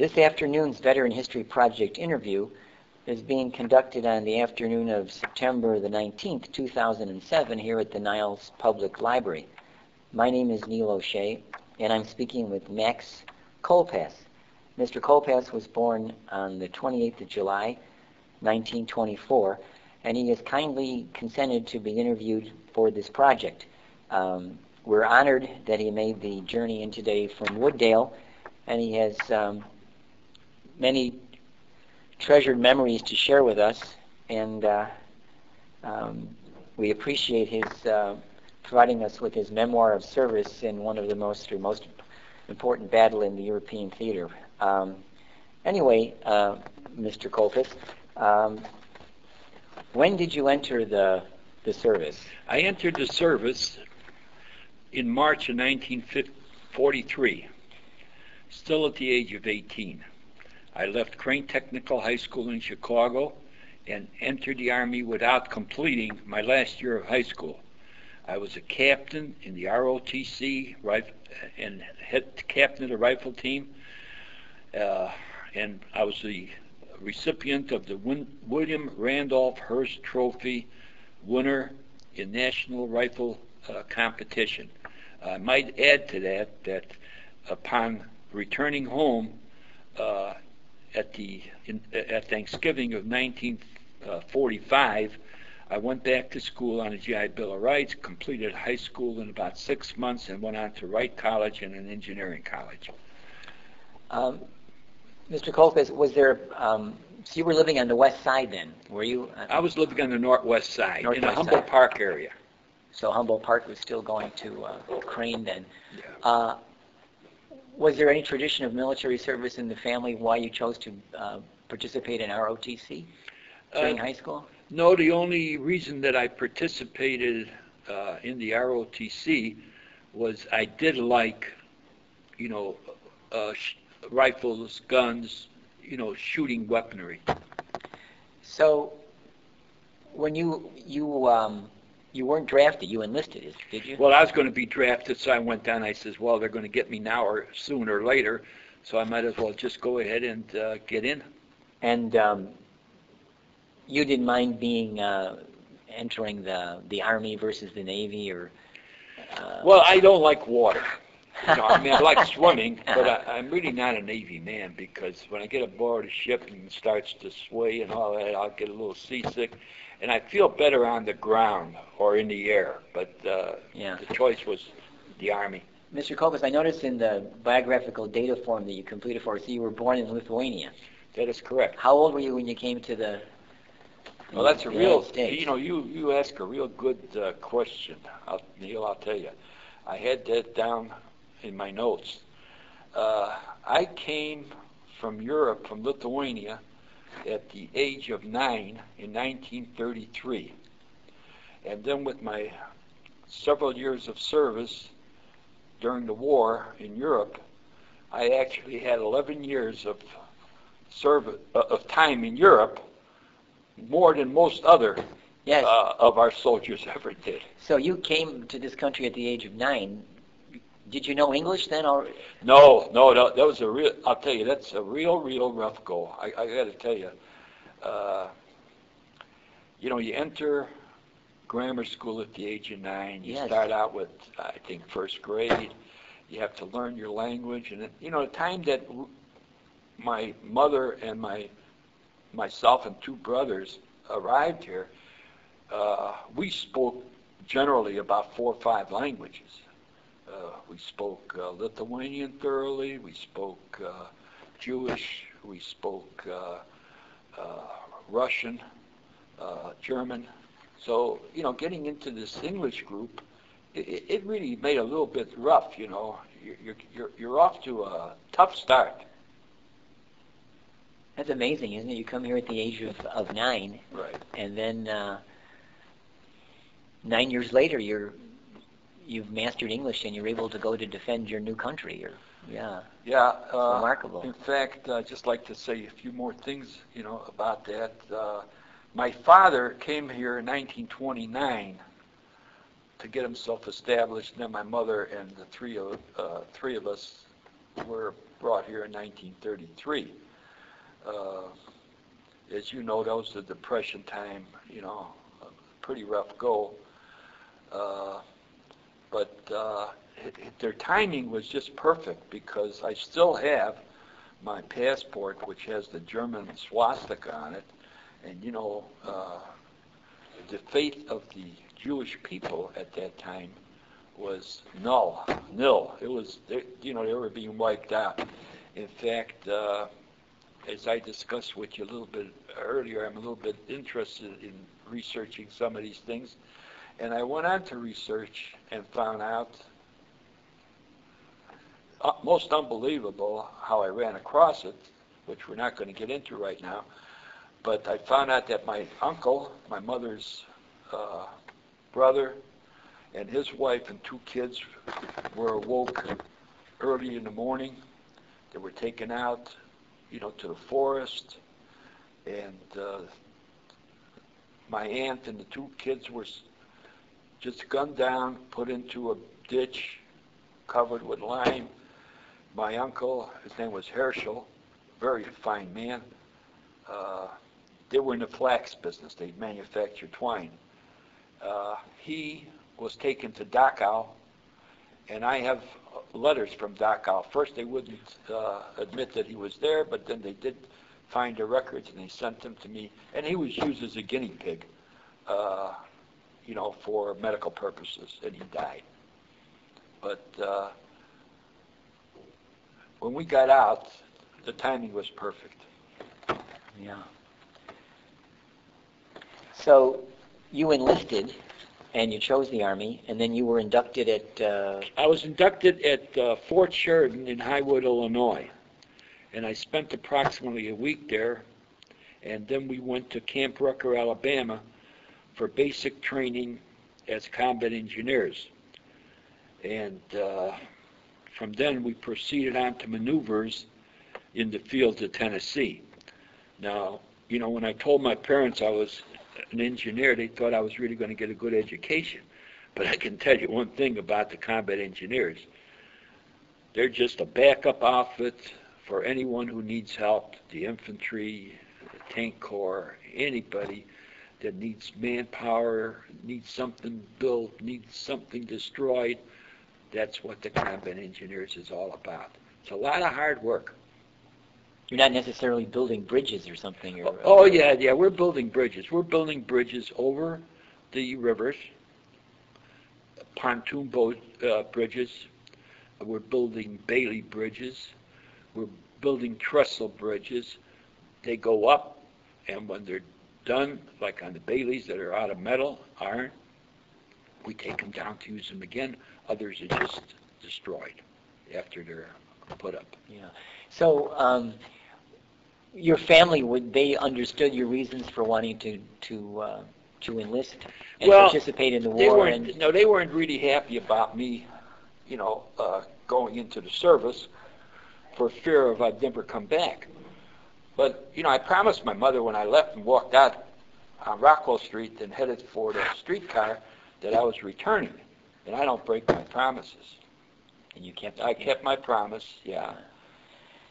This afternoon's Veteran History Project interview is being conducted on the afternoon of September the 19th, 2007, here at the Niles Public Library. My name is Neil O'Shea, and I'm speaking with Max Kolpas. Mr. Kolpas was born on the 28th of July, 1924, and he has kindly consented to be interviewed for this project. Um, we're honored that he made the journey in today from Wood Dale, and he has um, many treasured memories to share with us, and uh, um, we appreciate his uh, providing us with his memoir of service in one of the most or most important battle in the European theater. Um, anyway, uh, Mr. Kolpas, um, when did you enter the the service? I entered the service in March of 1943, still at the age of 18. I left Crane Technical High School in Chicago and entered the Army without completing my last year of high school. I was a captain in the ROTC and head captain of the rifle team, uh, and I was the recipient of the Win- William Randolph Hearst Trophy winner in National Rifle uh, Competition. I might add to that that upon returning home uh, at the in, at Thanksgiving of 1945, I went back to school on a GI Bill of Rights, completed high school in about six months, and went on to Wright College and an engineering college. Um, Mr. Kolpas, was there? Um, so you were living on the west side then, were you? I was living on the northwest side, Northwest in the Humboldt side. Park area. So Humboldt Park was still going to uh, Crane then. Yeah. Uh, was there any tradition of military service in the family why you chose to uh, participate in ROTC during Uh, high school? No, the only reason that I participated uh, in the ROTC was I did like, you know, uh, sh- rifles, guns, you know, shooting weaponry. So when you you um, you weren't drafted, you enlisted, did you? Well, I was going to be drafted, so I went down. I says, well, they're going to get me now or sooner or later, so I might as well just go ahead and uh, get in. And um, you didn't mind being uh, entering the the army versus the navy, or uh, Well, I don't like water. You know, I mean, I like swimming, but I, I'm really not a Navy man because when I get aboard a ship and it starts to sway and all that, I'll get a little seasick, and I feel better on the ground or in the air. But uh, yeah. the choice was the Army. Mr. Kolpas, I noticed in the biographical data form that you completed for us, you were born in Lithuania. That is correct. How old were you when you came to the Well, that's a real, States? you know, you, you ask a real good uh, question, I'll, Neil, I'll tell you. I had that down in my notes. Uh, I came from Europe, from Lithuania, at the age of nine in 1933. And then with my several years of service during the war in Europe, I actually had 11 years of service, uh, of time in Europe, more than most other Yes. uh, of our soldiers ever did. so you came to this country at the age of nine. Did you know English then? Or No, no, that, that was a real. I'll tell you, that's a real, real rough go. I, I got to tell you, uh, you know, you enter grammar school at the age of nine. You Yes. start out with, I think, first grade. You have to learn your language, and it, you know, the time that my mother and my myself and two brothers arrived here, uh, we spoke generally about four or five languages. Uh, we spoke uh, Lithuanian thoroughly. We spoke uh, Jewish. We spoke uh, uh, Russian, uh, German. So you know, getting into this English group, it, it really made a little bit rough. You know, you're, you're you're you're off to a tough start. that's amazing, isn't it? You come here at the age of, of nine, Right. and then uh, nine years later, you're you've mastered English and you're able to go to defend your new country. Or yeah, Yeah. Uh, remarkable. In fact, I'd just like to say a few more things, you know, about that. Uh, my father came here in 1929 to get himself established, and then my mother and the three of uh, three of us were brought here in 1933. Uh, as you know, that was the Depression time, you know, a pretty rough go. But uh, their timing was just perfect because I still have my passport, which has the German swastika on it, and you know, uh, the faith of the Jewish people at that time was null, nil. It was, they, you know, they were being wiped out. In fact, uh, as I discussed with you a little bit earlier, I'm a little bit interested in researching some of these things. And I went on to research and found out, uh, most unbelievable how I ran across it, which we're not going to get into right now. But I found out that my uncle, my mother's uh, brother, and his wife and two kids were awoke early in the morning. They were taken out, you know, to the forest, and uh, my aunt and the two kids were just gunned down, put into a ditch covered with lime. My uncle, his name was Herschel, very fine man. Uh, they were in the flax business. They manufactured twine. Uh, he was taken to Dachau, and I have letters from Dachau. First, they wouldn't uh, admit that he was there, but then they did find the records, and they sent them to me. And he was used as a guinea pig, uh, you know, for medical purposes, and he died. But uh, when we got out, the timing was perfect. Yeah. So you enlisted and you chose the Army, and then you were inducted at. Uh, I was inducted at uh, Fort Sheridan in Highwood, Illinois, and I spent approximately a week there, and then we went to Camp Rucker, Alabama, for basic training as combat engineers, and uh, from then we proceeded on to maneuvers in the fields of Tennessee. Now, you know, when I told my parents I was an engineer, they thought I was really going to get a good education. But I can tell you one thing about the combat engineers. They're just a backup outfit for anyone who needs help, the infantry, the tank corps, anybody that needs manpower, needs something built, needs something destroyed. That's what the combat engineers is all about. It's a lot of hard work. You're not necessarily building bridges or something. Or, oh, oh yeah, yeah. We're building bridges. We're building bridges over the rivers, pontoon boat uh, bridges. We're building Bailey bridges. We're building trestle bridges. They go up, and when they're done, like on the Baileys that are out of metal, iron, we take them down to use them again. Others are just destroyed after they're put up. Yeah. So um, your family would they understood your reasons for wanting to to uh, to enlist and well, participate in the war? And, no, they weren't really happy about me, you know, uh, going into the service for fear of I'd never come back. But you know, I promised my mother when I left and walked out on Rockwell Street and headed for the streetcar that I was returning, and I don't break my promises. And you kept. I kept my promise. Yeah.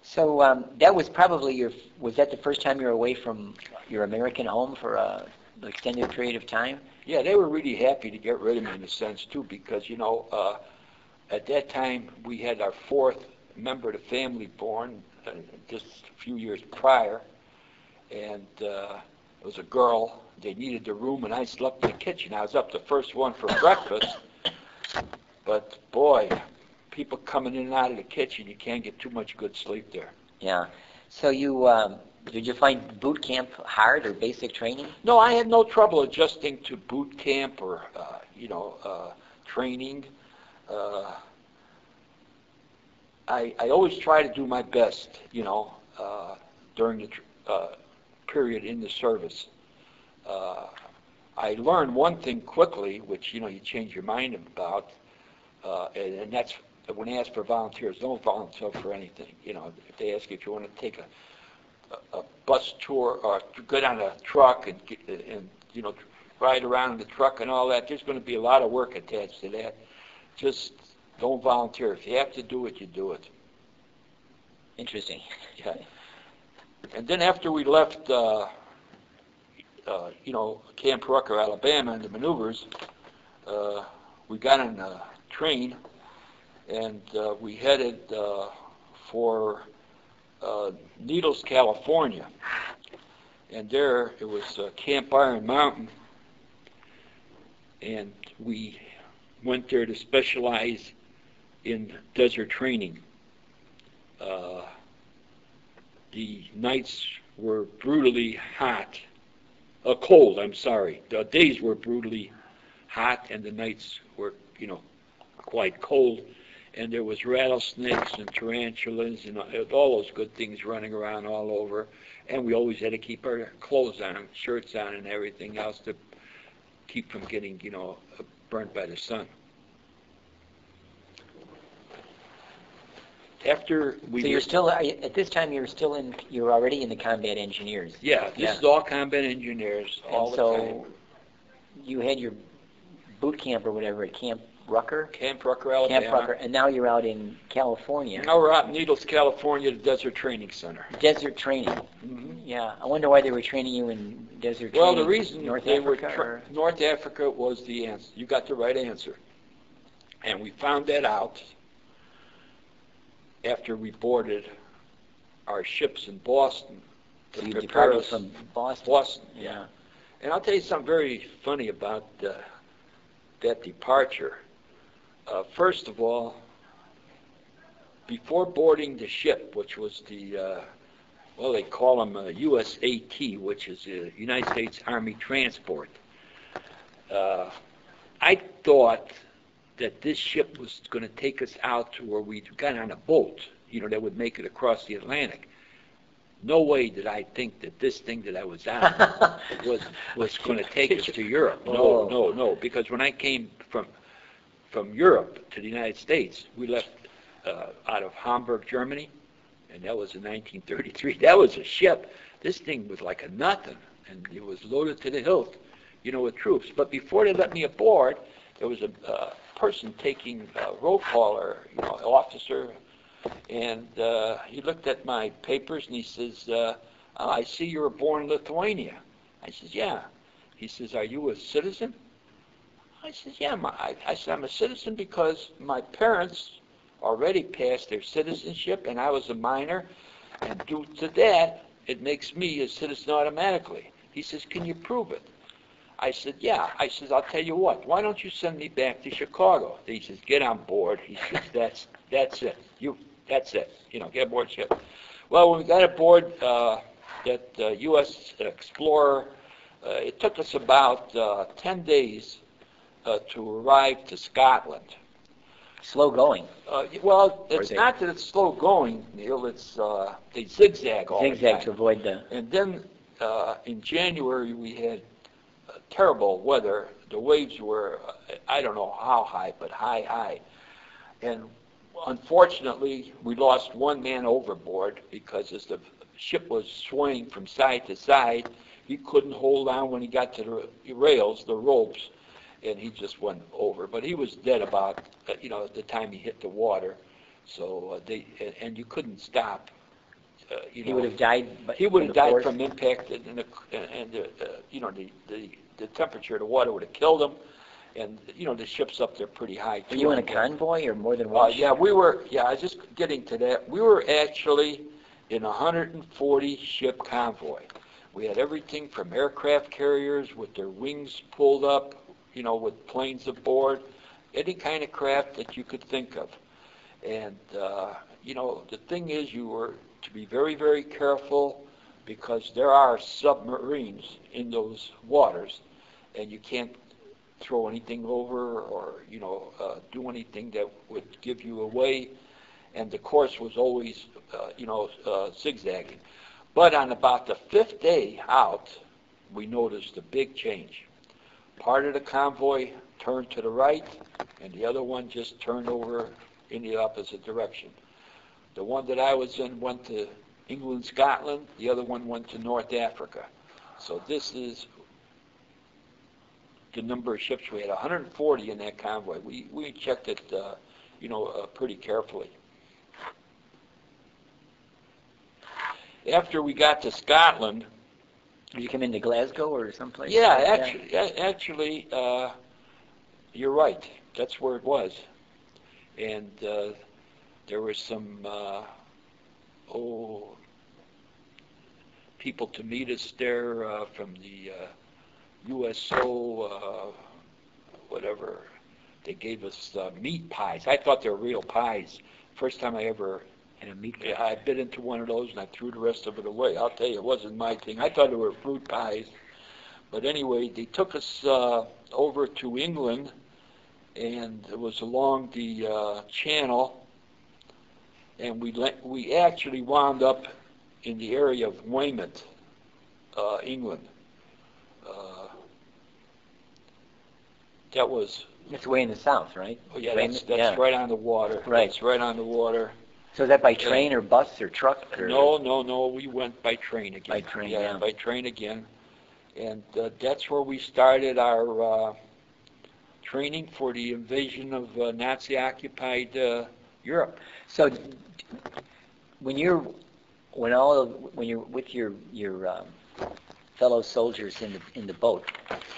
So um, that was probably your. Was that the first time you were away from your American home for a extended period of time? Yeah, they were really happy to get rid of me in a sense too, because you know, uh, at that time we had our fourth member of the family born uh, just a few years prior, and uh, it was a girl. They needed the room, and I slept in the kitchen. I was up the first one for breakfast, but boy, people coming in and out of the kitchen, you can't get too much good sleep there. Yeah. So you um, did you find boot camp hard or basic training? No, I had no trouble adjusting to boot camp or uh, you know uh, training. Uh, I I always try to do my best, you know, uh, during the uh, period in the service. Uh, I learned one thing quickly, which you know you change your mind about, uh, and, and that's when they ask for volunteers, don't volunteer for anything. You know, if they ask you if you want to take a, a, a bus tour or get on a truck and, and, you know, ride around in the truck and all that, there's going to be a lot of work attached to that. Just don't volunteer. If you have to do it, you do it. Interesting. Yeah. And then after we left, uh, uh, you know, Camp Rucker, Alabama, and the maneuvers, uh, we got on a train and uh, we headed uh, for uh, Needles, California. And there it was uh, Camp Iron Mountain, and we went there to specialize in desert training. Uh, the nights were brutally hot, uh, cold. I'm sorry. The days were brutally hot, and the nights were, you know, quite cold. And there was rattlesnakes and tarantulas and all those good things running around all over. And we always had to keep our clothes on, shirts on, and everything else to keep from getting, you know, burnt by the sun. After we So you're still, at this time, you're still in, you're already in the combat engineers. yeah, this is all combat engineers all And the so time. you had your boot camp or whatever at Camp Rucker? Camp Rucker, Alabama. Camp Rucker, and now you're out in California. Now we're out in Needles, California, the Desert Training Center. Desert training. Mm-hmm. Yeah, I wonder why they were training you in desert training. Well, training. the reason North they were Africa tra- or- North Africa was the answer. You got the right answer, and we found that out after we boarded our ships in Boston to So you departed us. from Boston. Boston, Yeah. And I'll tell you something very funny about uh, that departure. Uh, first of all, before boarding the ship, which was the, uh, well, they call them uh, USAT, which is the United States Army Transport, uh, I thought that this ship was going to take us out to where we got on a boat, you know, that would make it across the Atlantic. No way did I think that this thing that I was on was was going to take us to Europe. No, Oh. no, no. Because when I came from from Europe to the United States, we left uh, out of Hamburg, Germany, and that was in 1933. That was a ship. This thing was like a nothing, and it was loaded to the hilt, you know, with troops. But before they let me aboard, there was a uh, person taking uh, roll caller, you know, officer, and uh, he looked at my papers and he says, uh, "I see you were born in Lithuania." I says, "Yeah." He says, "Are you a citizen?" I says, "Yeah." My, I, I said, "I'm a citizen because my parents already passed their citizenship, and I was a minor, and due to that, it makes me a citizen automatically." He says, "Can you prove it?" I said, "Yeah." I says, "I'll tell you what. Why don't you send me back to Chicago?" He says, "Get on board." He says, "That's that's it. You that's it. You know, get aboard ship." Well, when we got aboard uh, that uh, U.S. Explorer, uh, it took us about uh, 10 days uh, to arrive to Scotland. Slow going. Uh, well, it's not that it's slow going, Neil. It's uh, they zigzag all the Zigzag time. to avoid the, And then uh, in January we had terrible weather. The waves were I don't know how high, but high, high. And unfortunately, we lost one man overboard because as the ship was swaying from side to side, he couldn't hold on when he got to the rails, the ropes, and he just went over. But he was dead about, uh, you know, at the time he hit the water. So uh, they and, and you couldn't stop. Uh, you he know, would have died. he would have died force? from impact, and the, and the, uh, you know, the, the, the temperature of the water would have killed them. And, you know, the ship's up there pretty high. Were you in a convoy or more than Uh, one? yeah, we were, yeah, I was just getting to that. We were actually in a 140 ship convoy. We had everything from aircraft carriers with their wings pulled up, you know, with planes aboard, any kind of craft that you could think of. And, uh, you know, the thing is you were to be very, very careful because there are submarines in those waters and you can't throw anything over or, you know, uh, do anything that would give you away. And the course was always, uh, you know, uh, zigzagging. But on about the fifth day out, we noticed a big change. Part of the convoy turned to the right, and the other one just turned over in the opposite direction. The one that I was in went to England, Scotland. The other one went to North Africa. So this is the number of ships. We had 140 in that convoy. We we checked it uh, you know uh, pretty carefully. After we got to Scotland, Did you come into Glasgow or someplace? yeah, like actually, a- actually, uh, you're right. That's where it was, and uh, there were some uh, oh people to meet us there uh, from the uh, USO, uh, whatever. They gave us uh, meat pies. I thought they were real pies. First time I ever And a meat pie. I bit into one of those and I threw the rest of it away. I'll tell you, it wasn't my thing. I thought they were fruit pies. But anyway, they took us uh, over to England, and it was along the uh, channel, and we le- we actually wound up in the area of Weymouth, uh, England. Uh, that was It's way in the south, right? oh yeah, that's that's Yeah. right on the water. Right. That's right on the water. So is that by train or bus or truck? Or? No, no, no. We went by train again. By train, yeah, yeah. by train again, and uh, that's where we started our uh, training for the invasion of uh, Nazi-occupied uh, Europe. So d- when you're when all of, when you're with your your um, fellow soldiers in the in the boat,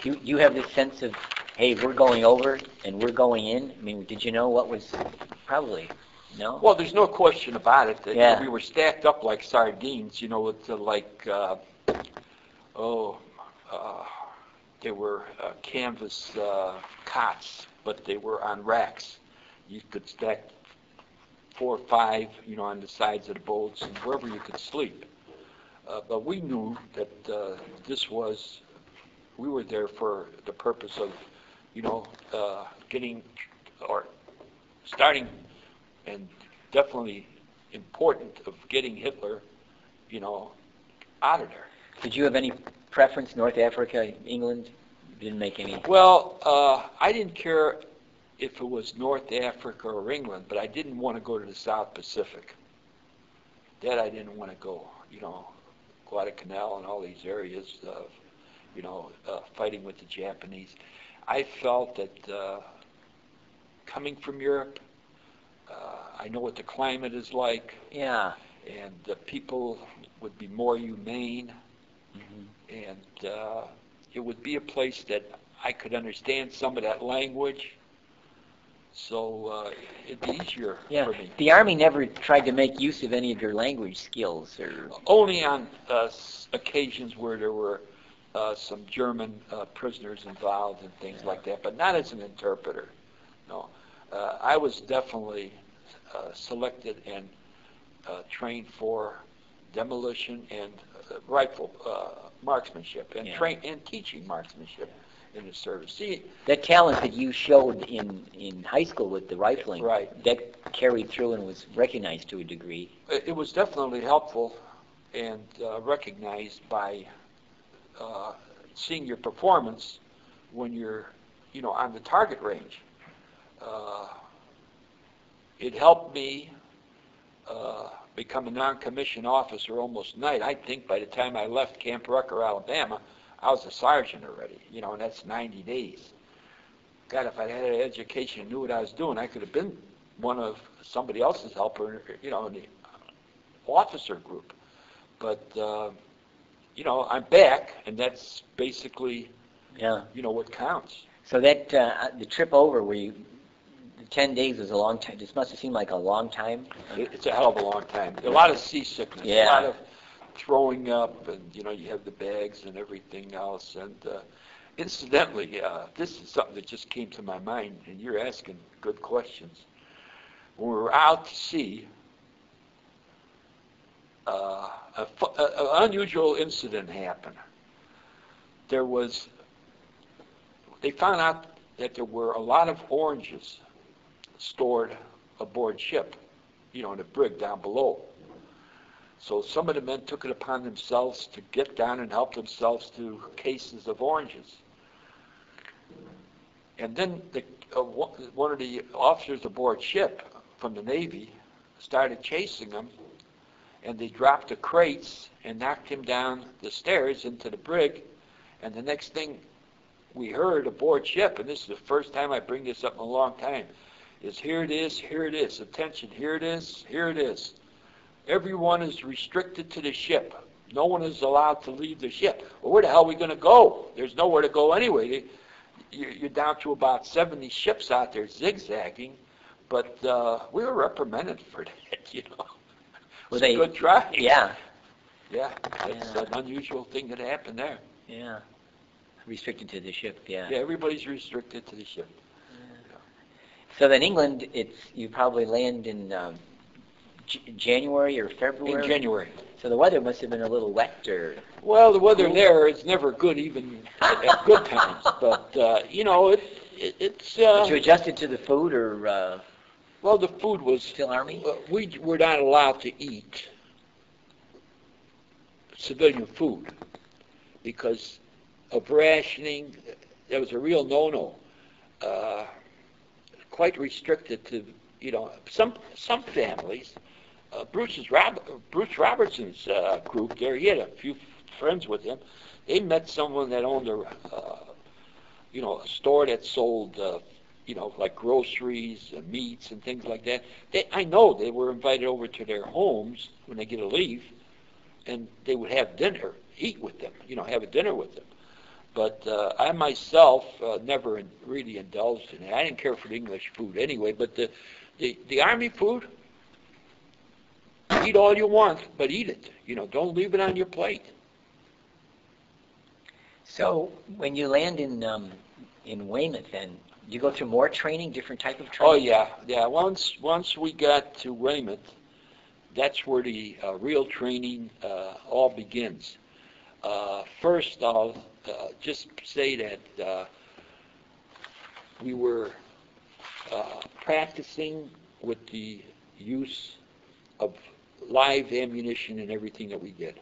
you you have this sense of hey, we're going over and we're going in. I mean, did you know what was probably no? Well, there's no question about it. That, Yeah. We were stacked up like sardines, you know, with like uh, oh, uh, they were uh, canvas uh, cots, but they were on racks. You could stack four or five, you know, on the sides of the boats and wherever you could sleep. Uh, but we knew that uh, this was, we were there for the purpose of, you know, uh, getting or starting and definitely important of getting Hitler, you know, out of there. Did you have any preference? North Africa, England? Didn't make any. Well, uh, I didn't care if it was North Africa or England, but I didn't want to go to the South Pacific. That I didn't want to go. You know, Guadalcanal and all these areas of, you know, uh, fighting with the Japanese. I felt that uh, coming from Europe, uh, I know what the climate is like, Yeah. and the people would be more humane Mhm. and uh, it would be a place that I could understand some of that language, so uh, it'd be easier Yeah. for me. The army never tried to make use of any of your language skills, or Only on uh, occasions where there were uh, some German uh, prisoners involved and things like that, but not as an interpreter. No, uh, I was definitely uh, selected and uh, trained for demolition and uh, rifle uh, marksmanship and Yeah. train and teaching marksmanship in the service. See, that talent that you showed in in high school with the rifling, Right. that carried through and was recognized to a degree. it it was definitely helpful and uh, recognized by uh, seeing your performance when you're, you know, on the target range. Uh, it helped me uh, become a non-commissioned officer almost night. I think by the time I left Camp Rucker, Alabama, I was a sergeant already, you know, and that's 90 days. God, if I had an education and knew what I was doing, I could have been one of somebody else's helper, you know, in the officer group. But, uh, you know, I'm back, and that's basically, Yeah. you know, what counts. So that uh, the trip over, where you the ten days is a long time. This must have seemed like a long time. It- It's a hell of a long time. A lot of seasickness, Yeah. a lot of throwing up, and, you know, you have the bags and everything else. And uh, incidentally, uh, this is something that just came to my mind, and you're asking good questions. When we were out to sea, uh, an unusual incident happened. There was, they found out that there were a lot of oranges stored aboard ship, you know, in a brig down below. So some of the men took it upon themselves to get down and help themselves to cases of oranges. And then the, uh, one of the officers aboard ship from the Navy started chasing them, and they dropped the crates and knocked him down the stairs into the brig. And the next thing we heard aboard ship, and this is the first time I bring this up in a long time, is here it is, here it is, attention, here it is, here it is. everyone is restricted to the ship. No one is allowed to leave the ship. Well, where the hell are we going to go? There's nowhere to go anyway. You're down to about 70 ships out there zigzagging, but uh, we were reprimanded for that, you know. Were It's a good try. Yeah, Yeah, it's Yeah. an unusual thing that happened there. yeah. Restricted to the ship, yeah. Yeah, everybody's restricted to the ship. So then England, it's, you probably land in um, J- January or February? In January. So the weather must have been a little wet or, Well, the weather Cool. there is never good, even at at good times. But uh, you know, it, it it's uh, but you adjusted to the food or uh, well, the food was still Army? uh, we were not allowed to eat civilian food because of rationing. That was a real no-no. Uh, quite restricted to you know some some families. Uh, Bruce's Rob, Bruce Robertson's uh, group there, he had a few friends with him. They met someone that owned a, uh, you know, a store that sold, uh, you know, like groceries, and meats, and things like that. They, I know they were invited over to their homes when they get a leave, and they would have dinner, eat with them, you know, have a dinner with them. But uh, I myself uh, never in, really indulged in it. I didn't care for the English food anyway. But the, the the army food, eat all you want, but eat it. You know, don't leave it on your plate. So when you land in um, in Weymouth, then you go through more training, different type of training? Oh yeah, yeah. Once once we got to Weymouth, that's where the uh, real training uh, all begins. Uh, first, I'll uh, just say that uh, we were uh, practicing with the use of live ammunition and everything that we did,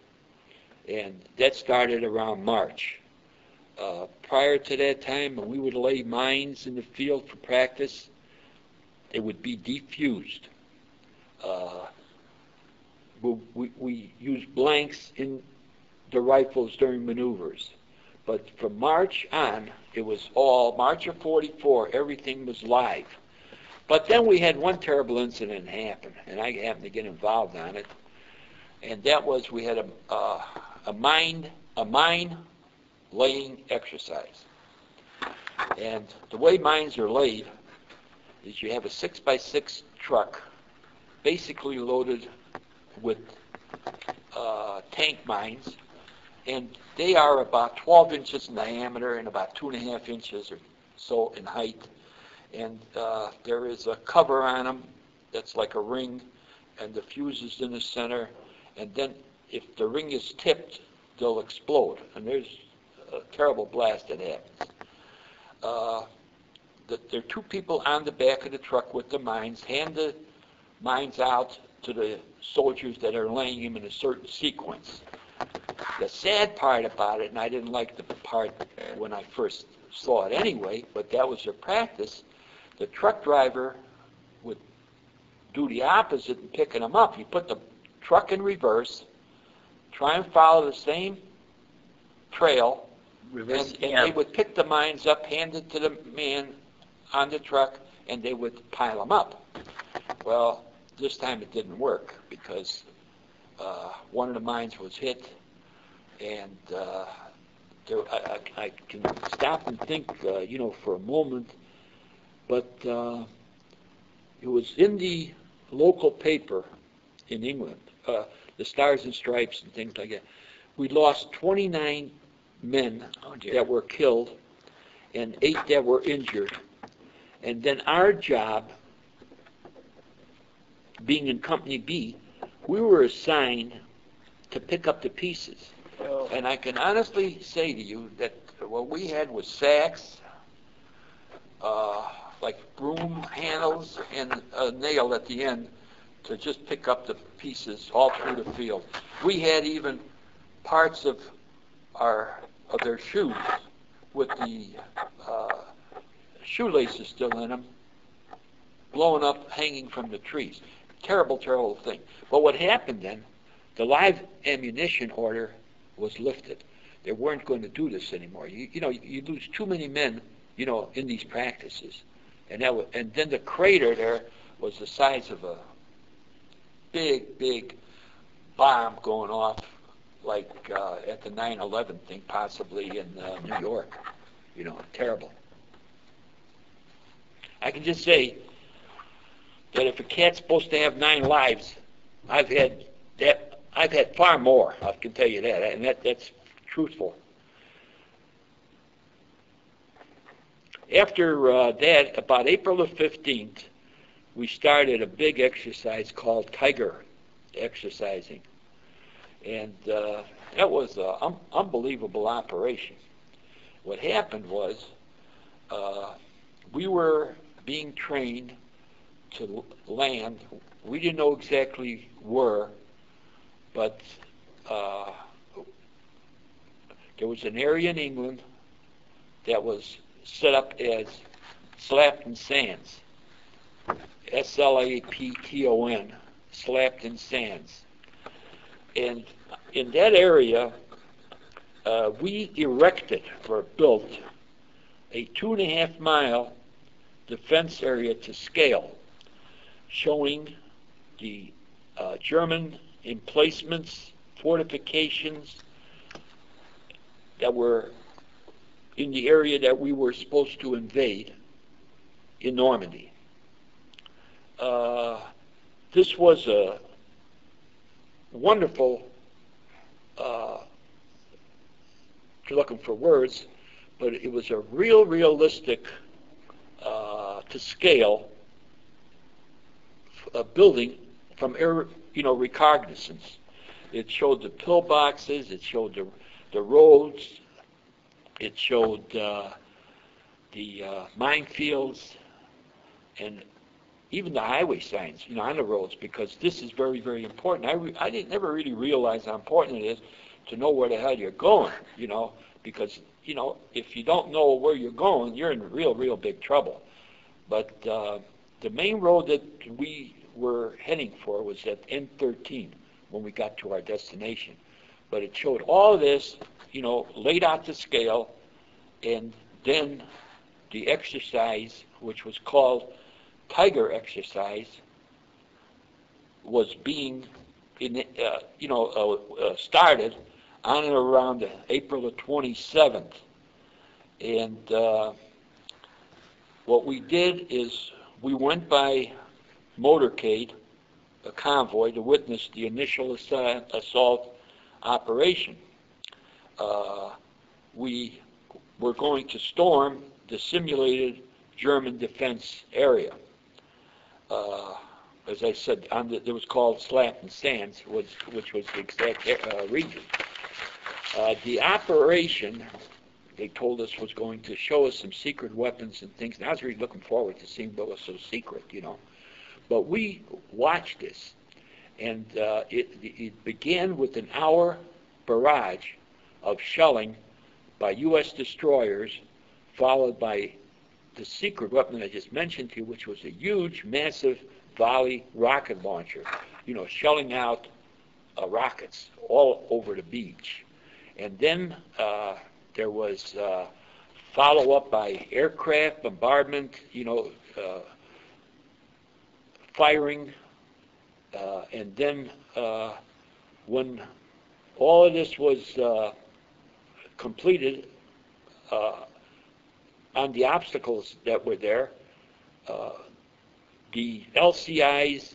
and that started around March. Uh, prior to that time, when we would lay mines in the field for practice, they would be defused. Uh, we, we, used blanks in the rifles during maneuvers. But from March on, it was all, March of 44, everything was live. But then we had one terrible incident happen, and I happened to get involved on it. And that was we had a, uh, a mine, a mine laying exercise. And the way mines are laid is you have a six by six truck, basically loaded with uh, tank mines, and they are about 12 inches in diameter and about two and a half inches or so in height. And uh, there is a cover on them that's like a ring, and the fuse is in the center. And then if the ring is tipped, they'll explode. And there's a terrible blast that happens. Uh, the, there are two people on the back of the truck with the mines, hand the mines out to the soldiers that are laying them in a certain sequence. The sad part about it, and I didn't like the part when I first saw it anyway, but that was their practice, the truck driver would do the opposite in picking them up. He put the truck in reverse, try and follow the same trail, Reverse, and, and they would pick the mines up, hand it to the man on the truck, and they would pile them up. Well, this time it didn't work because uh, one of the mines was hit, and uh, there, I, I, I can stop and think, uh, you know, for a moment, but uh, it was in the local paper in England, uh, the Stars and Stripes and things like that. We lost 29 men Oh, that were killed and eight that were injured. And then our job, being in Company B, we were assigned to pick up the pieces. Oh. And I can honestly say to you that what we had was sacks, uh, like broom handles, and a nail at the end to just pick up the pieces all through the field. We had even parts of our of their shoes with the uh, shoelaces still in them, blown up, hanging from the trees. Terrible, terrible thing. But what happened then? The live ammunition order was lifted. They weren't going to do this anymore. You, you know, you lose too many men, you know, in these practices, and that was, and then the crater there was the size of a big, big bomb going off like uh, at the 9/11 thing, possibly in uh, New York. You know, terrible. I can just say that if a cat's supposed to have nine lives, I've had that. I've had far more. I can tell you that, and that that's truthful. After uh, that, about April the 15th, we started a big exercise called Tiger exercising. And uh, that was an un- unbelievable operation. What happened was uh, we were being trained to land. We didn't know exactly where, but uh, there was an area in England that was set up as Slapton Sands. S-L-A-P-T-O-N, Slapton Sands. And in that area, uh, we erected or built a two and a half mile defense area to scale, showing the uh, German emplacements, fortifications that were in the area that we were supposed to invade in Normandy. Uh, this was a wonderful, uh, looking for words, but it was a real realistic uh, to scale a building from air, you know reconnaissance. It showed the pillboxes, it showed the the roads, it showed uh, the uh, minefields, and even the highway signs, you know, on the roads, because this is very, very important. I, re- I didn't never really realize how important it is to know where the hell you're going, you know, because, you know, if you don't know where you're going, you're in real, real big trouble. But uh, the main road that we were heading for was at N13 when we got to our destination. But it showed all this, you know, laid out to scale, and then the exercise, which was called tiger exercise was being, in, uh, you know, uh, uh, started on and around April the 27th. And uh, what we did is we went by motorcade, a convoy, to witness the initial assault operation. Uh, we were going to storm the simulated German defense area uh, as I said, on the, it was called Slapton Sands, which, which was the exact uh, region. Uh, the operation, they told us, was going to show us some secret weapons and things. And I was really looking forward to seeing what was so secret, you know. But we watched this, and uh, it, it began with an hour barrage of shelling by U.S. destroyers, followed by the secret weapon I just mentioned to you, which was a huge, massive volley rocket launcher, you know, shelling out uh, rockets all over the beach. And then uh, there was uh, follow up by aircraft bombardment, you know, uh, firing. Uh, and then uh, when all of this was completed, on the obstacles that were there, uh, the LCIs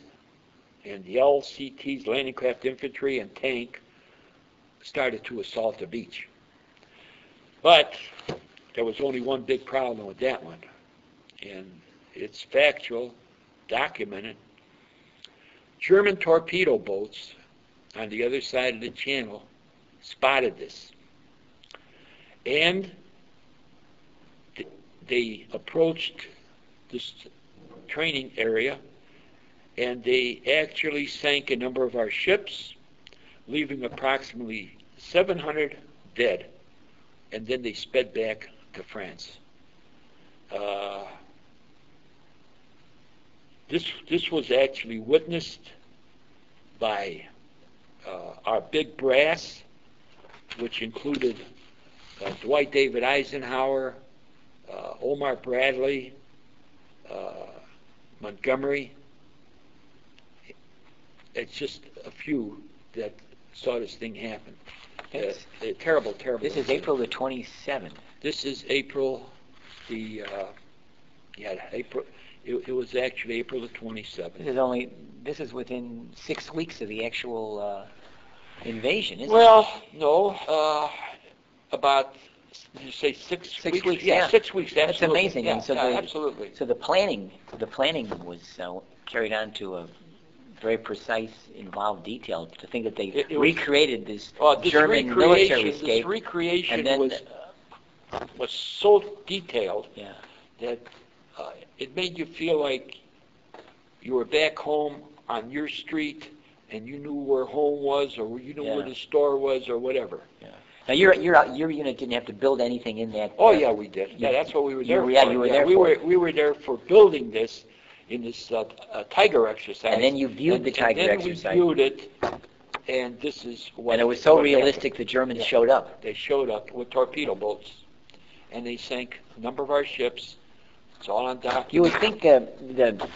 and the LCTs, landing craft infantry and tank, started to assault the beach. But there was only one big problem with that one, and it's factual, documented. German torpedo boats on the other side of the channel spotted this. And they approached this training area and they actually sank a number of our ships, leaving approximately 700 dead, and then they sped back to France. Uh, this this was actually witnessed by uh, our big brass, which included uh, Dwight David Eisenhower, uh, Omar Bradley, uh, Montgomery. It's just a few that saw this thing happen. Uh, uh, terrible, terrible. This is April the 27th. This is April, the, uh, yeah, April, it, it was actually April the This 27th. is only, this is within six weeks of the actual uh, invasion, isn't it? Well, no, uh, about, did you say six weeks? Six weeks, yeah. six weeks, That's absolutely. amazing, Yeah, and so yeah, the- absolutely. So the planning, the planning was uh, carried on to a very precise, involved detail. To think that they It- it was- recreated this Oh, this German recreation, military this recreation and then was, was so detailed yeah, that uh, it made you feel like you were back home on your street and you knew where home was or you knew where Yeah. the store was or whatever. Now your your your unit didn't have to build anything in that. Oh uh, yeah, we did. Yeah, that's what we were you there were- for. yeah, you were there we for were it. we were there for building this in this uh, uh, tiger exercise. And then you viewed And- the tiger and then exercise. we viewed it, and this is what. and it was so what happened. realistic. The Germans showed up. They showed up with torpedo boats, and they sank a number of our ships. It's all on document. You would think uh, the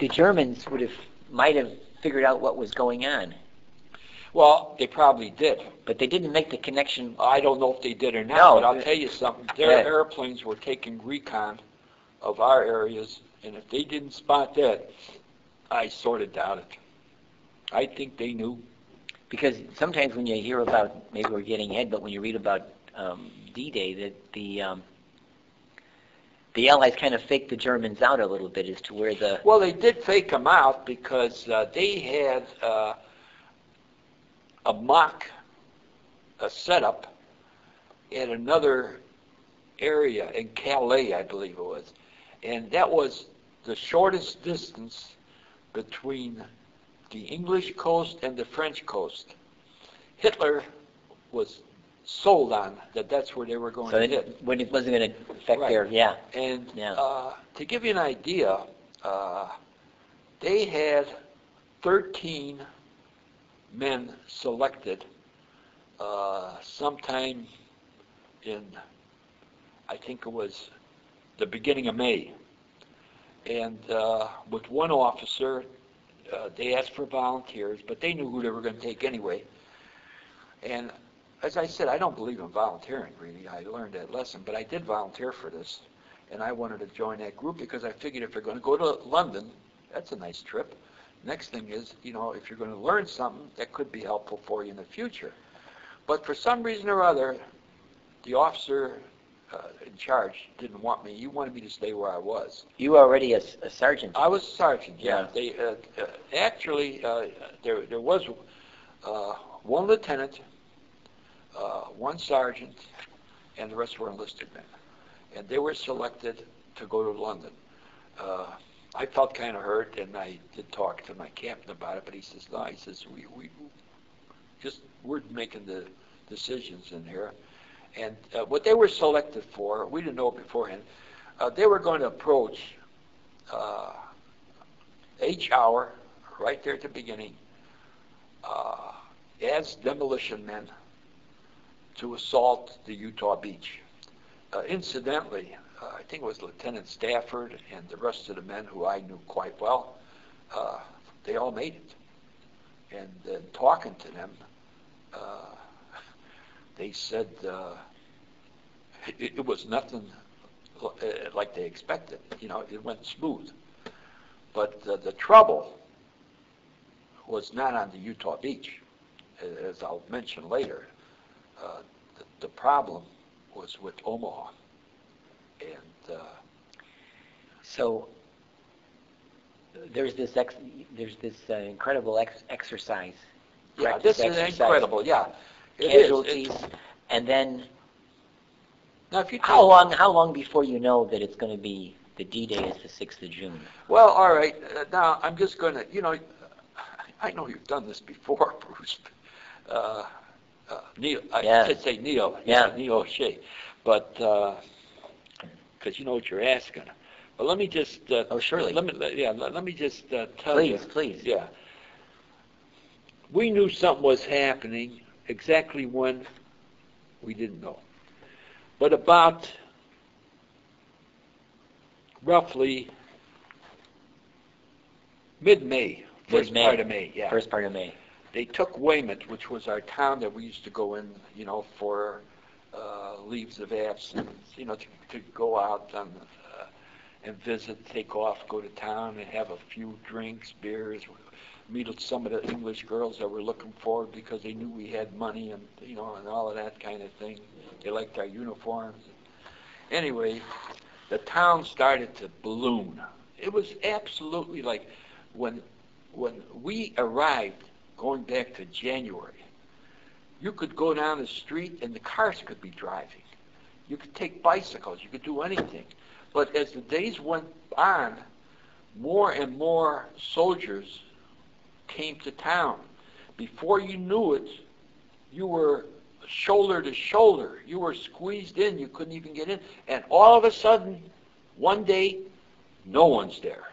the Germans would have might have figured out what was going on, Well, they probably did. but they didn't make the connection. I don't know if they did or not, No, but I'll tell you something. Their Yeah. airplanes were taking recon of our areas, and if they didn't spot that, I sort of doubt it. I think they knew. Because sometimes when you hear about, maybe we're getting ahead, but when you read about um, D-Day, that the um, the Allies kind of faked the Germans out a little bit as to where the Well, they did fake them out because uh, they had uh, a mock a setup at another area in Calais, I believe it was, and that was the shortest distance between the English coast and the French coast. Hitler was sold on that that's where they were going so to it, hit. when it wasn't going to affect Right. their yeah. And Yeah. uh, to give you an idea, uh, they had 13 men selected uh, sometime in, I think it was the beginning of May. And uh, with one officer, uh, they asked for volunteers, but they knew who they were going to take anyway. And as I said, I don't believe in volunteering, really. I learned that lesson, but I did volunteer for this. And I wanted to join that group because I figured if you're going to go to London, that's a nice trip. Next thing is, you know, if you're going to learn something, that could be helpful for you in the future. But for some reason or other, the officer uh, in charge didn't want me. He wanted me to stay where I was. You were already a sergeant. I was a sergeant. Yeah. Yeah. They uh, uh, actually uh, there there was uh, one lieutenant, uh, one sergeant, and the rest were enlisted men, and they were selected to go to London. I felt kind of hurt, and I did talk to my captain about it, but he says, "No," he says, "We we just we're making the decisions in here." And uh, what they were selected for, we didn't know it beforehand. Uh, they were going to approach uh, H hour, right there at the beginning, uh, as demolition men to assault the Utah beach. Uh, incidentally, uh, I think it was Lieutenant Stafford and the rest of the men who I knew quite well, uh, they all made it. And then talking to them, uh, they said uh, it, it was nothing uh, like they expected. You know, it went smooth. But the trouble was not on the Utah beach, as I'll mention later. Uh, the, the problem was with Omaha. Uh, So there's this ex, there's this uh, incredible ex, exercise. yeah, this is incredible. Yeah, it is. Casualties, It's- and then now, if you how long? How long before you know that it's going to be the D-Day is the sixth of June? Well, all right. Uh, now I'm just going to, you know, I know you've done this before, Bruce. Uh, uh, Neil, I Yeah. should say Neil. Yeah. Neil O'Shea. But because you know what you're asking. But let me just. Uh, Oh, surely. Let me. let- Yeah. Let, let me just uh, tell Please, you. please. Yeah. We knew something was happening. Exactly when, we didn't know. But about roughly mid-May, first Mid-May. part of May, yeah. First part of May. they took Weymouth, which was our town that we used to go in, you know, for uh, leaves of absence, you know, to, to go out on, uh, and visit, take off, go to town and have a few drinks, beers, meet some of the English girls that were looking forward because they knew we had money and, you know, and all of that kind of thing. They liked our uniforms. Anyway, the town started to balloon. It was absolutely like when when we arrived, going back to January, you could go down the street and the cars could be driving. You could take bicycles. You could do anything. But as the days went on, more and more soldiers came to town. Before you knew it, you were shoulder to shoulder. You were squeezed in. You couldn't even get in. And all of a sudden, one day, no one's there.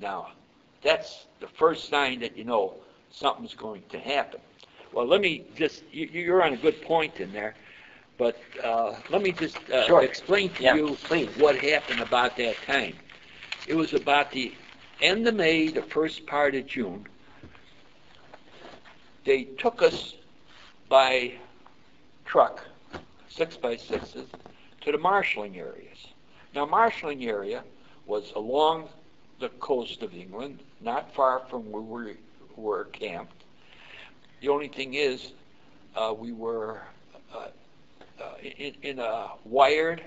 Now, that's the first sign that you know something's going to happen. Well, let me just, you, are on a good point in there, but uh, let me just uh, sure. explain to yeah, you please. what happened about that time. It was about the end of May, the first part of June. They took us by truck, six by sixes, to the marshalling areas. Now, marshalling area was along the coast of England, not far from where we were camped. The only thing is, uh, we were uh, uh, in, in, a wired,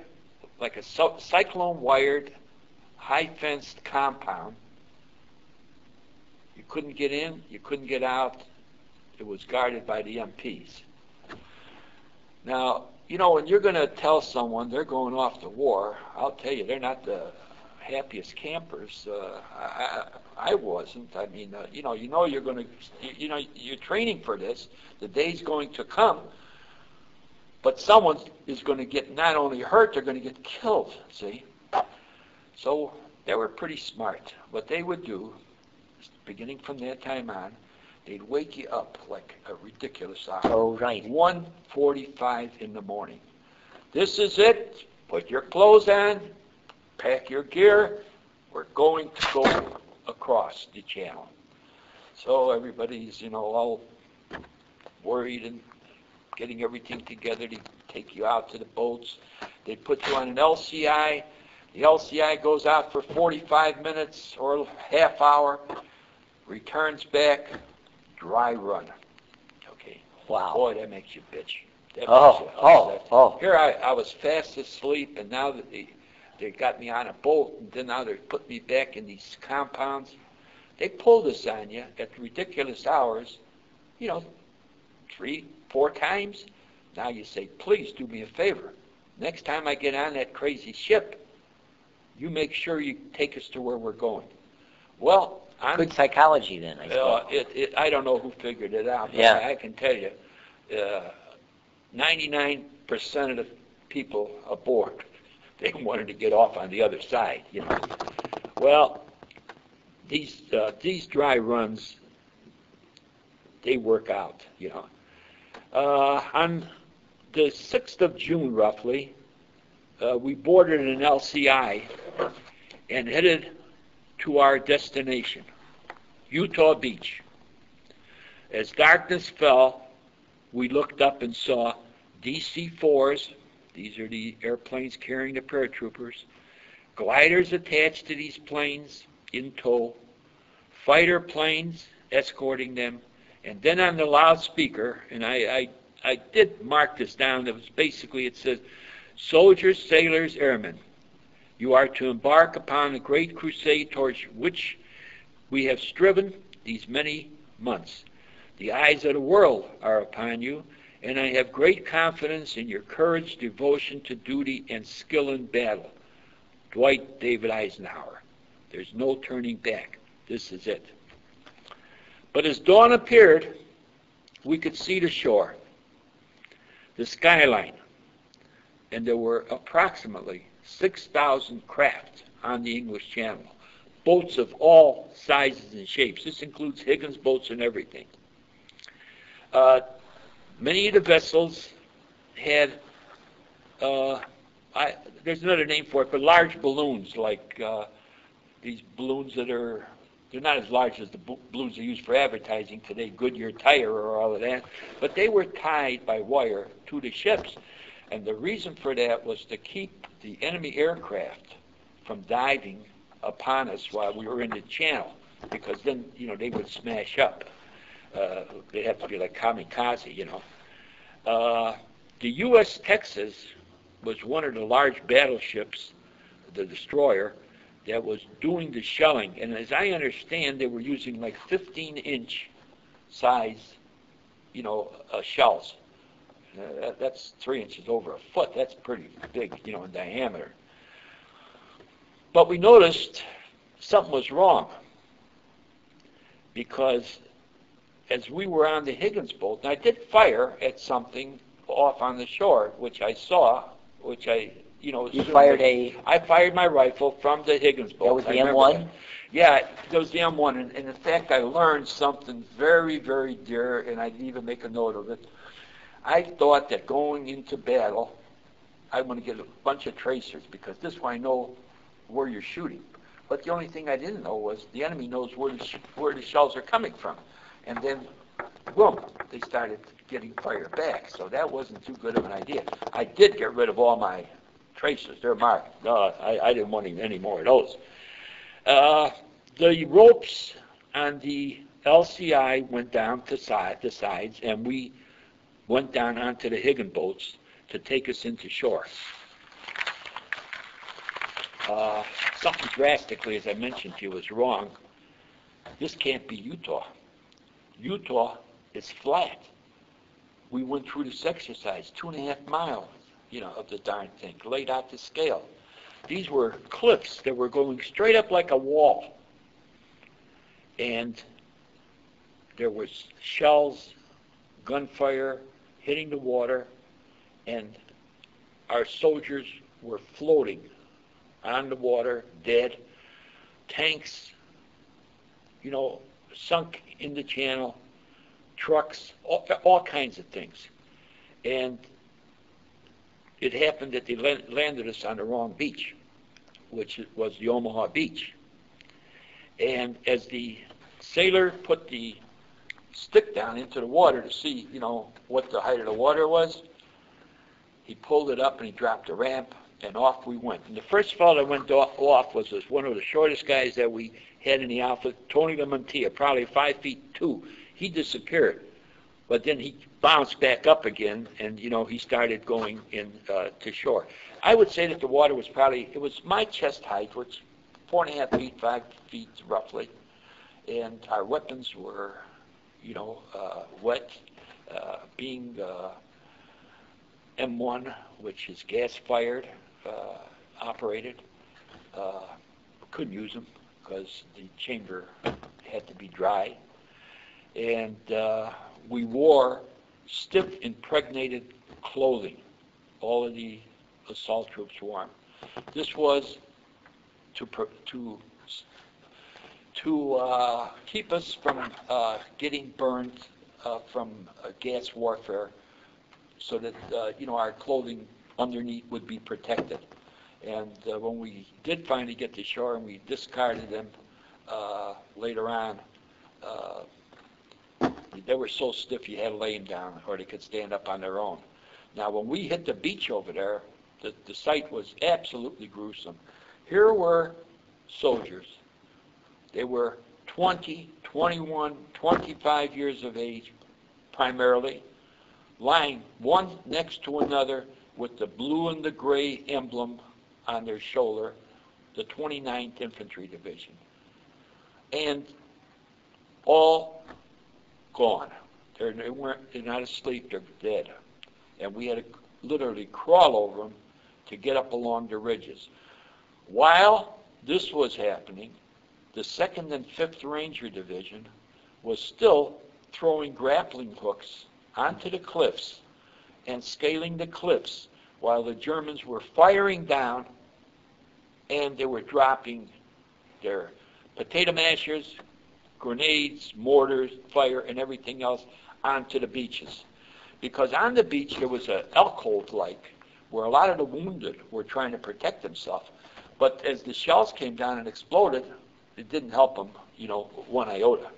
like a cyclone wired, high fenced compound. You couldn't get in, you couldn't get out. It was guarded by the MPs. Now, you know, when you're going to tell someone they're going off to war, I'll tell you, they're not the happiest campers. Uh, I, I wasn't. I mean, uh, you know, you know, you're going to, you, you know, you're training for this. The day's going to come, but someone is going to get not only hurt, they're going to get killed. See, so they were pretty smart. What they would do, beginning from that time on, they'd wake you up like a ridiculous hour. Oh, right. 1:45 in the morning. This is it. Put your clothes on pack your gear. We're going to go across the channel. So everybody's, you know, all worried and getting everything together to take you out to the boats. They put you on an LCI. The LCI goes out for 45 minutes or half hour, returns back, dry run. Okay. Wow. Boy, that makes you bitch. That oh, you oh, oh. Here I, I was fast asleep, and now that the they got me on a boat, and then now they put me back in these compounds. They pull this on you at ridiculous hours, you know, three, four times. Now you say, please do me a favor. Next time I get on that crazy ship, you make sure you take us to where we're going. Well, I'm, good psychology then. I uh, it, it, I don't know who figured it out, but yeah. I, I can tell you, uh, 99% of the people aboard they wanted to get off on the other side, you know. Well, these uh, these dry runs, they work out, you know. Uh, on the 6th of June, roughly, uh, we boarded an LCI and headed to our destination, Utah Beach. As darkness fell, we looked up and saw DC-4s these are the airplanes carrying the paratroopers. Gliders attached to these planes in tow. Fighter planes escorting them. And then on the loudspeaker, and I, I, I did mark this down, it was basically, it says, Soldiers, sailors, airmen, you are to embark upon the great crusade towards which we have striven these many months. The eyes of the world are upon you, and I have great confidence in your courage, devotion to duty, and skill in battle. Dwight David Eisenhower. There's no turning back. This is it. But as dawn appeared, we could see the shore, the skyline, and there were approximately 6,000 craft on the English Channel, boats of all sizes and shapes. This includes Higgins boats and everything. Uh, Many of the vessels had, uh, I, there's another name for it, but large balloons, like uh, these balloons that are they're not as large as the balloons they use for advertising today, Goodyear tire or all of that, but they were tied by wire to the ships. And the reason for that was to keep the enemy aircraft from diving upon us while we were in the channel, because then, you know, they would smash up. Uh, they'd have to be like kamikaze, you know. Uh, the U.S. Texas was one of the large battleships, the destroyer, that was doing the shelling. And as I understand, they were using like 15-inch size, you know, uh, shells. Uh, that, that's three inches over a foot. That's pretty big, you know, in diameter. But we noticed something was wrong because as we were on the Higgins boat, and I did fire at something off on the shore, which I saw, which I, you know, You assumed fired that- a, I fired my rifle from the Higgins boat. that was I the remember M1? that. Yeah, it was the M1, and, and in fact, I learned something very, very dear, and I didn't even make a note of it. I thought that going into battle, I'm going to get a bunch of tracers because this way I know where you're shooting. But the only thing I didn't know was the enemy knows where the, sh- where the shells are coming from, and then, boom, they started getting fire back. So that wasn't too good of an idea. I did get rid of all my tracers. they're marked. I, I didn't want any- any more of those. Uh, the ropes on the LCI went down to side, the sides, and we went down onto the Higgin boats to take us into shore. Uh, something drastically, as I mentioned to you, was wrong. This can't be Utah. Utah is flat. We went through this exercise, two and a half miles, you know, of the darn thing, laid out to scale. These were cliffs that were going straight up like a wall. And there was shells, gunfire hitting the water, and our soldiers were floating on the water, dead. Tanks, you know, sunk in the channel, trucks, all, all kinds of things. And it happened that they landed us on the wrong beach, which was the Omaha Beach. And as the sailor put the stick down into the water to see, you know, what the height of the water was, he pulled it up and he dropped the ramp, and off we went. And the first fellow that went off, was this, one of the shortest guys that we had in the outfit, Tony Lamantia, probably five feet two. He disappeared, but then he bounced back up again, and you know he started going in uh, to shore. I would say that the water was probably it was my chest height, which four and a half feet, five feet roughly, and our weapons were, you know, uh, wet, uh, being uh, M1, which is gas-fired, uh, operated. Uh, couldn't use them because the chamber had to be dry. And uh, we wore stiff impregnated clothing. All of the assault troops wore. This was to to to uh, keep us from uh, getting burned uh, from uh, gas warfare, so that uh, you know our clothing underneath would be protected. And uh, when we did finally get to shore and we discarded them uh, later on, uh, they were so stiff you had to lay them down or they could stand up on their own. Now, when we hit the beach over there, the, the sight was absolutely gruesome. Here were soldiers. They were 20, 21, 25 years of age, primarily, lying one next to another with the blue and the gray emblem on their shoulder, the 29th Infantry Division. And all gone. They're, they weren't, they're not asleep, they're dead. And we had to literally crawl over them to get up along the ridges. While this was happening, the 2nd and 5th Ranger Division was still throwing grappling hooks onto the cliffs and scaling the cliffs while the Germans were firing down and they were dropping their potato mashers, grenades, mortars, fire, and everything else onto the beaches. Because on the beach there was a alcove like where a lot of the wounded were trying to protect themselves. But as the shells came down and exploded, it didn't help them you know, one iota.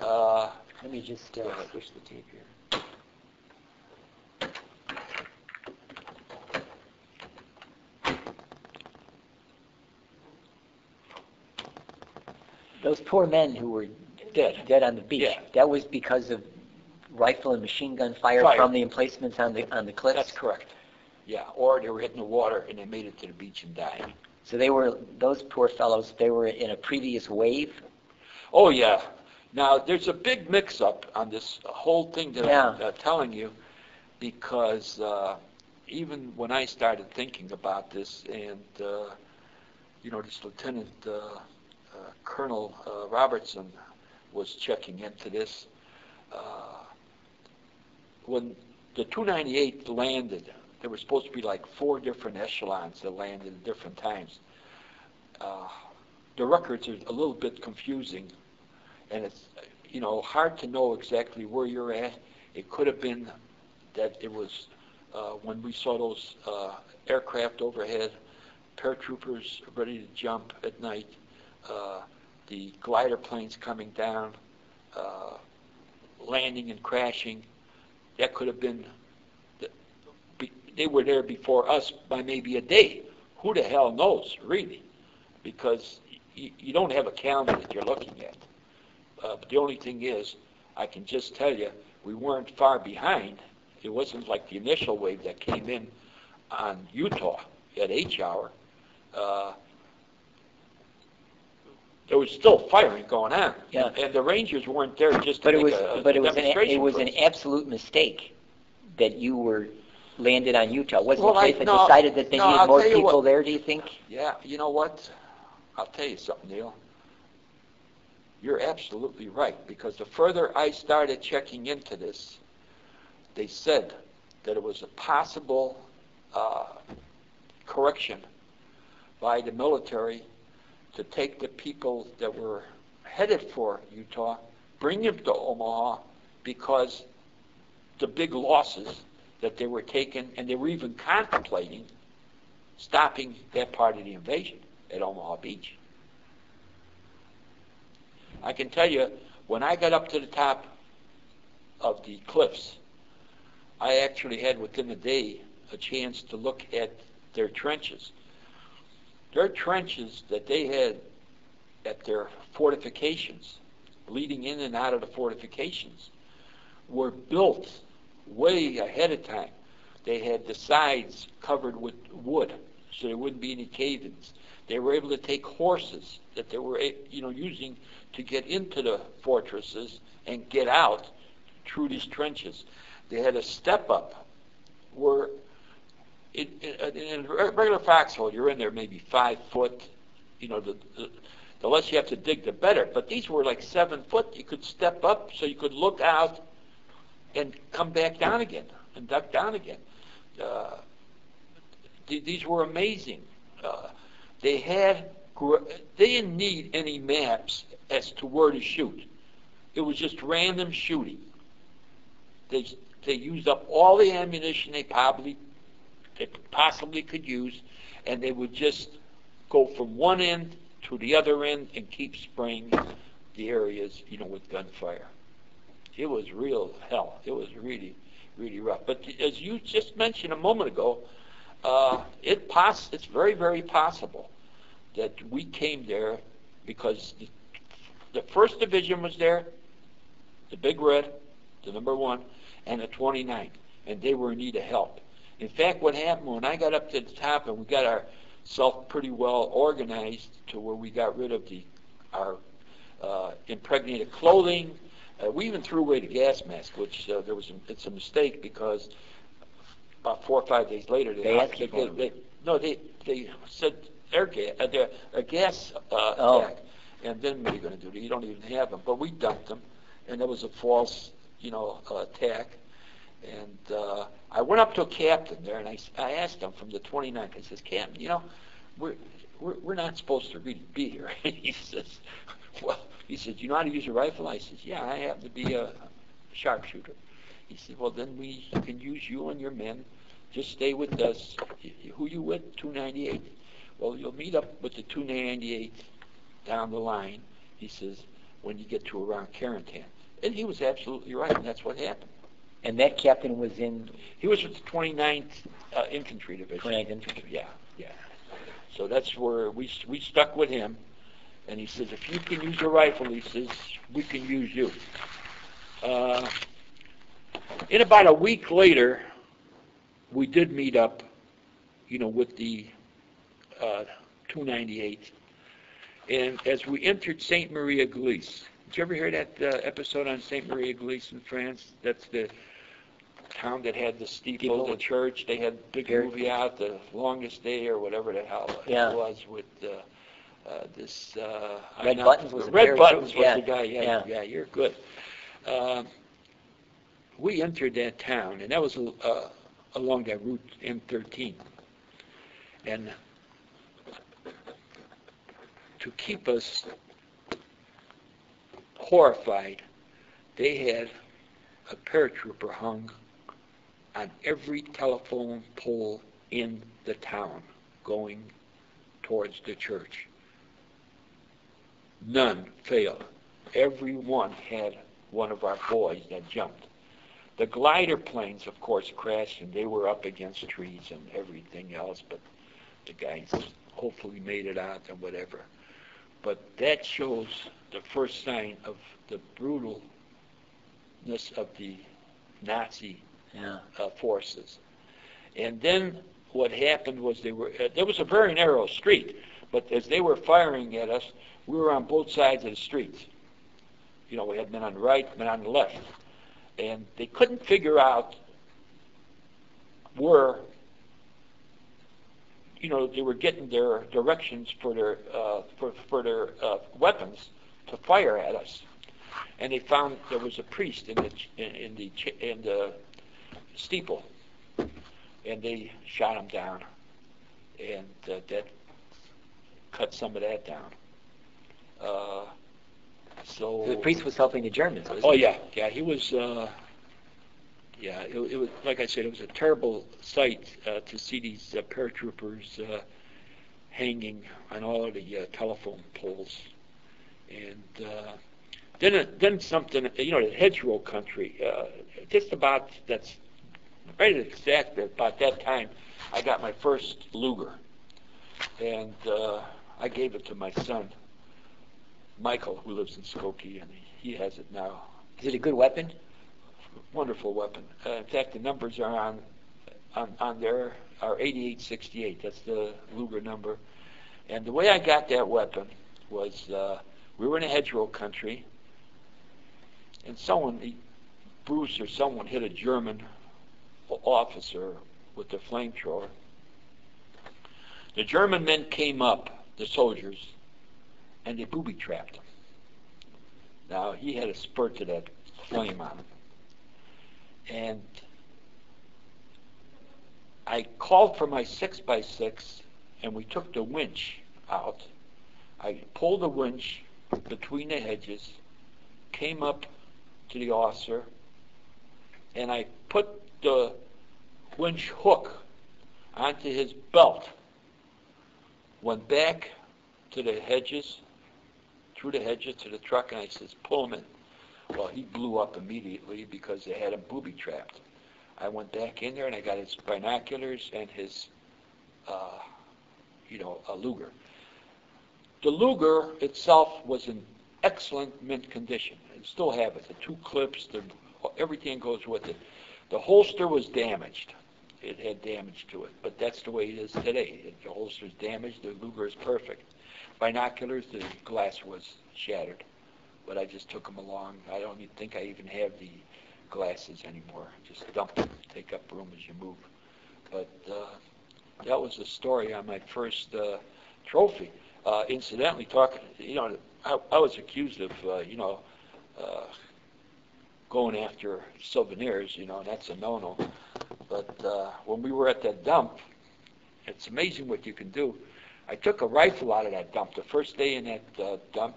Uh, Let me just uh, switch the tape here. Those poor men who were Dead. dead on the beach, Yeah. that was because of rifle and machine gun fire Fire. from the emplacements on the, on the cliffs? That's correct. Yeah, or they were hitting the water and they made it to the beach and died. So they were, those poor fellows, they were in a previous wave? Oh, yeah. Now, there's a big mix-up on this whole thing that I'm Yeah. uh, telling you, because uh, even when I started thinking about this, and, uh, you know, this Lieutenant uh, Colonel uh, Robertson was checking into this, uh, when the 298 landed, there were supposed to be like four different echelons that landed at different times. Uh, the records are a little bit confusing and it's you know hard to know exactly where you're at. It could have been that it was uh, when we saw those uh, aircraft overhead, paratroopers ready to jump at night, uh, the glider planes coming down, uh, landing and crashing. That could have been. The, be, they were there before us by maybe a day. Who the hell knows, really? Because y- you don't have a calendar that you're looking at. Uh, but the only thing is, I can just tell you, we weren't far behind. It wasn't like the initial wave that came in on Utah at H hour. Uh, there was still firing going on, Yeah. and, and the Rangers weren't there just to But it was, a, a but it was an, it was an absolute mistake that you were landed on Utah. Wasn't Well, the I- no, decided that they no, needed I'll more people what. there, do you think? Yeah, you know what? I'll tell you something, Neil. You're absolutely right, because the further I started checking into this, they said that it was a possible uh, correction by the military to take the people that were headed for Utah, bring them to Omaha, because the big losses that they were taking, and they were even contemplating stopping that part of the invasion at Omaha Beach. I can tell you, when I got up to the top of the cliffs, I actually had within a day a chance to look at their trenches. Their trenches that they had at their fortifications, leading in and out of the fortifications, were built way ahead of time. They had the sides covered with wood, so there wouldn't be any cave-ins. They were able to take horses that they were, you know, using to get into the fortresses and get out through these trenches. They had a step up where, in, in, in a regular foxhole, you're in there maybe five foot. You know, the, the the less you have to dig, the better. But these were like seven foot. You could step up so you could look out and come back down again and duck down again. Uh, th- these were amazing. Uh, they had they didn't need any maps as to where to shoot. It was just random shooting. They they used up all the ammunition they probably they possibly could use, and they would just go from one end to the other end and keep spraying the areas, you know, with gunfire. It was real hell. It was really, really rough. But as you just mentioned a moment ago, uh, it poss- it's very, very possible that we came there because the, the first division was there, the Big Red, the number one, and the 29th, and they were in need of help. In fact, what happened when I got up to the top and we got ourselves pretty well organized to where we got rid of the our uh, impregnated clothing. Uh, we even threw away the gas mask, which uh, there was a, it's a mistake because about four or five days later they, They asked you they, they, no they they said air gas uh, a gas uh, Oh. attack, and then what are you going to do? You don't even have them, but we dumped them, and it was a false you know uh, attack. And uh, I went up to a captain there, and I, I asked him from the 29th. I says, Captain, you know, we're we're, we're not supposed to really be here. he says, Well, he said, you know how to use a rifle? I says, Yeah, I happen to be a sharpshooter. He said, Well, then we can use you and your men. Just stay with us. Who you with? 298. Well, you'll meet up with the 298 down the line, He says, when you get to around Carentan. And he was absolutely right, and that's what happened. And that captain was in He was with the 29th uh, Infantry Division. 29th Infantry. Yeah, yeah. So that's where we, we stuck with him. And he says, if you can use a rifle, he says, we can use you. Uh, in about a week later, we did meet up, you know, with the uh, 298. And as we entered Saint Maria Église, did you ever hear that uh, episode on Saint Maria Église in France? That's the town that had the steeple, the church. They had big movie out, the longest day or whatever the hell Yeah. it was with uh, uh, this. Uh, Red I- Buttons was the Red Buttons was yeah, the guy. Yeah, yeah. yeah, you're good. Um, we entered that town, and that was uh, along that route M13. And to keep us horrified, they had a paratrooper hung on every telephone pole in the town going towards the church. None failed. Every one had one of our boys that jumped. The glider planes, of course, crashed, and they were up against trees and everything else, but the guys hopefully made it out and whatever. But that shows the first sign of the brutalness of the Nazi yeah. uh, forces. And then what happened was they were, uh, there was a very narrow street, but as they were firing at us, we were on both sides of the streets. You know, we had men on the right, men on the left. And they couldn't figure out where, you know, they were getting their directions for their, uh, for, for their uh, weapons to fire at us. And they found there was a priest in the, in, the, in the steeple, and they shot him down, and uh, that cut some of that down. Uh, so The priest was helping the Germans, Oh yeah, yeah. He was. Uh, yeah, it, it was like I said, it was a terrible sight uh, to see these uh, paratroopers uh, hanging on all of the uh, telephone poles, and uh, then then something. You know, the hedgerow country. Uh, just about that's right exactly about that time. I got my first Luger, and uh, I gave it to my son, Michael, who lives in Skokie, and he has it now. Is it a good weapon? Wonderful weapon. Uh, in fact, the numbers are on on, on there are 8868. That's the Luger number. And the way I got that weapon was uh, we were in a hedgerow country, and someone, Bruce or someone, hit a German officer with the flamethrower. The German men came up, the soldiers, and they booby trapped him. Now he had a spurt of that flame on him. And I called for my six by six and we took the winch out. I pulled the winch between the hedges, came up to the officer, and I put the winch hook onto his belt. Went back to the hedges, through the hedges to the truck, and I says, pull him in. Well, he blew up immediately because they had him booby trapped. I went back in there and I got his binoculars and his, uh, you know, a Luger. The Luger itself was in excellent mint condition. I still have it. The two clips, the, everything goes with it. The holster was damaged. It had damage to it, but that's the way it is today. If the holster's damaged, the Luger is perfect. Binoculars, the glass was shattered, but I just took them along. I don't even think I even have the glasses anymore. Just dump them, take up room as you move. But uh, that was the story on my first uh, trophy. Uh, incidentally, talking, you know, I, I was accused of, uh, you know, uh, going after souvenirs. You know, and that's a no-no. But uh, when we were at that dump, it's amazing what you can do. I took a rifle out of that dump the first day in that uh, dump.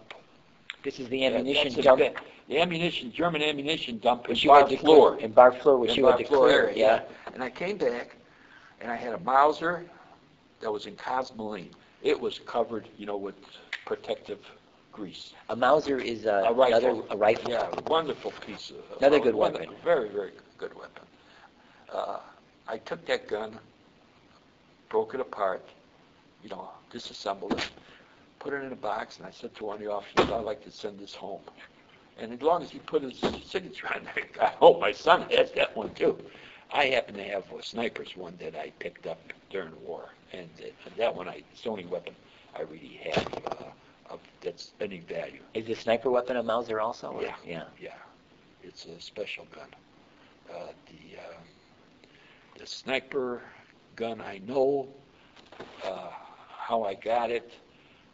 This is the ammunition dump, bit- The ammunition, German ammunition dump in which Barfleur. declared, in Barfleur, which In you had Barfleur declared, area, yeah. And I came back, and I had a Mauser that was in Cosmoline. It was covered, you know, with protective grease. A Mauser is a, A rifle. another a rifle. Yeah, wonderful piece of. Another good weapon. Very, very good weapon. Uh, I took that gun, broke it apart, you know, disassembled it, put it in a box, and I said to one of the officers, I'd like to send this home. And as long as he put his signature on it, I hope my son has that one too. I happen to have a sniper's one that I picked up during the war, and uh, that one, I, it's the only weapon I really have uh, that's any value. Is the sniper weapon a Mauser also? or- Yeah. Yeah. Yeah, it's a special gun. Uh, the, uh, the sniper gun, I know uh, how I got it,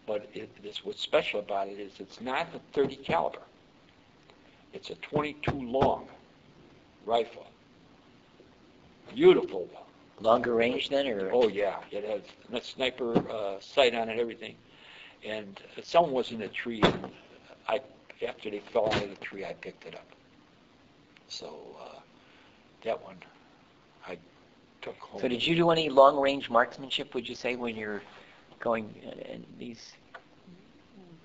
but it, this, what's special about it is it's not a 30 caliber. It's a 22 long rifle. Beautiful. Longer range then, or? Oh, yeah, it has a sniper uh, sight on it, everything. And someone was in a tree, and I, after they fell out of the tree, I picked it up. So uh, that one I took home. So did you do any long-range marksmanship, would you say, when you're going, uh, and these,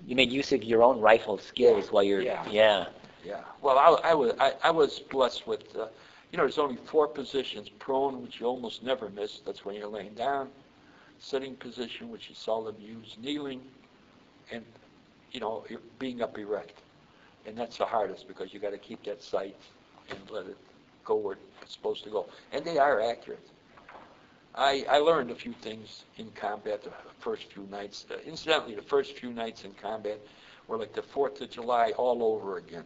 you made use of your own rifle skills while you're, Yeah. yeah. Yeah. Well, I, I was I, I was blessed with, uh, you know, there's only four positions: prone, which you almost never miss. That's when you're laying down. Sitting position, which you seldom use. Kneeling, and you know, being up erect. And that's the hardest because you got to keep that sight and let it go where it's supposed to go. And they are accurate. I, I learned a few things in combat the first few nights. Uh, incidentally, the first few nights in combat were like the 4th of July all over again.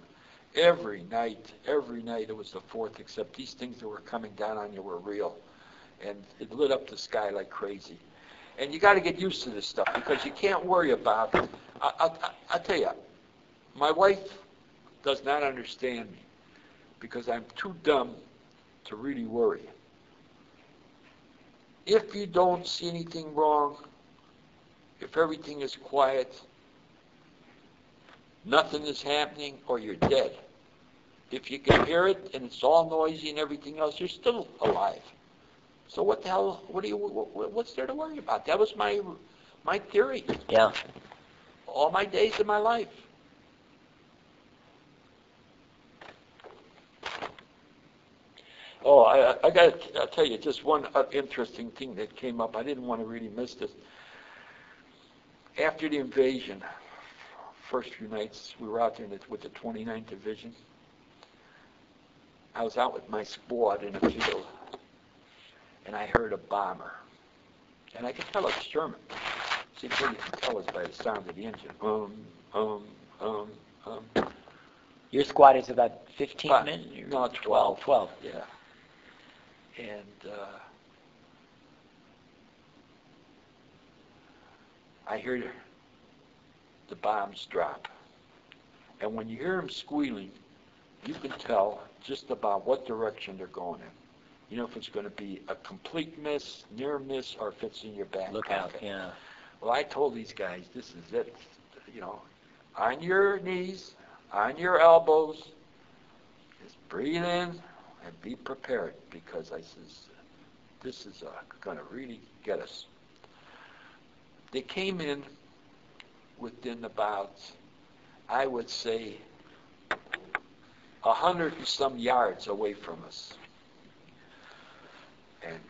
Every night, every night it was the 4th, except these things that were coming down on you were real. And it lit up the sky like crazy. And you got to get used to this stuff because you can't worry about it. I, I, I, tell you, my wife does not understand me because I'm too dumb to really worry. If you don't see anything wrong, if everything is quiet, nothing is happening, or you're dead. If you can hear it and it's all noisy and everything else, you're still alive. So what the hell? What do you? what- What's there to worry about? That was my my theory Yeah. all my days of my life. Oh, I, I got to tell you just one interesting thing that came up. I didn't want to really miss this. After the invasion, first few nights, we were out there with the 29th Division. I was out with my squad in a field, and I heard a bomber. And I could tell it's German. See, what you can tell us by the sound of the engine. Um, um, um, um. Your squad is about 15 Five- men? no, 12. 12. Yeah. And uh, I hear the bombs drop. And when you hear them squealing, you can tell just about what direction they're going in. You know if it's going to be a complete miss, near miss, or if it's in your back Look out, yeah. Well, I told these guys, this is it. You know, on your knees, on your elbows, just breathe in and be prepared because I says, this is uh, going to really get us. They came in within about, I would say, a hundred and some yards away from us. And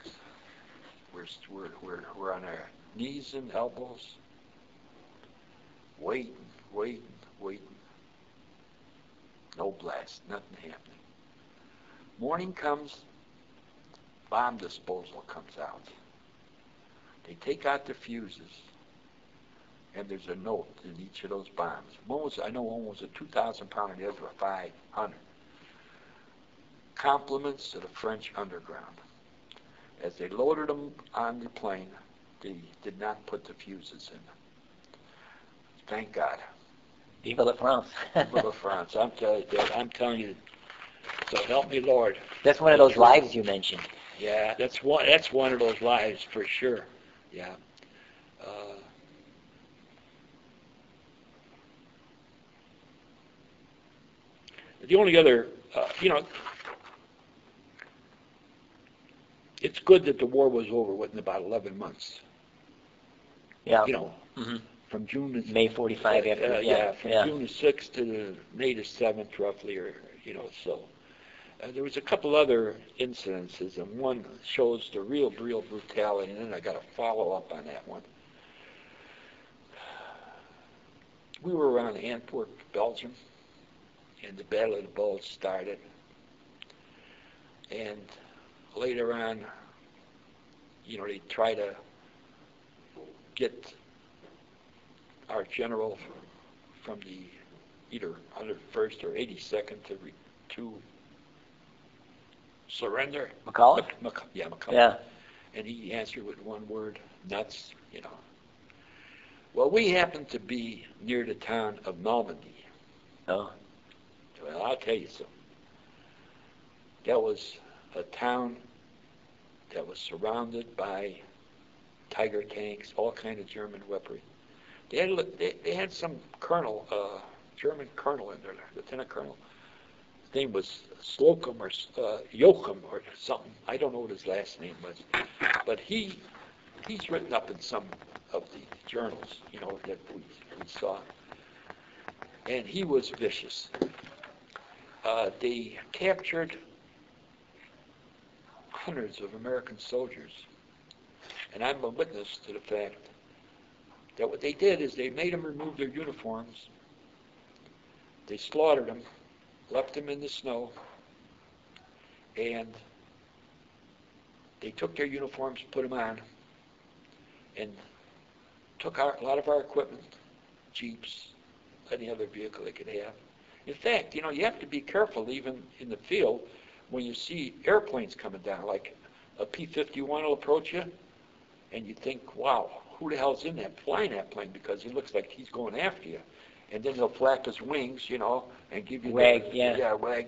we're, we're, we're, we're on our knees and elbows, waiting, waiting, waiting. No blast, nothing happening. Morning comes, bomb disposal comes out. They take out the fuses, and there's a note in each of those bombs. One was, I know one was a 2,000 pound and the other a 500. Compliments to the French underground. As they loaded them on the plane, they did not put the fuses in. Thank God. Vive la France. Little France, I'm telling you, I'm telling you. So help me, Lord. That's one of those lives you mentioned. Yeah, that's one. That's one of those lives for sure. Yeah. Uh, the only other, uh, you know, it's good that the war was over within about 11 months. Yeah. You know, hmm from June to May 45 uh, after, yeah, from yeah. June the 6th to the May the 7th roughly, or, you know, so. Uh, there was a couple other incidences, and one shows the real, real brutality, and then I got to follow up on that one. We were around Antwerp, Belgium, and the Battle of the Bulge started. And later on, you know, they try to get our general from the either 101st or 82nd to re, to surrender. McCullough? Mc, yeah, McCullough. Yeah. And he answered with one word, nuts, you know. Well, we happened to be near the town of Normandy. Oh, Well, I'll tell you something. That was a town that was surrounded by Tiger tanks, all kind of German weaponry. They had they, they had some colonel, uh, German colonel in there, lieutenant colonel. His name was Slocum or uh, Joachim or something. I don't know what his last name was, but he he's written up in some of the journals, you know, that we, we saw. And he was vicious. Uh, they captured hundreds of American soldiers. And I'm a witness to the fact that what they did is they made them remove their uniforms. They slaughtered them, left them in the snow, and they took their uniforms, put them on, and took our, a lot of our equipment, jeeps, any other vehicle they could have. In fact, you know, you have to be careful even in the field when you see airplanes coming down, like a P-51 will approach you, and you think, wow, who the hell's in that, flying that plane? Because he looks like he's going after you. And then he'll flap his wings, you know, and give you Wag, the, yeah. yeah, wag,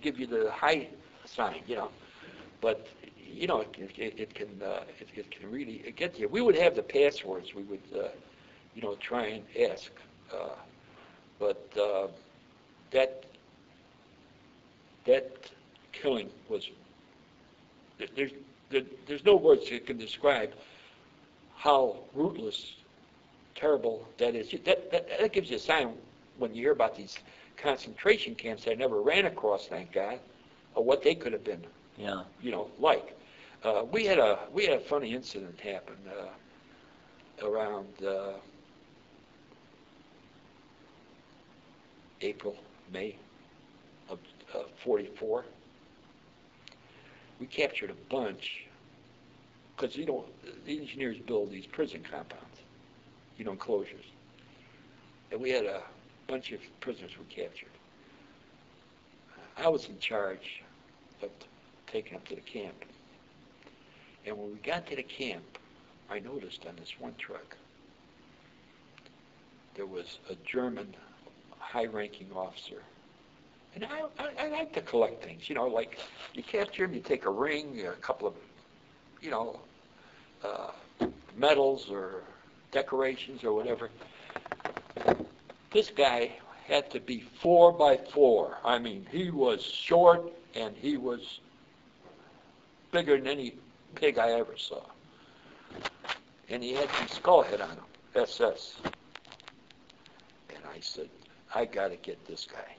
give you the high sign, you know. But you know, it, it, it can uh, it, it can really get to you. We would have the passwords. We would, uh, you know, try and ask. Uh, but uh, that that killing was there's there's no words that can describe how rootless, terrible that is. That, that that gives you a sign when you hear about these concentration camps I never ran across, thank God, of what they could have been yeah. you know, like. Uh, we had a we had a funny incident happen uh, around uh, April, May of uh, '44. We captured a bunch because you know the engineers build these prison compounds, you know, enclosures, and we had a bunch of prisoners we captured. I was in charge of taking them to the camp. And when we got to the camp, I noticed on this one truck, there was a German high-ranking officer. And I, I, I like to collect things, you know, like you capture him, you take a ring, a couple of, you know, uh, medals or decorations or whatever. This guy had to be four by four. I mean, he was short and he was bigger than any pig I ever saw. And he had some skull head on him, SS. And I said, I got to get this guy.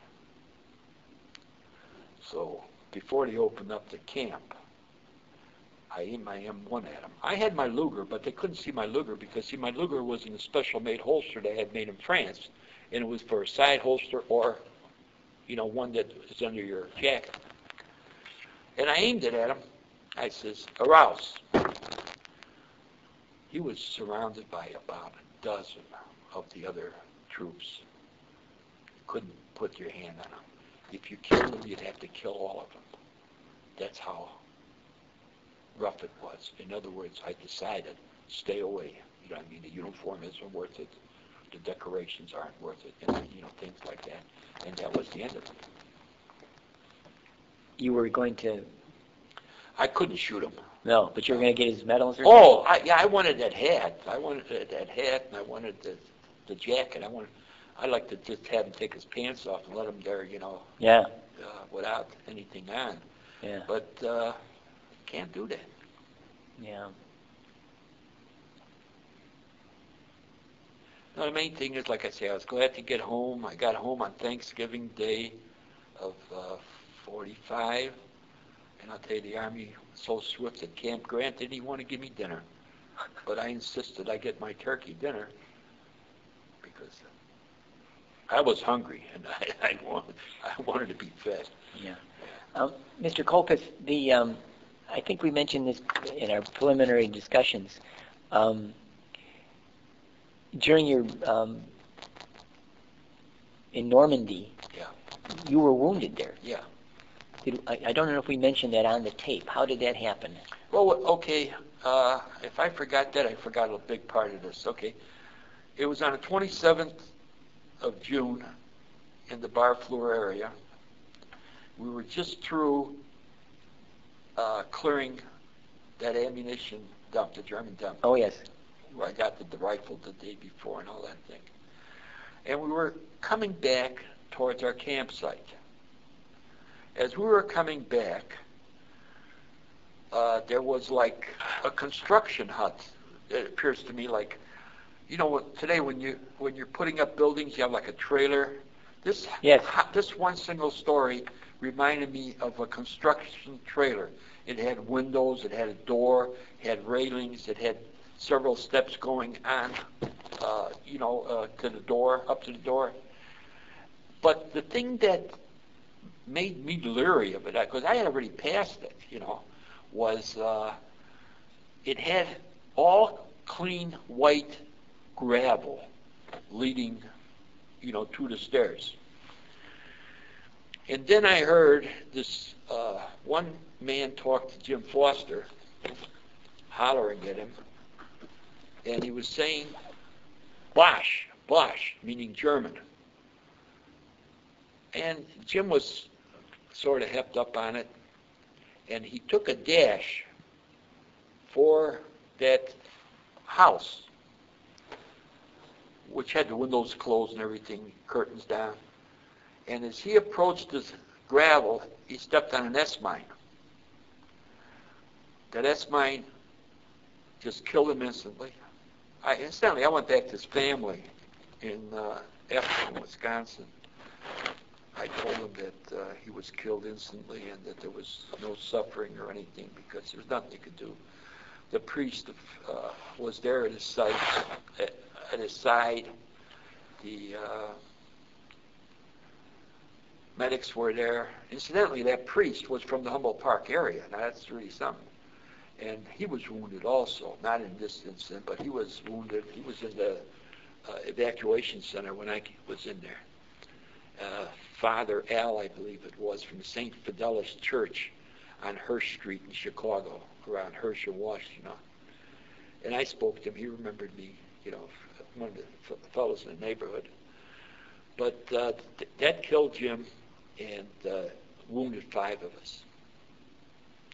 So before they opened up the camp, I aimed my M1 at him. I had my Luger, but they couldn't see my Luger because, see, my Luger was in a special made holster they had made in France, and it was for a side holster or, you know, one that is under your jacket. And I aimed it at him. I says, arouse. He was surrounded by about a dozen of the other troops. Couldn't put your hand on him. If you killed him, you'd have to kill all of them. That's how rough it was. In other words, I decided, stay away. You know, I mean, the uniform isn't worth it. The decorations aren't worth it, and you know things like that. And that was the end of it. You were going to, I couldn't shoot him. no, but you were going to get his medals or Oh, I, yeah, I wanted that hat. I wanted that, that hat, and I wanted the the jacket. I wanted. I'd like to just have him take his pants off and let him there, you know, Yeah, uh, without anything on. yeah, But uh, can't do that. yeah. No, the main thing is, like I say, I was glad to get home. I got home on Thanksgiving Day of uh, 45, and I'll tell you, the Army was so swift at Camp Grant they didn't even want to give me dinner. But I insisted I get my turkey dinner because I was hungry and I, I, wanted, I wanted to be fed. Yeah. Um, Mr. Kolpas, the, um, I think we mentioned this in our preliminary discussions. Um, during your um, in Normandy, Yeah. you were wounded there. Yeah. Did, I, I don't know if we mentioned that on the tape. How did that happen? Well, okay, uh, if I forgot that, I forgot a big part of this. Okay. It was on the 27th of June in the Barfleur area. We were just through uh, clearing that ammunition dump, the German dump. Oh yes. where I got the, the rifle the day before and all that thing. And we were coming back towards our campsite. As we were coming back, uh, there was like a construction hut. It appears to me like, you know, what today when you when you're putting up buildings, you have like a trailer. This Yes. this one single story reminded me of a construction trailer. It had windows, it had a door, it had railings, it had several steps going on, uh, you know, uh, to the door, up to the door. But the thing that made me leery of it, because I had already passed it, you know, was uh, it had all clean white gravel leading, you know, to the stairs. And then I heard this uh, one man talk to Jim Foster, hollering at him, and he was saying, Boche, Boche, meaning German. And Jim was sort of hepped up on it, and he took a dash for that house, which had the windows closed and everything, curtains down. And as he approached this gravel, he stepped on an S mine. That S mine just killed him instantly. I, incidentally, I went back to his family in uh, Wisconsin. I told him that uh, he was killed instantly and that there was no suffering or anything because there was nothing he could do. The priest uh, was there at his side. At, at his side, the uh, medics were there. Incidentally, that priest was from the Humboldt Park area. Now that's really something. And he was wounded also, not in this incident, but he was wounded. He was in the uh, evacuation center when I was in there. Uh, Father Al, I believe it was, from St. Fidelis Church on Hirsch Street in Chicago, around Hirsch and Washtenaw. And I spoke to him. He remembered me, you know, one of the fellows in the neighborhood. But uh, th- that killed Jim and uh, wounded five of us.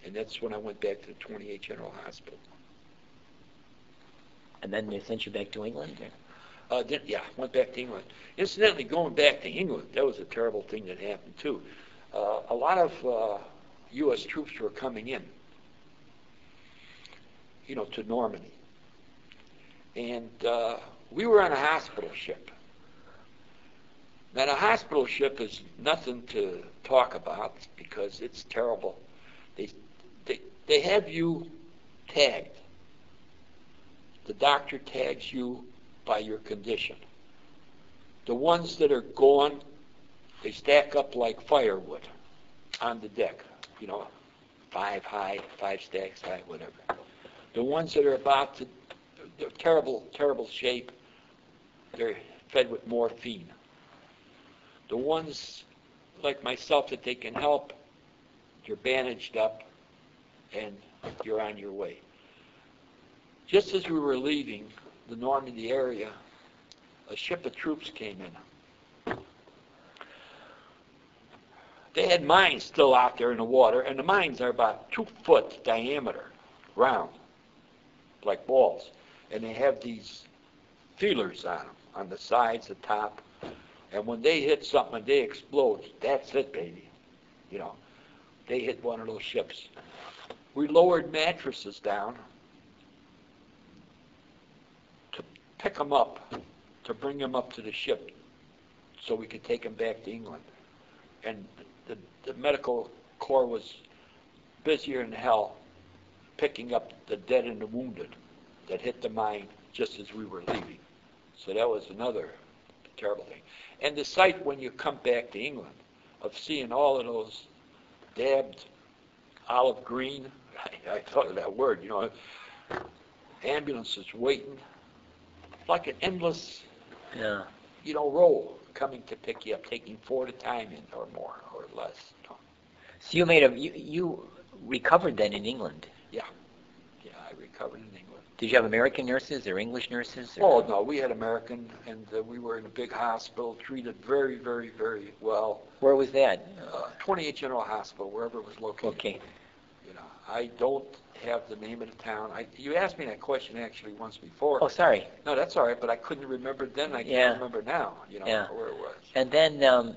And that's when I went back to the 28 General Hospital. And then they sent you back to England. or- Uh, then, yeah, went back to England. Incidentally, going back to England, that was a terrible thing that happened too. Uh, a lot of uh, U.S. troops were coming in, you know, to Normandy, and uh, we were on a hospital ship. Now, the hospital ship is nothing to talk about because it's terrible. They they they have you tagged. The doctor tags you by your condition. The ones that are gone, they stack up like firewood on the deck, you know, five high, five stacks high, whatever. The ones that are about to, terrible, terrible shape, they're fed with morphine. The ones like myself that they can help, you're bandaged up and you're on your way. Just as we were leaving the Normandy area, a ship of troops came in. They had mines still out there in the water, and the mines are about two foot diameter, round, like balls. And they have these feelers on them, on the sides, the top. And when they hit something they explode, that's it, baby. You know, they hit one of those ships. We lowered mattresses down to pick them up to bring them up to the ship so we could take them back to England. And the, the medical corps was busier than hell picking up the dead and the wounded that hit the mine just as we were leaving. So that was another terrible thing. And the sight when you come back to England of seeing all of those dabbed olive green, I, I thought of that word, you know, ambulances waiting, like an endless, Yeah. you know, row coming to pick you up, taking four at a time in or more or less. You know. So you made a you, you recovered then in England. Yeah. Yeah, I recovered in England. Did you have American nurses or English nurses? Or? Oh, no, we had American, and uh, we were in a big hospital, treated very, very, very well. Where was that? Uh, 28 General Hospital, wherever it was located. Okay. You know, I don't have the name of the town. I, you asked me that question actually once before. Oh, sorry. No, that's all right, but I couldn't remember then. I can't Yeah. remember now. You know Yeah. where it was. And then, um,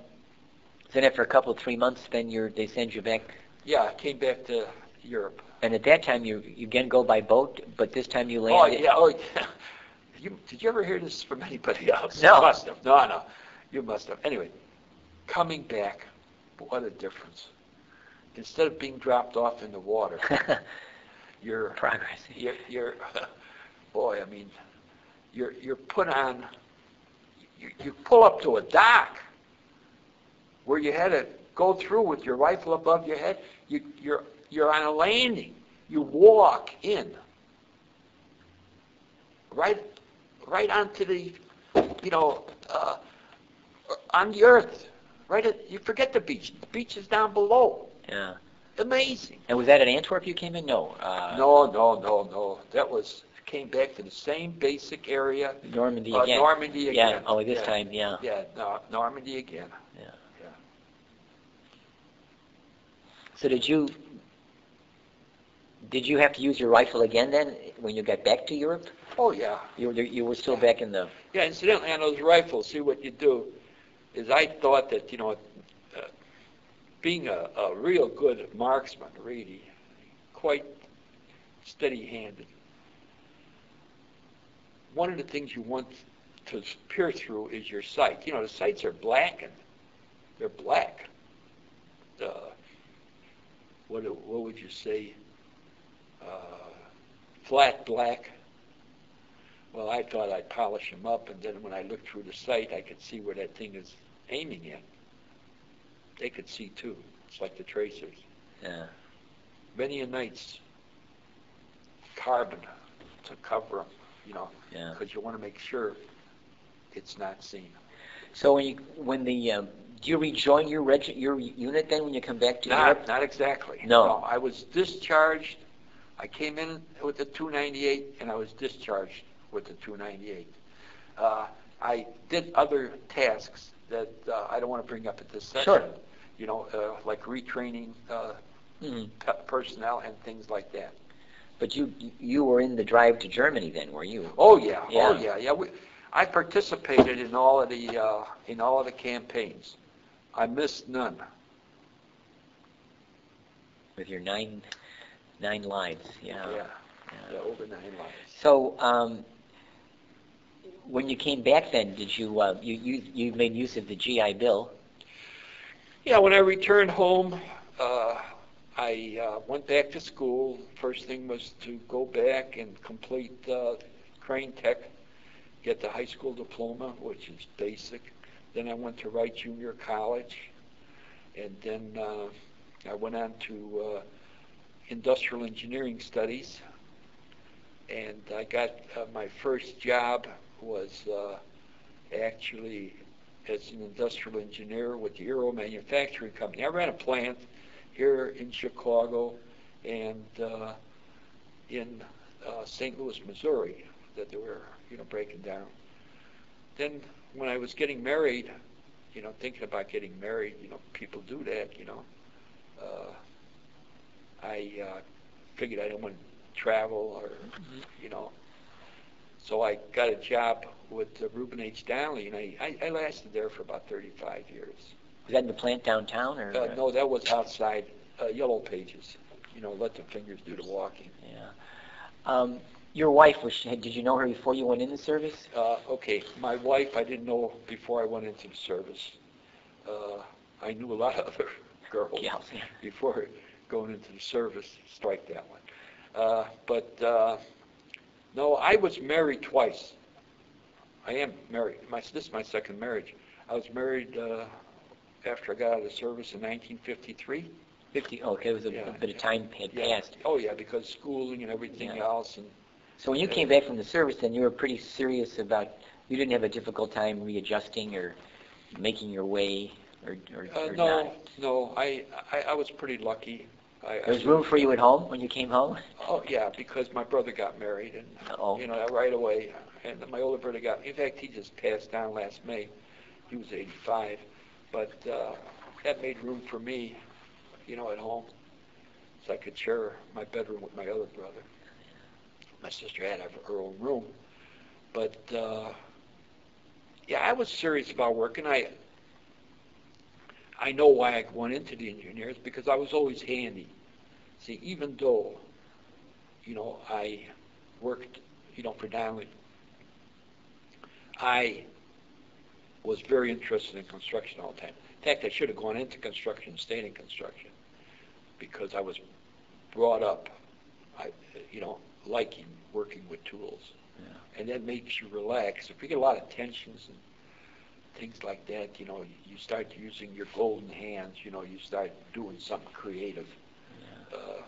then after a couple, three months, then you're they send you back. Yeah, I came back to Europe. And at that time, you you again go by boat, but this time you land. Oh yeah, oh yeah. You, did you ever hear this from anybody else? No. You must have. No, no. You must have. Anyway, coming back, what a difference. Instead of being dropped off in the water, you're Progress. you're, you're boy, I mean, you're you're put on. You, you pull up to a dock where you had to go through with your rifle above your head. You you're you're on a landing. You walk in right right onto the you know uh, on the earth. Right at you forget the beach. The beach is down below. Yeah. Amazing. And was that at Antwerp you came in? No. Uh, No, no, no, no. That was came back to the same basic area. Normandy Uh, again. Normandy Yeah. again. Oh, this Yeah. time, yeah. Yeah, no, Normandy again. Yeah. Yeah. So did you did you have to use your rifle again then when you got back to Europe? Oh yeah, You were you were still Yeah. back in the yeah. Incidentally, on those rifles, see what you do is I thought that you know, uh, being a, a real good marksman, really, quite steady-handed. One of the things you want to peer through is your sight. You know, the sights are blackened; they're black. Uh, what what would you say? Uh, flat black. Well, I thought I'd polish them up, and then when I looked through the sight, I could see where that thing is aiming at. They could see too. It's like the tracers. yeah. Many a nights, carbon to cover them, you know, Yeah. because you want to make sure it's not seen. So when you when the um, do you rejoin your reg- your unit then when you come back to Not, Europe? not exactly. No. I was discharged. I came in with the 298, and I was discharged with the 298. Uh, I did other tasks that uh, I don't want to bring up at this session. Sure. You know, uh, like retraining uh, Mhm. pe- personnel and things like that. But you you were in the drive to Germany then, were you? Oh yeah, oh Yeah. yeah, yeah. We, I participated in all of the uh, in all of the campaigns. I missed none. With your nine nine lives, yeah. yeah, yeah. over nine lives. So um, when you came back then, did you uh, you you you made use of the GI Bill? Yeah, when I returned home, uh, I uh, went back to school. First thing was to go back and complete uh, Crane Tech, get the high school diploma, which is basic. Then I went to Wright Junior College, and then uh, I went on to uh, industrial engineering studies. And I got uh, my first job was uh, actually as an industrial engineer with the Aero Manufacturing Company. I ran a plant here in Chicago and uh, in uh, St. Louis, Missouri, that they were, you know, breaking down. Then when I was getting married, you know, thinking about getting married, you know, people do that, you know. I uh, figured I didn't want to travel or, you know. So I got a job with uh, Reuben H. Donnelley, and I, I, I lasted there for about 35 years. Was that in the plant downtown or? Uh, no, that was outside uh, Yellow Pages. You know, let the fingers do the walking. Yeah. Um, Your wife was. Did you know her before you went in the service? Uh, okay, my wife I didn't know before I went into the service. Uh, I knew a lot of other girls Yeah. before going into the service. Strike that one. Uh, but uh, no, I was married twice. I am married. My, this is my second marriage. I was married uh, after I got out of the service in 1953. Fifty. oh, Okay, it was a, Yeah. a bit of time had Yeah. passed. Oh yeah, because schooling and everything Yeah. else, and So when you came back from the service, then you were pretty serious about. You didn't have a difficult time readjusting or making your way, or, or, uh, or no, not. no, I, I I was pretty lucky. I, There was I, room for you at home when you came home. Oh yeah, because my brother got married, and Oh. you know right away, and my older brother got. In fact, he just passed down last May. He was 85, but uh, that made room for me, you know, at home, so I could share my bedroom with my other brother. My sister had her own room, but uh, yeah, I was serious about working. I I know why I went into the engineers because I was always handy. See, even though you know, I worked, you know, predominantly. I was very interested in construction all the time. In fact, I should have gone into construction, stayed in construction, because I was brought up, I, you know, liking working with tools. Yeah. And that makes you relax. If you get a lot of tensions and things like that, you know, you start using your golden hands, you know, you start doing something creative. Uh,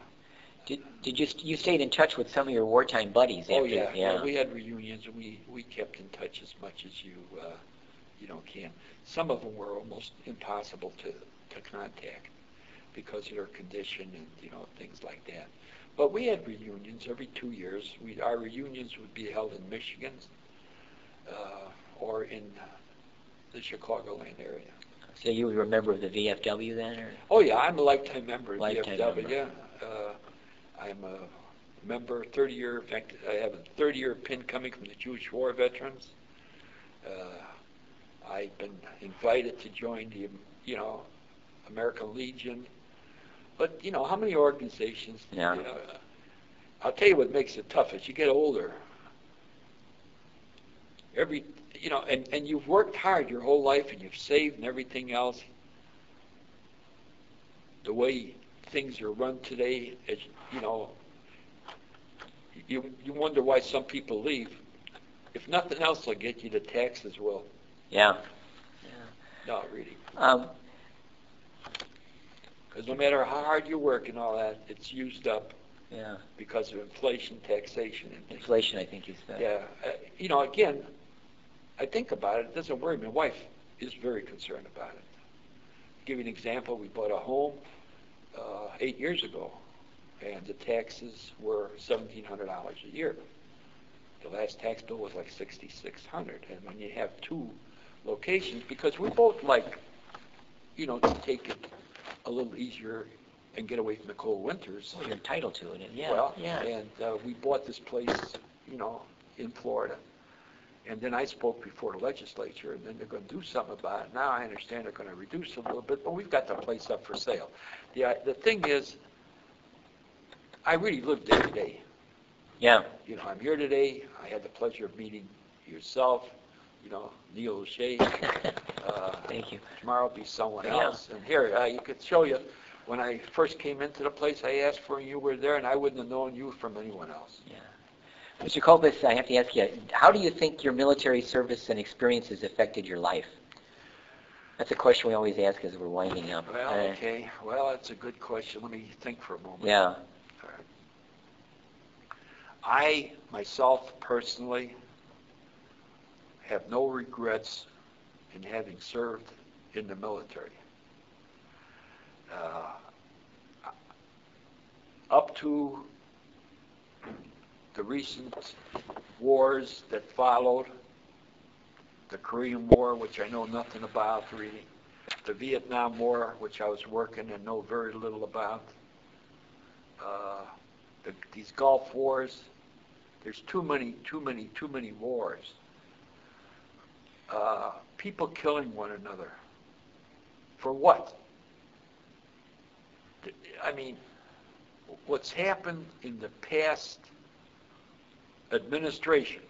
Did did you st- you stayed in touch with some of your wartime buddies? Oh, after, yeah, yeah. yeah, we had reunions, and we, we kept in touch as much as you, uh, you know, can. Some of them were almost impossible to, to contact because of their condition and, you know, things like that. But we had reunions every two years. We, our reunions would be held in Michigan, uh, or in the Chicagoland area. So you were a member of the VFW then, or? Oh, yeah, I'm a lifetime member of Lifetime VFW. member. Yeah. Uh, I'm a member, 30 year, in fact, I have a 30 year pin coming from the Jewish War veterans. Uh, I've been invited to join the, you know, American Legion. But, you know, how many organizations? Yeah. You know, I'll tell you what makes it tough. As you get older, every, you know, and, and you've worked hard your whole life and you've saved and everything else. The way things are run today, as you know, you you wonder why some people leave. If nothing else they'll get you, the taxes will. Yeah. Yeah. No, really. Um, Because no matter how hard you work and all that, it's used up yeah. because of inflation, taxation, and things. Inflation, I think, is the. Yeah, uh, you know, again, I think about it. It doesn't worry me. My wife is very concerned about it. give you an example. We bought a home uh, eight years ago, and the taxes were seventeen hundred dollars a year. The last tax bill was like sixty-six hundred, and when you have two locations, because we both like, you know, to take it a little easier and get away from the cold winters. Well, you're entitled to it, and yeah. Well, yeah. and uh, we bought this place, you know, in Florida. And then I spoke before the legislature, and then they're going to do something about it. Now I understand they're going to reduce a little bit, but we've got the place up for sale. The, uh, the thing is, I really live day to day. yeah. You know, I'm here today. I had the pleasure of meeting yourself, you know, Neil O'Shea. Uh, Thank you. Tomorrow will be someone Yeah. else. And here, uh, you could show you, when I first came into the place, I asked for you, you were there, and I wouldn't have known you from anyone else. Yeah. Mr. Kolpas, I have to ask you, how do you think your military service and experiences affected your life? That's a question we always ask as we're winding up. Well, Uh, okay, well, that's a good question. Let me think for a moment. Yeah. I, myself personally, have no regrets in having served in the military. Uh, up to the recent wars that followed, the Korean War, which I know nothing about the Vietnam War, which I was working and know very little about, uh, the, these Gulf wars, there's too many, too many, too many wars. Uh, people killing one another. For what? I mean, what's happened in the past administration,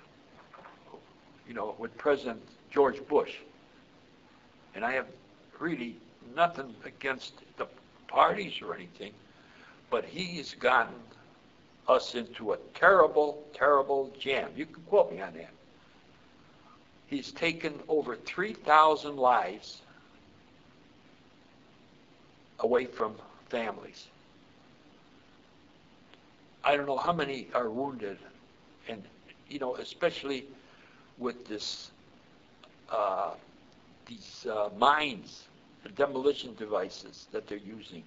you know, with President George Bush. And I have really nothing against the parties or anything, but he's gotten us into a terrible, terrible jam. You can quote me on that. He's taken over 3,000 lives away from families. I don't know how many are wounded, and you know, especially with this, uh, these uh, mines, the demolition devices that they're using.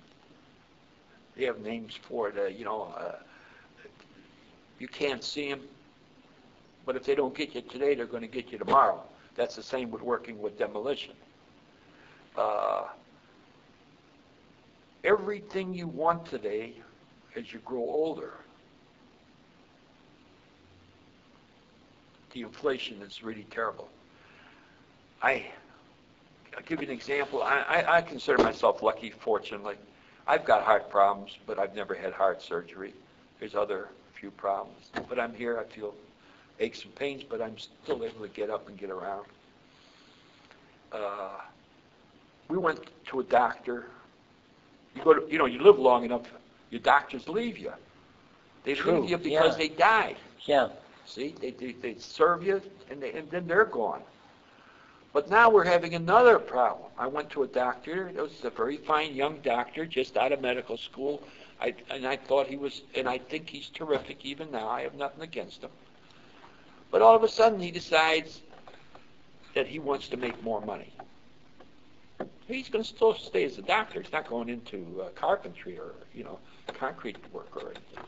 They have names for it. Uh, you know, uh, you can't see them, but if they don't get you today, they're going to get you tomorrow. That's the same with working with demolition. Uh, everything you want today as you grow older. The inflation is really terrible. I, I'll give you an example. I, I, I consider myself lucky, fortunately. I've got heart problems, but I've never had heart surgery. There's other few problems. But I'm here. I feel aches and pains, but I'm still able to get up and get around. Uh, we went to a doctor you go to, you know, you live long enough, your doctors leave you. They True, leave you because yeah. they died. Yeah. See, they, they, they serve you, and, they, and then they're gone. But now we're having another problem. I went to a doctor. It was a very fine young doctor, just out of medical school. I, and I thought he was, and I think he's terrific even now. I have nothing against him. But all of a sudden, he decides that he wants to make more money. He's going to still stay as a doctor. He's not going into uh, carpentry or, you know, concrete work or anything.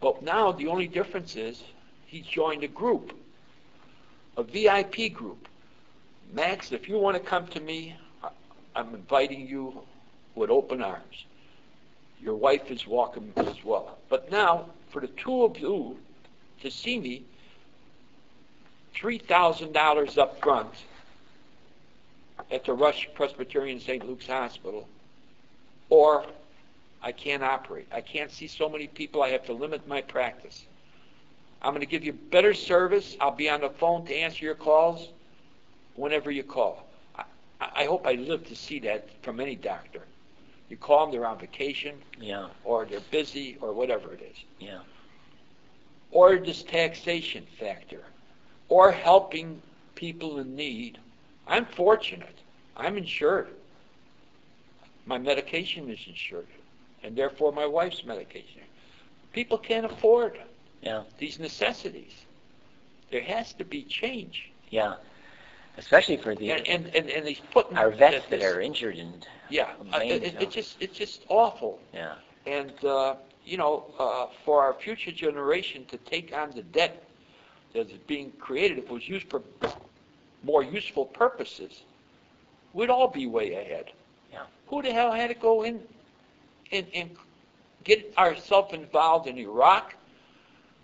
But now the only difference is he's joined a group, a VIP group. Max, if you want to come to me, I'm inviting you with open arms. Your wife is welcome as well. But now, for the two of you to see me, $3,000 up front at the Rush Presbyterian St. Luke's Hospital, or I can't operate. I can't see so many people. I have to limit my practice. I'm going to give you better service. I'll be on the phone to answer your calls whenever you call. I, I hope I live to see that from any doctor. You call them, they're on vacation, Yeah. or they're busy, or whatever it is. Yeah. Or this taxation factor, or helping people in need. I'm fortunate. I'm insured. My medication is insured, and therefore my wife's medication. People can't afford Yeah. these necessities. There has to be change. Yeah. Especially for the And, and, and, and he's putting our vets that this- are injured and yeah, uh, it, it, it's just it's just awful. yeah. And uh, you know, uh, for our future generation to take on the debt that is being created, if it was used for more useful purposes, we'd all be way ahead. Yeah. Who the hell had to go in and, and get ourselves involved in Iraq,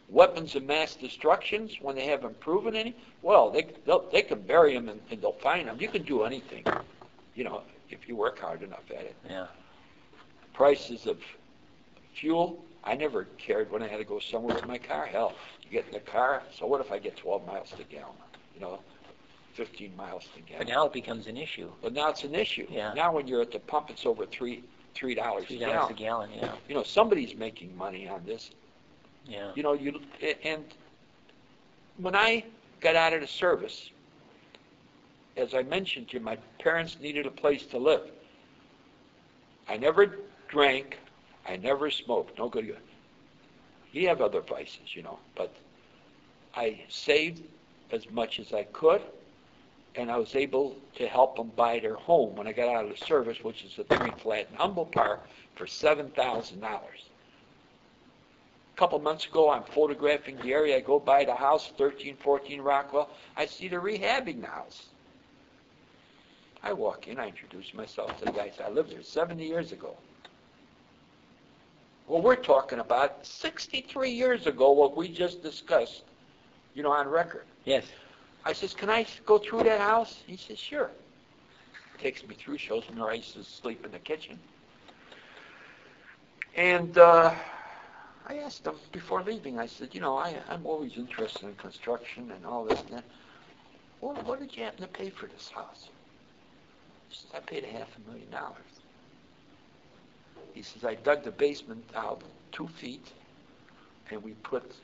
weapons of mass destructions when they haven't proven any? Well, they they'll, can bury them and, and they'll find them. You can do anything, you know, if you work hard enough at it. Yeah. Prices of fuel. I never cared when I had to go somewhere with my car. Hell, you get in the car. So what if I get 12 miles to gallon? You know, 15 miles to But gallon. now it becomes an issue. But now it's an issue. Yeah. Now when you're at the pump, it's over three three dollars a dollars a gallon. gallon. Yeah. You know, somebody's making money on this. Yeah. You know, you and when I got out of the service, as I mentioned to you, my parents needed a place to live. I never drank. I never smoked. No good. You have other vices, you know, but I saved as much as I could, and I was able to help them buy their home when I got out of the service, which is a three-flat in Humboldt Park, for seven thousand dollars. A couple months ago, I'm photographing the area. I go by the house, 1314 Rockwell. I see they're rehabbing the house. I walk in, I introduce myself to the guys. I lived there 70 years ago. Well, we're talking about 63 years ago, what we just discussed, you know, on record. Yes. I says, can I go through that house? He says, sure. Takes me through, shows me where I used to sleep in the kitchen. And uh, I asked him before leaving, I said, you know, I, I'm always interested in construction and all this and that. Well, what did you happen to pay for this house? He says, I paid a half a million dollars. He says, I dug the basement out two feet, and we put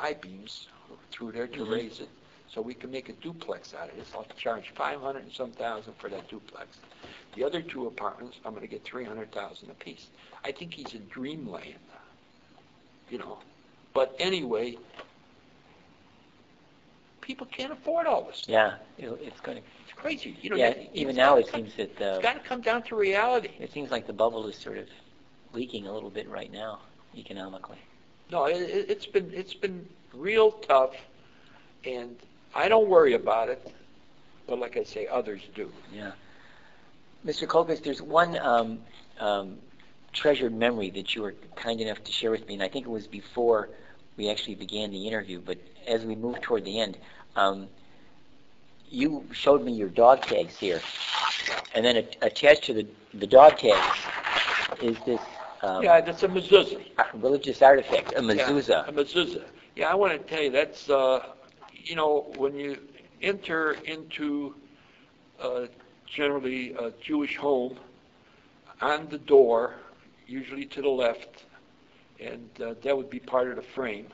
I-beams through there to Mhm. raise it, so we can make a duplex out of this. I'll charge five hundred and some thousand for that duplex. The other two apartments, I'm gonna get three hundred thousand apiece. I think he's in dreamland, you know. But anyway, people can't afford all this. Yeah, it's going to, It's crazy, you know. yeah, you- even now it come- seems that, It's uh, gotta come down to reality. it seems like the bubble is sort of leaking a little bit right now, economically. No, it, it's been, it's been real tough, and I don't worry about it, but like I say, others do. Yeah. Mr. Kolpas, there's one um, um, treasured memory that you were kind enough to share with me, and I think it was before we actually began the interview, but as we moved toward the end, um, you showed me your dog tags here, and then a- attached to the, the dog tags is this um, Yeah, that's a mezuzah. religious artifact, a Yeah, mezuzah. A mezuzah. Yeah, I want to tell you, that's, uh, you know, when you enter into uh, generally a Jewish home, on the door, usually to the left, and uh, that would be part of the frame,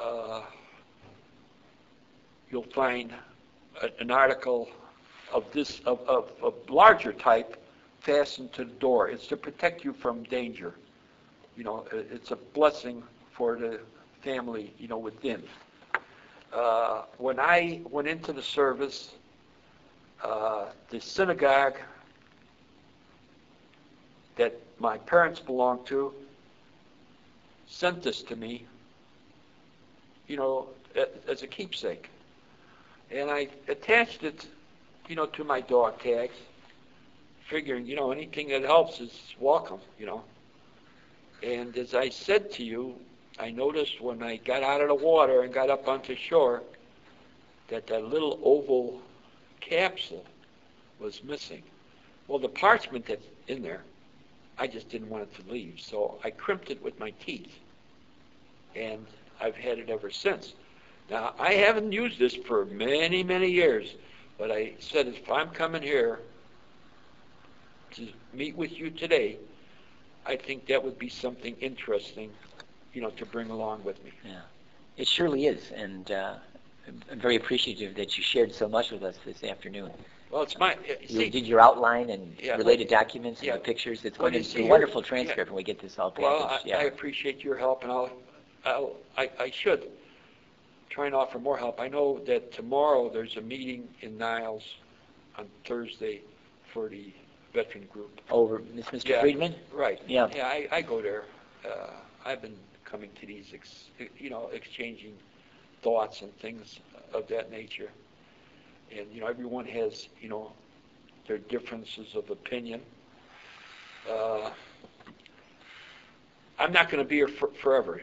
uh, you'll find a- an article of this, of, of, of larger type fastened to the door. It's to protect you from danger. You know, it's a blessing for the family, you know, within. Uh, when I went into the service, uh, the synagogue that my parents belonged to sent this to me, you know, as a keepsake. And I attached it, you know, to my dog tags, figuring, you know, anything that helps is welcome, you know. And as I said to you, I noticed when I got out of the water and got up onto shore that that little oval capsule was missing. Well, the parchment that's in there, I just didn't want it to leave, so I crimped it with my teeth. And I've had it ever since. Now, I haven't used this for many, many years, but I said if I'm coming here to meet with you today, I think that would be something interesting, you know, to bring along with me. Yeah, it surely is, and uh, I'm very appreciative that you shared so much with us this afternoon. Well, it's my, uh, You did your outline and Yeah, related documents and yeah. the pictures. It's going to be a wonderful yeah. transcript when we get this all well, I, yeah. I appreciate your help, and I'll, I'll, I, I should try and offer more help. I know that tomorrow there's a meeting in Niles on Thursday for the veteran group. Over, Mr. Yeah. Friedman? Right. Yeah. Yeah, I, I go there. Uh, I've been coming to these, ex, you know, exchanging thoughts and things of that nature. And, you know, everyone has, you know, their differences of opinion. Uh, I'm not going to be here for, forever.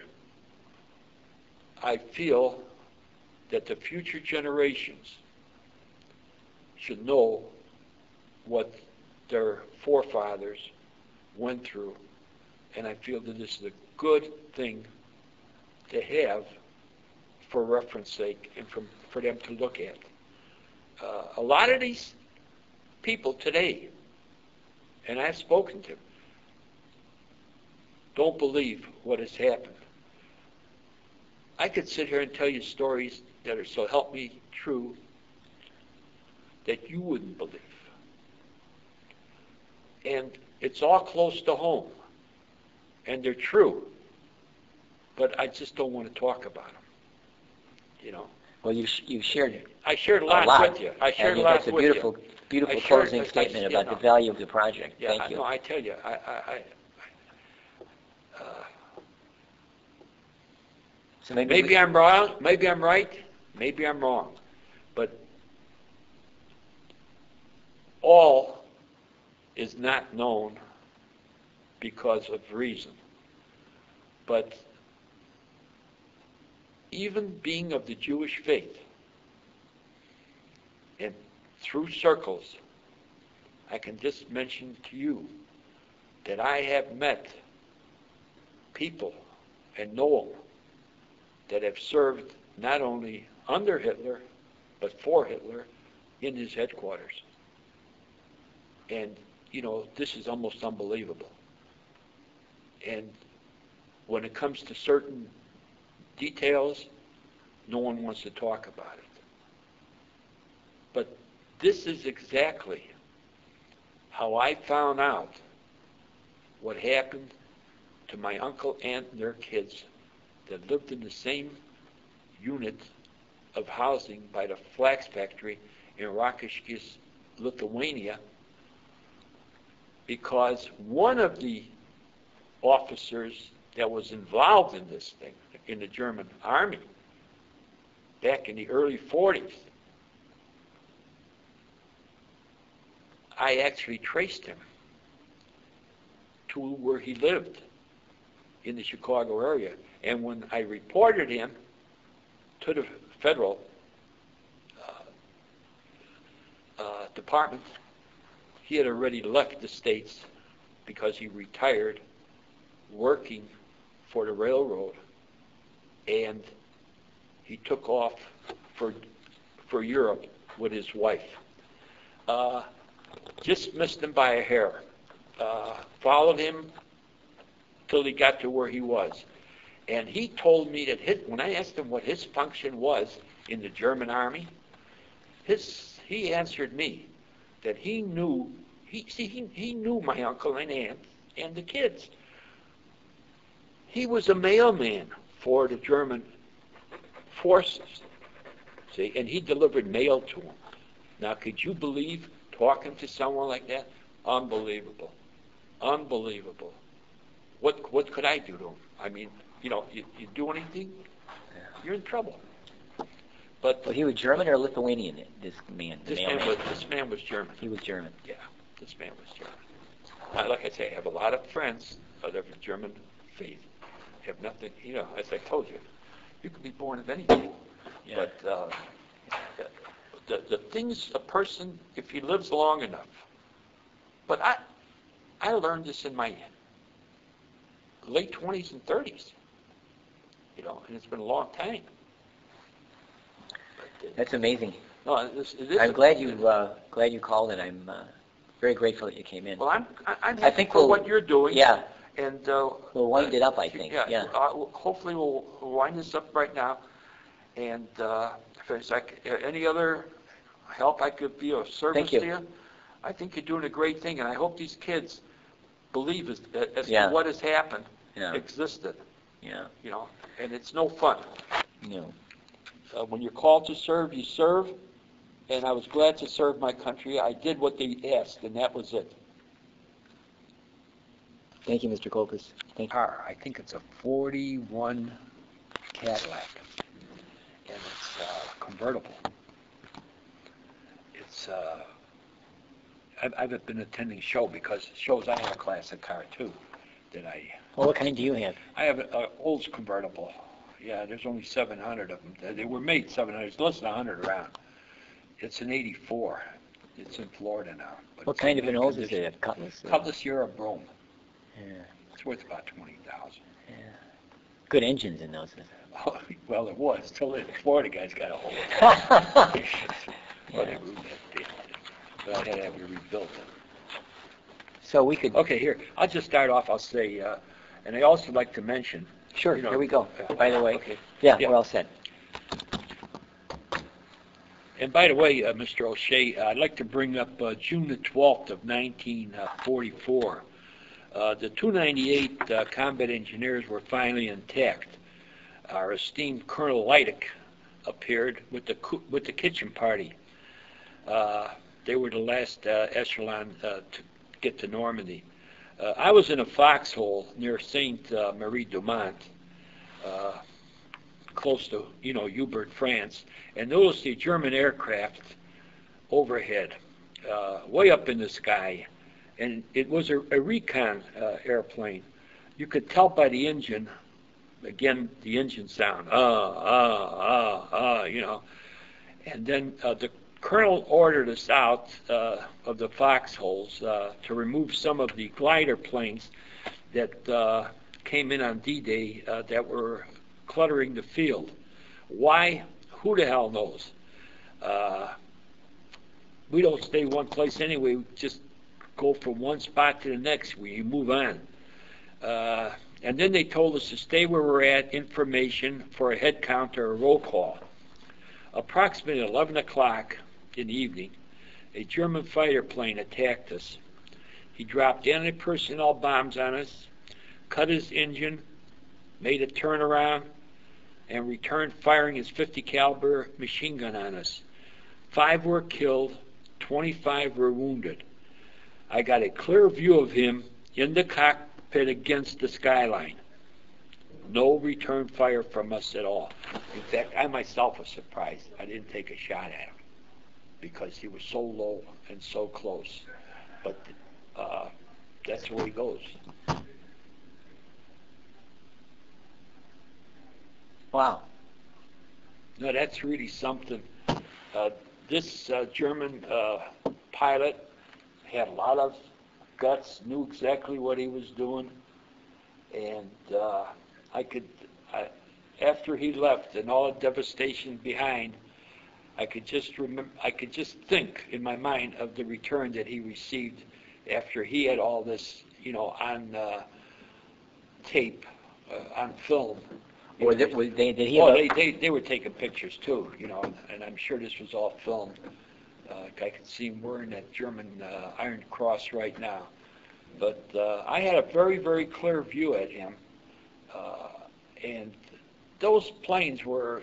I feel that the future generations should know what their forefathers went through, and I feel that this is a good thing to have for reference sake and for, for them to look at. Uh, a lot of these people today, and I've spoken to, don't believe what has happened. I could sit here and tell you stories that are so help me true that you wouldn't believe. And it's all close to home. And they're true. But I just don't want to talk about them. You know? Well, you you shared I shared a a lot, with you. I shared and a lot that's a beautiful, you. beautiful closing I- I- statement yeah, about no. the value of the project. Yeah, Thank I, you. no, I tell you, I, I, I uh, so maybe, maybe I'm wrong, maybe I'm right, maybe I'm wrong, but all is not known because of reason. But even being of the Jewish faith, and through circles, I can just mention to you that I have met people and know them that have served not only under Hitler, but for Hitler in his headquarters. And, you know, this is almost unbelievable. And when it comes to certain details, no one wants to talk about it. But this is exactly how I found out what happened to my uncle, aunt, and their kids that lived in the same unit of housing by the flax factory in Rokiškis, Lithuania, because one of the officers that was involved in this thing in the German army back in the early 40s, I actually traced him to where he lived in the Chicago area. And when I reported him to the federal uh, uh, department, he had already left the States because he retired working for the railroad and he took off for, for Europe with his wife. Uh, just missed him by a hair. Uh, followed him till he got to where he was. And he told me that his, when I asked him what his function was in the German army, his, he answered me that he knew, he, see, he, he knew my uncle and aunt and the kids. He was a mailman for the German forces, see, and he delivered mail to them. Now, could you believe talking to someone like that? Unbelievable. Unbelievable. What what could I do to him? I mean, you know, you, you do anything, you're in trouble. But Well, he was German or Lithuanian, this man? the this man was this man was German. He was German. Yeah, this man was German. I, like I say, I have a lot of friends of the German faith. Have nothing, you know, as I told you, you can be born of anything. Yeah. But uh, the the things a person, if he lives long enough. But I I learned this in my late 20s and 30s. You know, and it's been a long time. But, uh, That's amazing. no, this, it is I'm glad you, uh, glad you called, and I'm uh, very grateful that you came in. Well, I'm I- I'm I think for we'll- what you're doing. Yeah, And uh, We'll wind it up, I think, yeah. uh, hopefully we'll wind this up right now. And uh, if there's like, uh, any other help I could be of service Thank you. to you, I think you're doing a great thing, and I hope these kids believe as, as to Yeah. what has happened yeah, existed. yeah, You know, and it's no fun. you know, Uh, when you're called to serve, you serve. And I was glad to serve my country. I did what they asked, and that was it. Thank you, Mr. Kolpas. Thank you. car. I think it's a 41 Cadillac, and it's uh, convertible. It's uh, I've, I've been attending show because it shows I have a classic car too. That I Well, what kind do you have? I have an Olds convertible. Yeah, there's only 700 of them. They- were made 700. There's less than 100 around. It's an 84. It's in Florida now. but What kind of an old is it? Cutlass? or- Cutlass Brougham. Yeah, It's worth about 20,000. yeah. Good engines in those. Oh, Well, it was, till the Florida guys got a hold of it. Well, they Yeah. that thing. But I had to have it rebuilt. So we could, Okay, here, I'll just start off, I'll say, uh, and I also like to mention, sure, you know, here we go. uh, By the way, okay. yeah, Yeah. we're all set. And by the way, uh, Mr. O'Shea, I'd like to bring up uh, June the 12th of 1944. Uh, The 298 uh, combat engineers were finally intact. Our esteemed Colonel Leidick appeared with the with the kitchen party. Uh, They were the last echelon to get to Normandy. Uh, I was in a foxhole near Saint uh, Marie du Mont, uh, close to, you know, Hubert, France, and noticed a German aircraft overhead, way up in the sky, and it was a, a recon uh, airplane. You could tell by the engine, again, the engine sound, ah, ah, ah, ah, you know, and then uh, the colonel ordered us out uh, of the foxholes uh, to remove some of the glider planes that uh, came in on D-Day uh, that were cluttering the field. Why? Who the hell knows? We don't stay one place anyway. We just go from one spot to the next. We move on. Uh, and then they told us to stay where we're at, information for a head count or a roll call. Approximately 11 o'clock in the evening, a German fighter plane attacked us. He dropped anti-personnel bombs on us, cut his engine, made a turnaround, and returned firing his 50 caliber machine gun on us. Five were killed, 25 were wounded. I got a clear view of him in the cockpit against the skyline. No return fire from us at all. In fact, I myself was surprised I didn't take a shot at him because he was so low and so close. But uh, that's where he goes. Wow. No, that's really something. Uh, this uh, German uh, pilot had a lot of guts, knew exactly what he was doing, and uh, I could, I, after he left and all the devastation behind, I could just remember, I could just think in my mind of the return that he received after he had all this, you know, on uh, tape, uh, on film. Or was they, did he Oh, they, they, they were taking pictures too, you know, and I'm sure this was all filmed. Uh, I could see him wearing that German uh, Iron Cross right now. But uh, I had a very, very clear view at him. Uh, and those planes were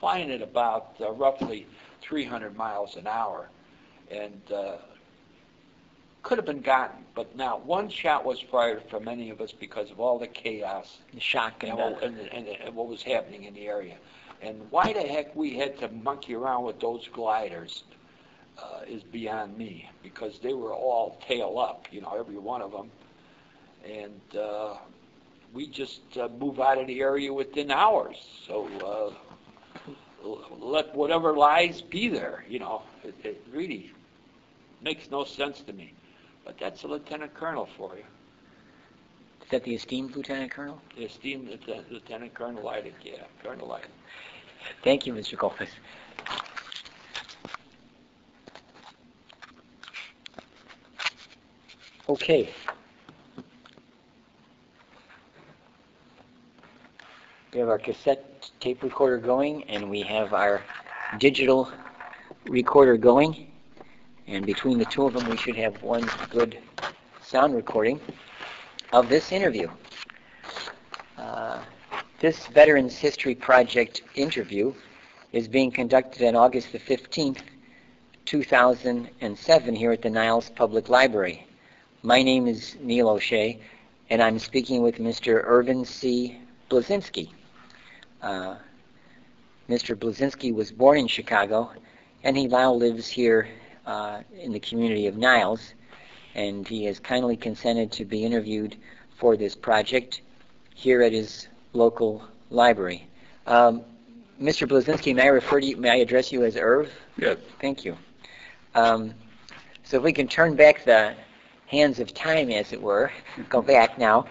flying at about uh, roughly 300 miles an hour. And uh, could have been gotten, but not one shot was fired from any of us because of all the chaos the shock and and, and, and what was happening in the area. And why the heck we had to monkey around with those gliders uh, is beyond me because they were all tail up, you know, every one of them. And uh, we just uh, move out of the area within hours. So uh, let whatever lies be there, you know. It, it really makes no sense to me. But that's a lieutenant colonel for you. is that the esteemed Lieutenant Colonel? The esteemed Lieutenant, Lieutenant Colonel Leidig, yeah, Colonel Leidig. Thank you, Mr. Kolpas. Okay. We have our cassette tape recorder going, and we have our digital recorder going. And between the two of them, we should have one good sound recording of this interview. Uh, this Veterans History Project interview is being conducted on August the 15th, 2007 here at the Niles Public Library. My name is Neil O'Shea, and I'm speaking with Mr. Irvin C. Blazinski. Uh, Mr. Blazinski was born in Chicago, and he now lives here uh, in the community of Niles, and he has kindly consented to be interviewed for this project here at his local library. Um, Mr. Blazinski, may I refer to you, may I address you as Irv? Yes. Thank you. Um, so if we can turn back the hands of time, as it were, go back now.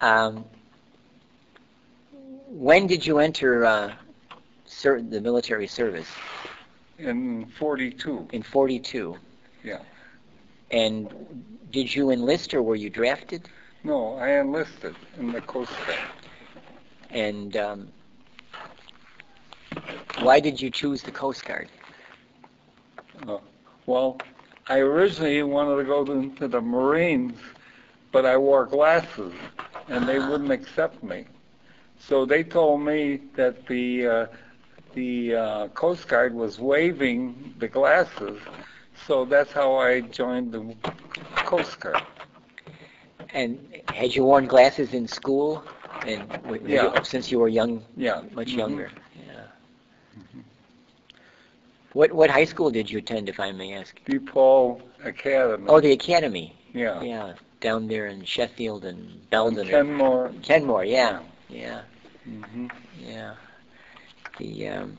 Um, when did you enter uh, ser- the military service? in 42. In 42. Yeah. And did you enlist or were you drafted? No, I enlisted in the Coast Guard. And um, why did you choose the Coast Guard? Uh, well, I originally wanted to go into the Marines, but I wore glasses, and they wouldn't accept me. So they told me that the uh, the uh, Coast Guard was waiving the glasses, so that's how I joined the Coast Guard. And had you worn glasses in school? And w- Yeah. since you were young, Yeah. much mhm. younger. Yeah. What what high school did you attend, if I may ask? DePaul Academy. Oh, the academy. yeah. Yeah, down there in Sheffield and Belden. or- Kenmore. Kenmore. Yeah, yeah, hmm yeah. The um,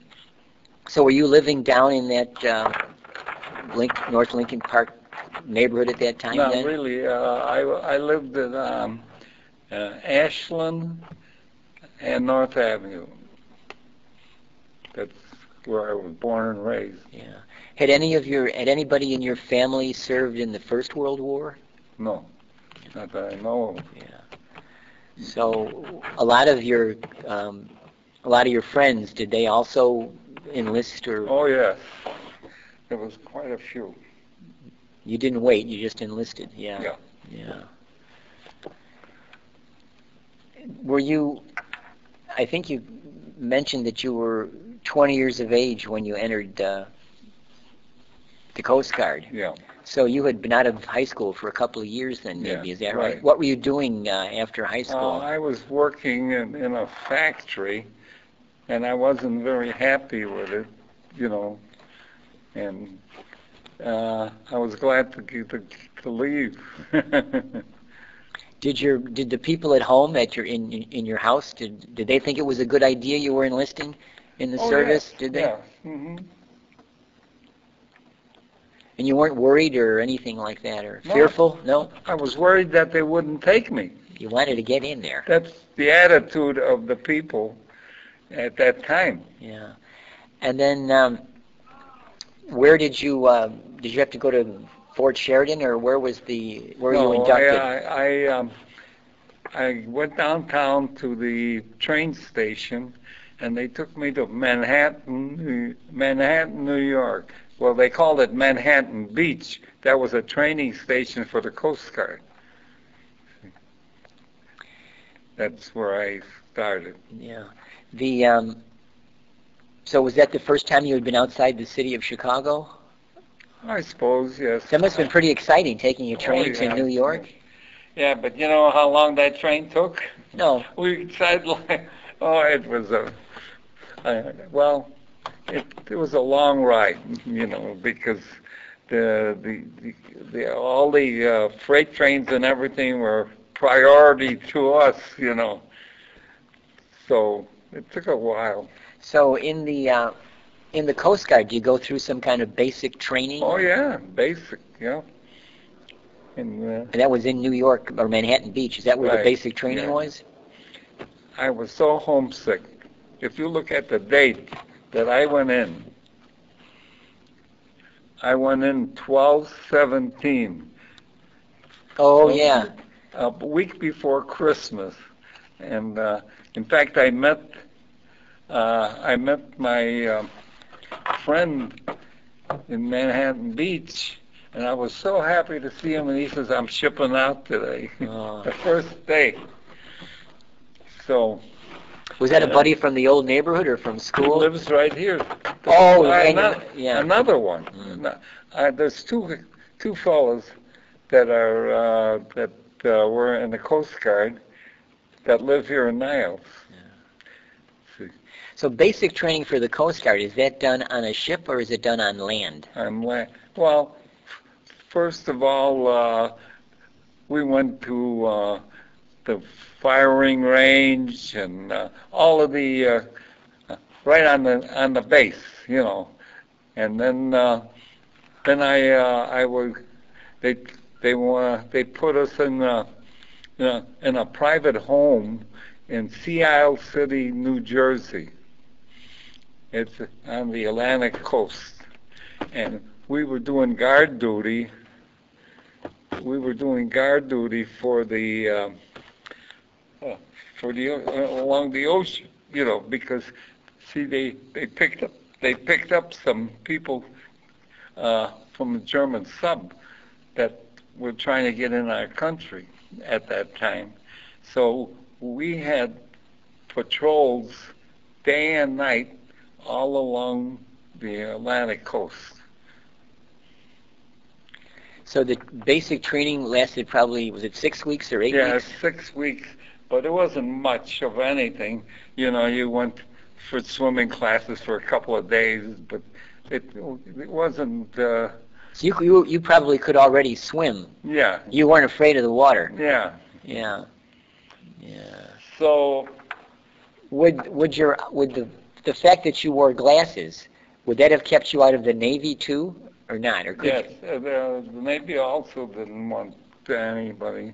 so were you living down in that uh, Link, North Lincoln Park neighborhood at that time? Not then? really. Uh, I I lived in um, uh, Ashland, and North Avenue. That's where I was born and raised. Yeah. Had any of your had anybody in your family served in the First World War? No, not that I know of. Yeah. So a lot of your um, a lot of your friends did they also enlist or Oh yes, there was quite a few. you didn't wait, you just enlisted? Yeah. Yeah. Yeah. Were you I think you mentioned that you were 20 years of age when you entered uh, the Coast Guard. Yeah. So you had been out of high school for a couple of years then, maybe. Yeah, Is that right? right. What were you doing uh, after high Uh, school? I was working in, in a factory, and I wasn't very happy with it, you know, and uh, I was glad to to, to leave. Did your did the people at home at your in in your house did did they think it was a good idea you were enlisting in the Oh, service? yes, Did they? Yeah. hmm And you weren't worried or anything like that or No. fearful? No. I was worried that they wouldn't take me. You wanted to get in there. That's the attitude of the people at that time. Yeah. And then um, where did you uh, did you have to go to Fort Sheridan or where was the where were you inducted? I, I, I, um, I went downtown to the train station, and they took me to Manhattan, Manhattan, New York. Well, they called it Manhattan Beach. That was a training station for the Coast Guard. That's where I started. Yeah. The um, so was that the first time you had been outside the city of Chicago? I suppose, yes. That must have been pretty exciting taking a Oh, train to. New York. Yeah, but you know how long that train took? No. We said, like, oh, it was a, uh, well, it, it was a long ride, you know, because the the, the, the all the uh, freight trains and everything were priority to us, you know. So it took a while. So in the uh, in the Coast Guard, do you go through some kind of basic training? Oh yeah, basic, yeah. And uh, And that was in New York or Manhattan Beach. Is that where the basic training yeah. was? I was so homesick. If you look at the date that I went in, I went in 12-17, Oh yeah. a week before Christmas. And uh, in fact, I met uh, I met my um friend in Manhattan Beach, and I was so happy to see him. And he says, "I'm shipping out today, Oh. the first day." So Was that a buddy from the old neighborhood or from He school? lives right here. Oh, Uh, and- ano- yeah. Another one. Mm. Uh, there's two two fellows that are uh, that uh, were in the Coast Guard that live here in Niles. So basic training for the Coast Guard is that done on a ship or is it done on land? I'm la- well. First of all, uh, we went to uh, the firing range and uh, all of the uh, right on the on the base, you know, and then uh, then I uh, I was they they wa they put us in a, in a in a private home in Sea Isle City, New Jersey. It's on the Atlantic coast, and we were doing guard duty. We were doing guard duty for the uh, uh, for the uh, along the ocean, you know, because see they they picked up they picked up some people uh, from a German sub that were trying to get in our country at that time. So we had patrols day and night all along the Atlantic coast. So the basic training lasted probably was it six weeks or eight yeah, weeks? six weeks, but it wasn't much of anything. You know, you went for swimming classes for a couple of days, but it it wasn't. Uh, you, you you probably could already swim. yeah, You weren't afraid of the water. yeah. Yeah. Yeah. So Would would your would the the fact that you wore glasses would that have kept you out of the Navy too, or not? Or could yes, uh, the, the Navy also didn't want anybody.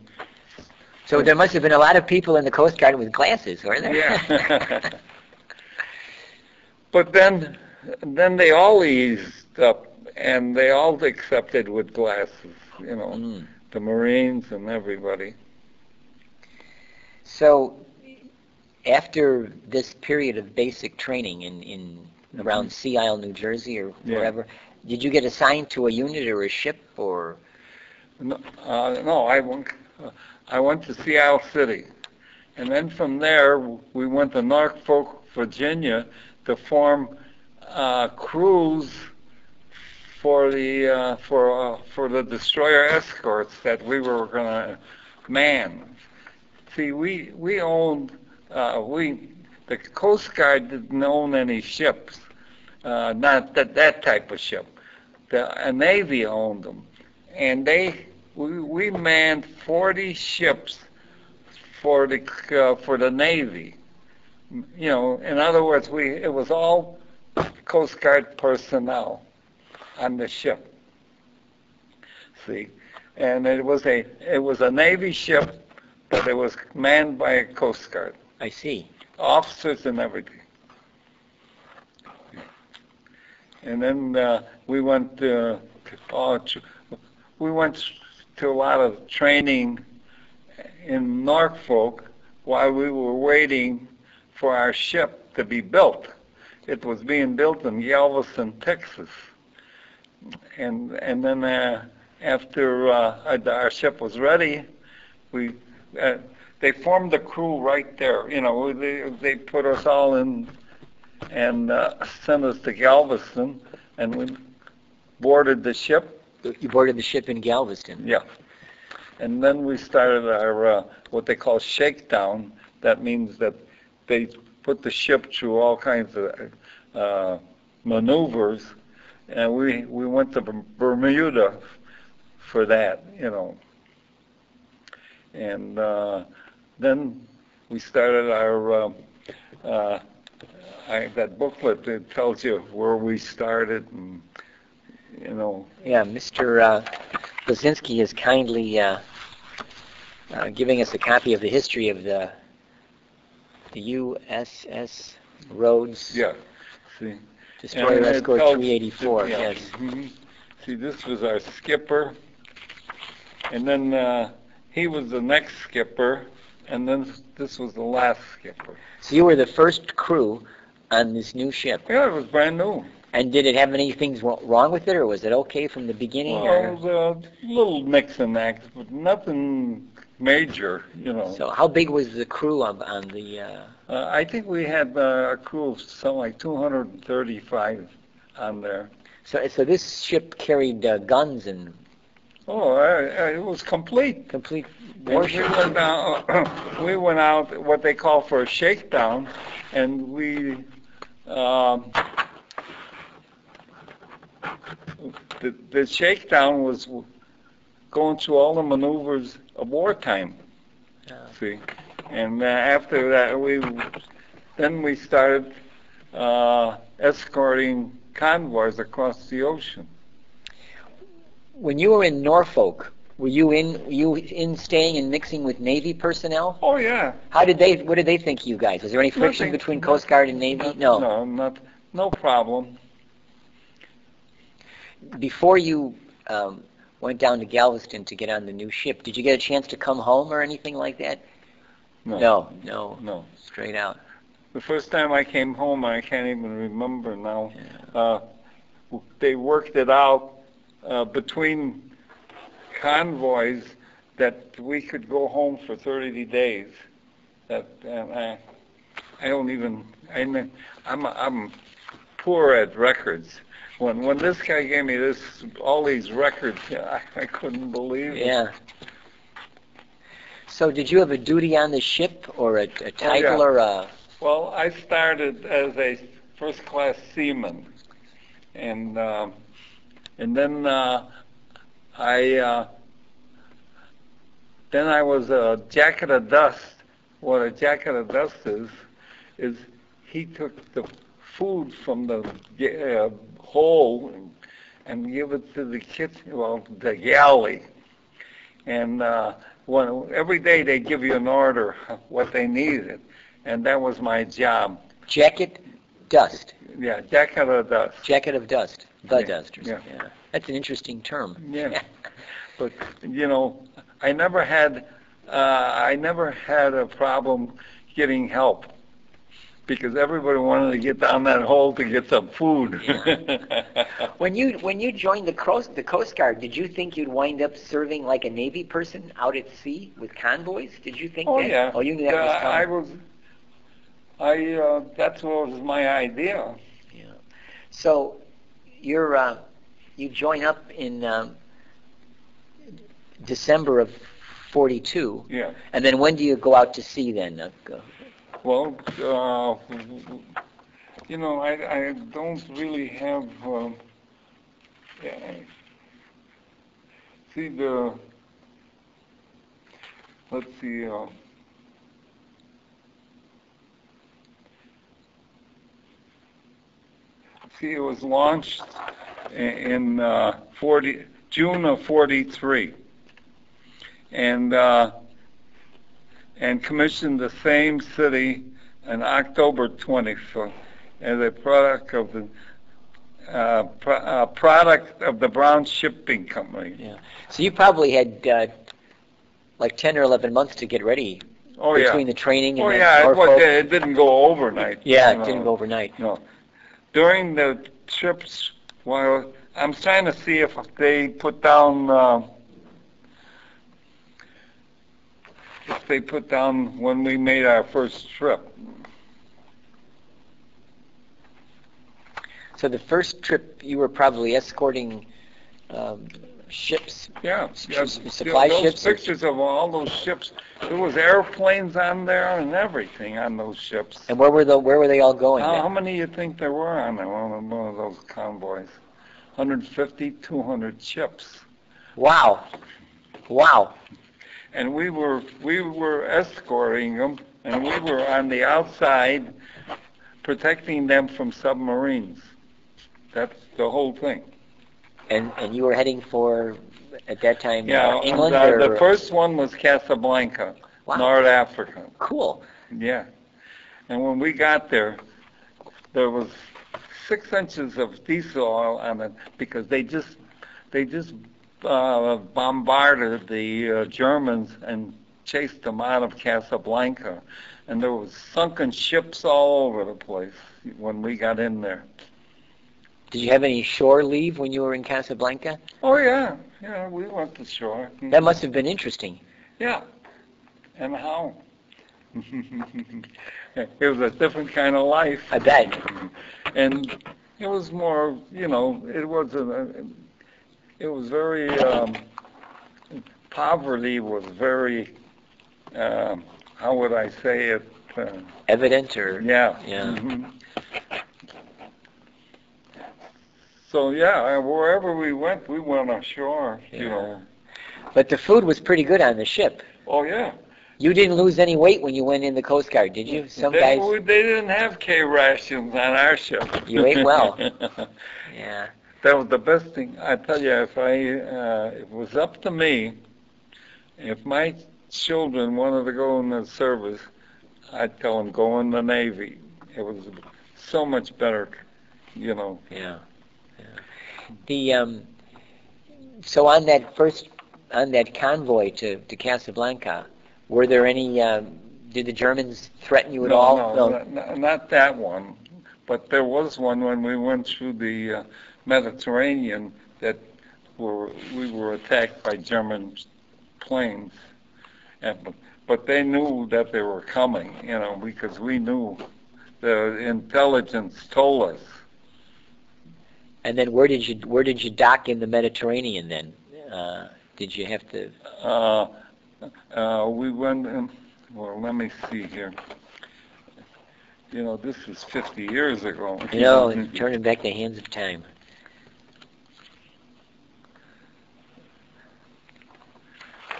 So there must have been a lot of people in the Coast Guard with glasses, weren't there? Yeah. but then, then they all eased up, and they all accepted with glasses. You know, Mm. the Marines and everybody. So, after this period of basic training in, in around Sea Isle, New Jersey, or Mm-hmm. Yeah. wherever, did you get assigned to a unit or a ship, or No, uh, no I went. I went to Sea Isle City, and then from there we went to Norfolk, Virginia, to form uh, crews for the uh, for uh, for the destroyer escorts that we were going to man. See, we we owned uh, we the Coast Guard didn't own any ships, uh, not that that type of ship. The Navy owned them, and they we we manned 40 ships for the uh, for the Navy. You know, in other words, we it was all Coast Guard personnel on the ship. See, and it was a it was a Navy ship, but it was manned by a Coast Guard I see. officers and everything. And then uh, we went uh, uh, we went to a lot of training in Norfolk while we were waiting for our ship to be built. It was being built in Galveston, Texas. And and then uh, after uh, our ship was ready, we uh, they formed the crew right there. You know, they they put us all in and uh, sent us to Galveston, and we boarded the ship. You boarded the ship in Galveston. Yeah, and then we started our uh, what they call shakedown. That means that they put the ship through all kinds of uh, maneuvers, and we we went to Bermuda for that. You know, and uh, then we started our. Uh, uh, I, that booklet that tells you where we started and you know Yeah, Mr. Uh, Blazinski is kindly uh, uh, giving us a copy of the history of the the USS Rhodes yeah see Destroyer Escort 384. yeah, Yes. mhm. see this was our skipper and then uh, he was the next skipper and then this was the last skipper So you were the first crew on this new ship. yeah it was brand new And did it have any things wrong with it, or was it okay from the beginning? well, or? it was a little mix and match but nothing major you know So how big was the crew on, on the? Uh, Uh, I think we had uh, a crew of something like 235 on there. so so this ship carried uh, guns and Oh, I, I, it was complete. complete we went out. we went out what they call for a shakedown, and we. Um, the, the shakedown was going through all the maneuvers of wartime. Oh. See, and uh, after that, we then we started uh, escorting convoys across the ocean. When you were in Norfolk, were you in were you in staying and mixing with Navy personnel? Oh yeah. How did they? What did they think of you guys? Was there any friction Nothing. between Coast Guard and Navy? No. No, not no problem. Before you um, went down to Galveston to get on the new ship, did you get a chance to come home or anything like that? No. No, no, No. straight out. The first time I came home, I can't even remember now. Uh, they worked it out uh, between convoys that we could go home for 30 days. That and I, I don't even. I, mean, I'm I'm poor at records. When when this guy gave me this all these records, I, I couldn't believe it. Yeah. So did you have a duty on the ship or a, a title yeah. or a? Well, I started as a first class seaman, and um, and then uh, I uh, then I was a jacket of dust. What a jacket of dust is is he took the food from the uh, hole and, and give it to the kitchen, well, the galley, and uh, Well, every day they give you an order what they needed, and that was my job. Jacket, dust. Yeah, jacket of dust. Jacket of dust. The Yeah, dust. Yeah. yeah. That's an interesting term. Yeah. But you know, I never had uh, I never had a problem getting help because everybody wanted to get down that hole to get some food. When you when you joined the Coast the Coast Guard, did you think you'd wind up serving like a Navy person out at sea with convoys? Did you think oh that? yeah. Oh, you knew that was coming. I was. I uh, that's what was my idea. Yeah. So you're uh, you join up in um, December of '42, Yeah. and then when do you go out to sea? Then uh, Well, uh, you know, I, I don't really have, um, yeah, see the, let's see, uh, see, it was launched in uh, 40, June of 43. And, uh, and commissioned the same city on October 20th as a product of the uh, pro- uh, product of the Brown Shipping Company. yeah. So you probably had uh, like 10 or 11 months to get ready Oh yeah. between the training and Oh yeah. It, was, it didn't go overnight. yeah, it didn't go overnight. No. During the trips, well, I'm trying to see if they put down. Uh, if they put down when we made our first trip. So the first trip, you were probably escorting um, ships. Yeah, yeah, supply those ships or- pictures of all those ships. There was airplanes on there and everything on those ships. And where were the where were they all going? How, how many you think there were on there, one of, one of those convoys? 150, 200 ships. Wow, wow. And we were we were escorting them, and we were on the outside, protecting them from submarines. That's the whole thing. And and you were heading for at that time Yeah, uh, England the, or the first one was Casablanca, Wow. North Africa. cool. Yeah. And when we got there, there was six inches of diesel oil on it because they just they just uh, bombarded the uh, Germans and chased them out of Casablanca, and there was sunken ships all over the place when we got in there. Did you have any shore leave when you were in Casablanca? Oh yeah, yeah, we went to shore. That must have been interesting. Yeah. And how? it was a different kind of life. I bet. And it was more, you know, it was a, it was very, um, poverty was very, um, how would I say it? Uh, Evident or yeah. Yeah. mhm. So yeah, wherever we went, we went ashore, you know. But the food was pretty good on the ship. Oh yeah. You didn't lose any weight when you went in the Coast Guard, did you? Some they, guys. they didn't have K rations on our ship. You ate well. Yeah. That was the best thing. I tell you, if I, uh, it was up to me, if my children wanted to go in the service, I'd tell them go in the Navy. It was so much better, you know. Yeah. yeah. The um. So on that first on that convoy to to Casablanca, were there any? Um, did the Germans threaten you at no, all? No, Not, not- not that one. But there was one when we went through the uh, Mediterranean that were we were attacked by German planes, and but they knew that they were coming, you know, because we knew the intelligence told us. And then where did you where did you dock in the Mediterranean then? Uh, did you have to? Uh, uh, we went in, well, let me see here. You know, this was 50 years ago. You know, turning back the hands of time.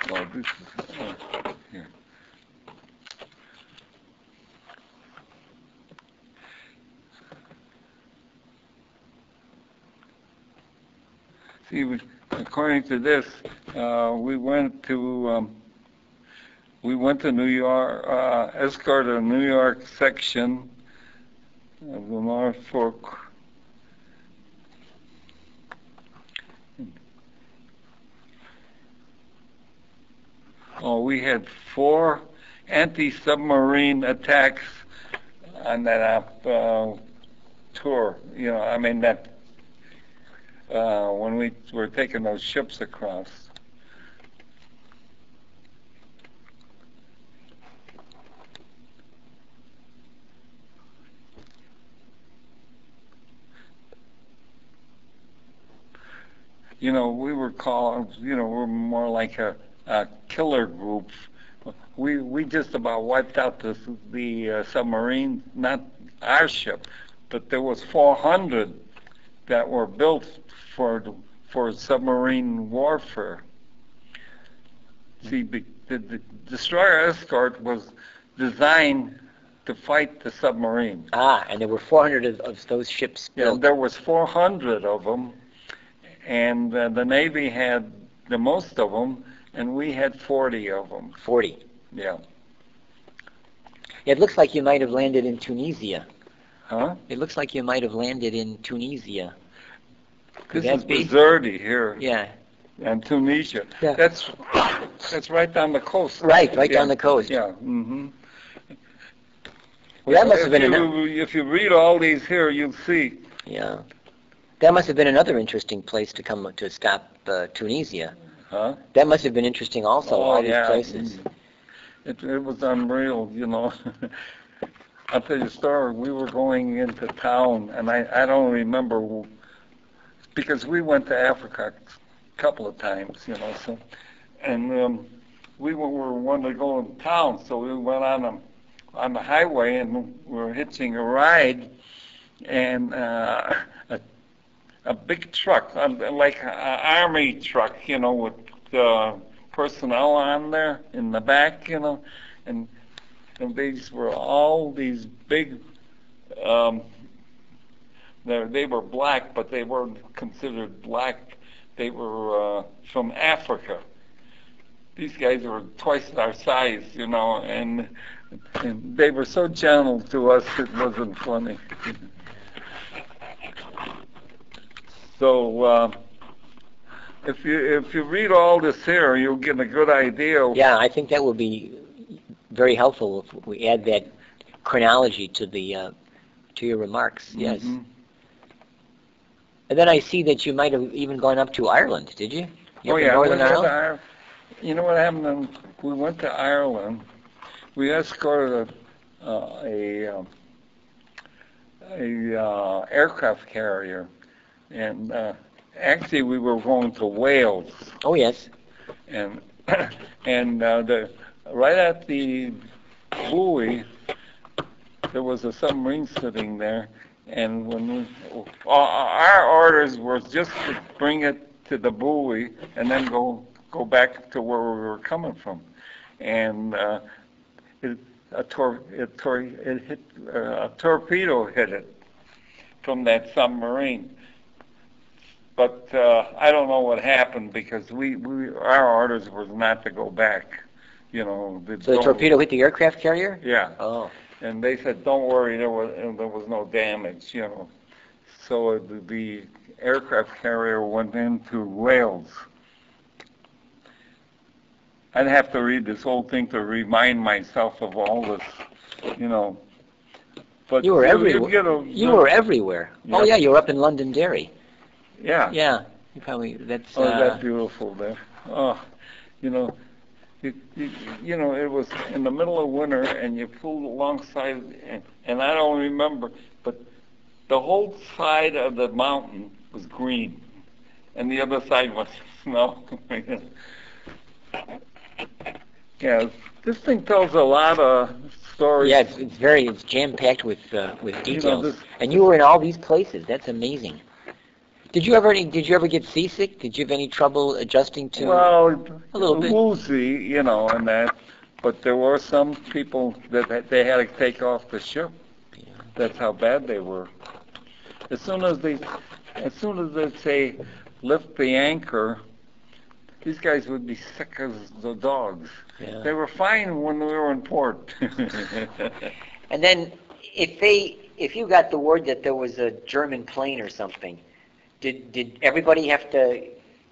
Well, this is, here. See, according to this, uh, we went to um, we went to New York, uh, escorted a New York section of the Norfolk. Oh, we had four anti-submarine attacks on that uh, tour. You know, I mean that uh, when we were taking those ships across. You know, we were called. You know, we're more like a, a killer groups. We we just about wiped out the the uh, submarine, not our ship, but there was 400 that were built for for submarine warfare. See, the, the, the destroyer escort was designed to fight the submarine. Ah, and there were 400 of, of those ships Yeah, built. there was 400 of them, and uh, the Navy had the most of them, and we had 40 of them. 40. Yeah. It looks like you might have landed in Tunisia. Huh? It looks like you might have landed in Tunisia. This is? Bizerte here, Yeah. and Tunisia. Yeah. That's that's right down the coast. Right, right Yeah. down the coast. Yeah. Mm-hmm. Well, that must have been if you, if you read all these here, you'll see. yeah. That must have been another interesting place to come to stop uh, Tunisia. Huh? That must have been interesting also. Oh, all these yeah. places. It, it was unreal, you know. I'll tell you a story. We were going into town, and I, I don't remember because we went to Africa a couple of times, you know. So, and um, we were, were wanting to go in town, so we went on a on the highway, and we were hitching a ride, and uh, a a big truck, uh, like an army truck, you know, with uh, personnel on there in the back, you know, and and these were all these big. Um, they were black, but they weren't considered black. They were uh, from Africa. These guys were twice our size, you know, and and they were so gentle to us it wasn't funny. so. Uh, if you if you read all this here, you'll get a good idea. Yeah, I think that would be very helpful if we add that chronology to the uh, to your remarks. Yes. Mhm. And then I see that you might have even gone up to Ireland. Did you? You Oh yeah, Northern Ireland. You know what happened? We went to Ireland. We escorted a uh, a um, a uh, aircraft carrier, and uh, actually we were going to Wales, Oh yes. and and uh, the right at the buoy there was a submarine sitting there, and when we, our- our orders were just to bring it to the buoy and then go go back to where we were coming from, and uh, it, a tor- it, tor- it hit uh, a torpedo hit it from that submarine. But uh, I don't know what happened because we, we our orders was not to go back. You know. So the torpedo hit the aircraft carrier. Yeah Oh. and they said, "Don't worry, there was there was no damage," you know. So the, the aircraft carrier went into Wales. I'd have to read this whole thing to remind myself of all this, you know. But You were you everywhere. get a You were everywhere. Oh Yeah. yeah, you were up in Londonderry. Yeah. Yeah. You probably that's. Oh, uh, that's beautiful there. Oh, you know, you, you, you know, it was in the middle of winter, and you pulled alongside, and, and I don't remember, but the whole side of the mountain was green, and the other side was snow. yeah, this thing tells a lot of stories. Yeah, it's, it's very it's jam packed with uh, with You know, details. this- and you were in all these places. That's amazing. Did you ever any, did you ever get seasick? Did you have any trouble adjusting to? well, a little bit. woozy, you know, and that. But there were some people that they had to take off the ship. That's how bad they were. As soon as they, as soon as they say lift the anchor, these guys would be sick as the dogs. Yeah. They were fine when we were in port. And then, if they, if you got the word that there was a German plane or something, did did everybody have to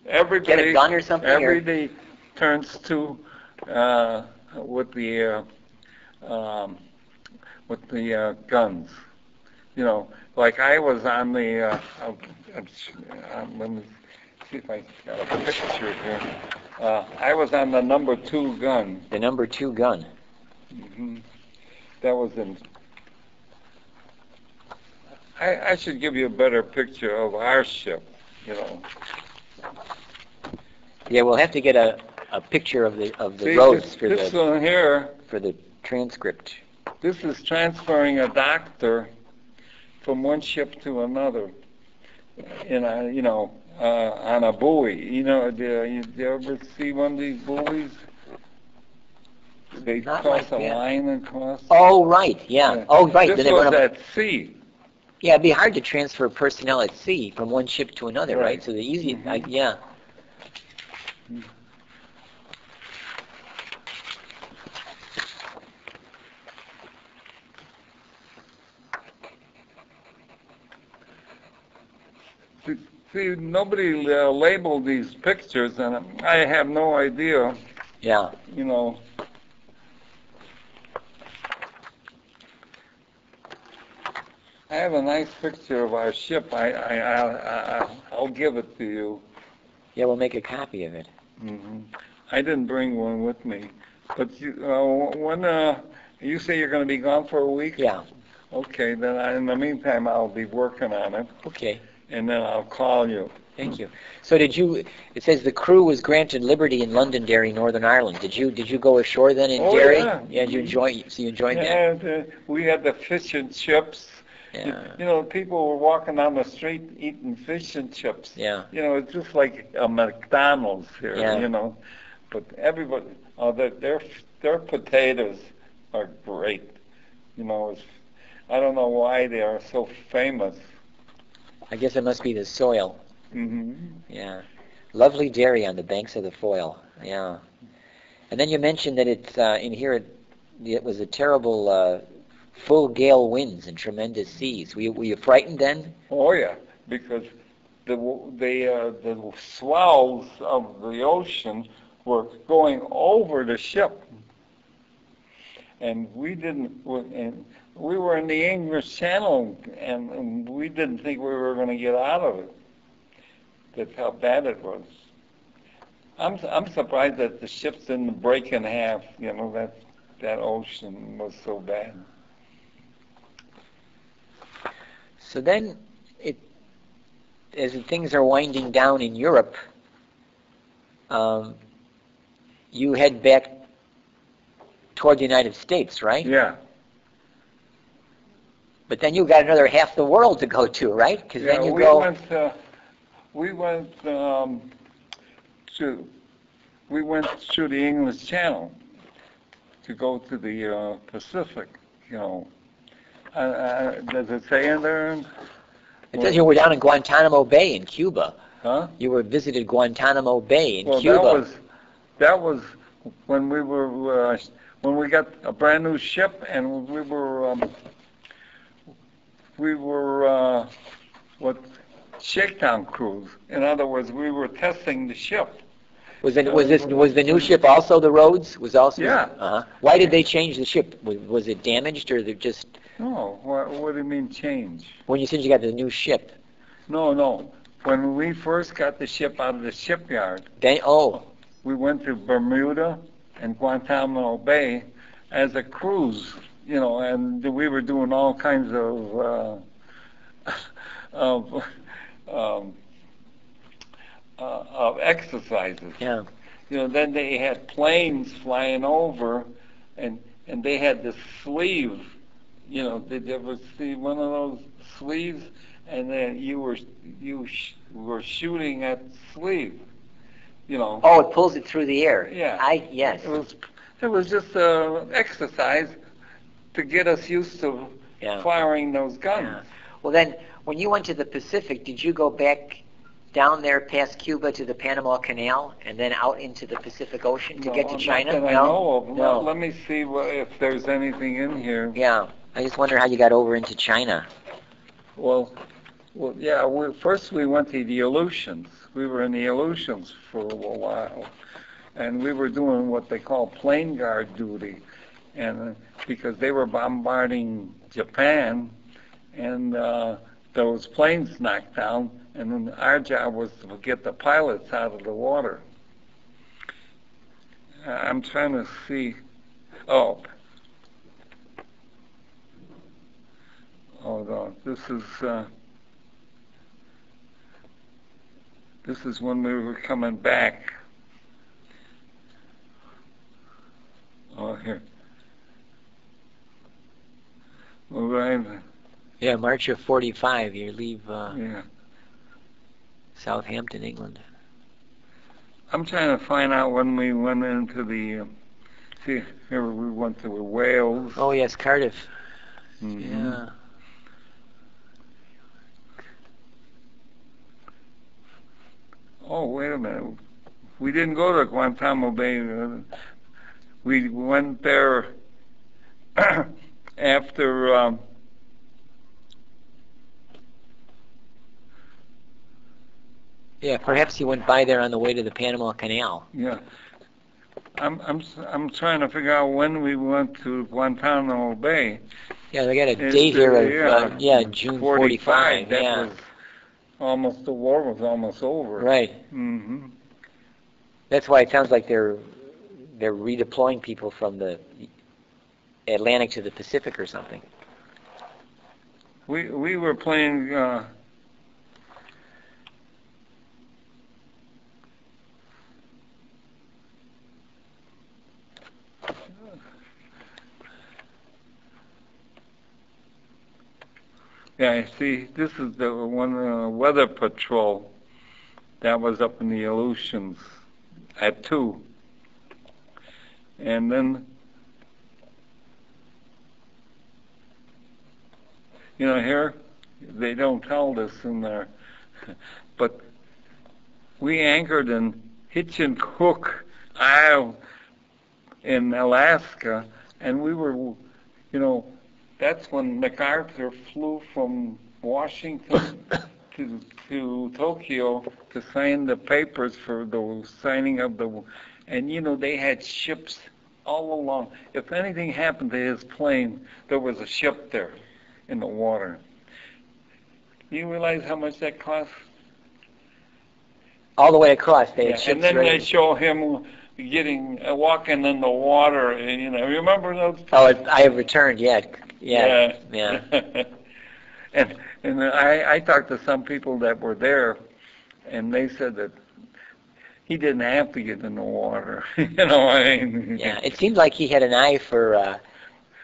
Everybody, get a gun or something? or- everybody turns to uh, with the uh, um, with the uh, guns. You know, like I was on the. Uh, I'll, I'll, um, let me see if I got a picture here. Uh, I was on the number two gun. the number two gun. hmm That was in. I, I should give you a better picture of our ship. You know. Yeah, we'll have to get a, a picture of the of the See, Rhodes this, for this the one here. for the transcript. This is transferring a doctor from one ship to another in a, you know, uh, on a buoy. You know, do you, do you ever see one of these buoys? They Not cross like a that. line across. Oh right, yeah. Yeah. Oh right. This then they was run a- at sea. Yeah, it'd be hard to transfer personnel at sea from one ship to another, right? Right. So the easy, Mhm. I, yeah. See, see, nobody uh, labeled these pictures, and I have no idea. Yeah. You know. I have a nice picture of our ship. I, I, I, I I'll give it to you. Yeah, we'll make a copy of it. Mm-hmm. I didn't bring one with me, but you, uh, when uh, you say you're going to be gone for a week. Yeah. Okay, then I, in the meantime I'll be working on it, Okay. and then I'll call you. Thank you. So did you? It says the crew was granted liberty in Londonderry, Northern Ireland. Did you? Did you go ashore then in Oh, Derry? yeah. Did you enjoy? So you enjoyed that? And uh, we had the fish and chips. You- Yeah. You know, people were walking down the street eating fish and chips. Yeah. You know, it's just like a McDonald's here. Yeah. You know, but everybody, oh, their their their potatoes are great. You know, it's, I don't know why they are so famous. I guess it must be the soil. Mm-hmm. Yeah. Lovely Derry on the banks of the Foyle. Yeah. And then you mentioned that it's uh, in here. It, it was a terrible uh, full gale winds and tremendous seas. Were you, were you frightened then? Oh yeah, because the the uh, the swells of the ocean were going over the ship, and we didn't. And we were in the English Channel, and, and we didn't think we were going to get out of it. That's how bad it was. I'm I'm surprised that the ships didn't break in half. You know that that ocean was so bad. So then, it as things are winding down in Europe, um, you head back toward the United States, right? Yeah. But then you got another half the world to go to, right? Because Yeah, then you we go. went. Uh, we went um, to. We went through the English Channel to go to the uh, Pacific. You know, uh, uh, does it say in there? It says you were down in Guantanamo Bay in Cuba. Huh? You were visited Guantanamo Bay in well, Cuba. that was that was when we were uh, when we got a brand new ship and we were um, we were uh, what shakedown cruise. In other words, we were testing the ship. Was it was this was the new ship also the Rhodes? Was also Yeah. Uh-huh. Why did they change the ship? Was, was it damaged or they just No, what, what do you mean change? when you said you got the new ship? No, no. When we first got the ship out of the shipyard, Then oh we went to Bermuda and Guantanamo Bay as a cruise, you know, and we were doing all kinds of uh, of um, uh, of exercises. yeah You know, then they had planes flying over, and and they had the sleeve. You know, did you ever see one of those sleeves? And then you were you sh- were shooting at sleeve. You know. oh it pulls it through the air. Yeah. I yes It was it was just uh, exercise to get us used to yeah. firing those guns. Yeah. Well then when you went to the Pacific, did you go back down there past Cuba to the Panama Canal and then out into the Pacific Ocean to No, get to not China? that I know of. Let- No. Let me see what, if there's anything in here. Yeah. I just wonder how you got over into China. Well, well, yeah, we, first we went to the Aleutians. We were in the Aleutians for a while. And we were doing what they call plane guard duty. And uh, because they were bombarding Japan and uh, those planes knocked down, and then our job was to get the pilots out of the water. Uh, I'm trying to see. Oh. Hold on. This is uh, this is when we were coming back. Oh, here. All right. Yeah, March of 45, you leave uh, Yeah. Southampton, England. I'm trying to find out when we went into the. Uh, see, here we went to Wales. Oh, yes, Cardiff. Mhm. Yeah. Oh, wait a minute. We didn't go to Guantanamo Bay. We went there after. Um, Yeah, perhaps you went by there on the way to the Panama Canal. yeah. I'm I'm I'm trying to figure out when we went to Guantanamo Bay. Yeah, they got a date here of, uh, yeah, June 45. That yeah, was almost the war was almost over. right. hmm That's why it sounds like they're they're redeploying people from the Atlantic to the Pacific or something. We we were playing. Uh, yeah, see. This is the one uh, weather patrol that was up in the Aleutians at two, and then you know here they don't tell this in there, but we anchored in Hinchinbrook Isle in Alaska, and we were, you know, that's when MacArthur flew from Washington to to Tokyo to sign the papers for the signing of the, and you know they had ships all along. If anything happened to his plane, there was a ship there in the water. You realize how much that cost? All the way across, they had Yeah, and then ready. they show him getting uh, walking in the water, and you know, remember those? Oh, I have returned. Yeah, yeah, yeah. and and I I talked to some people that were there, and they said that he didn't have to get in the water. you know, I mean. Yeah, it seemed like he had an eye for uh,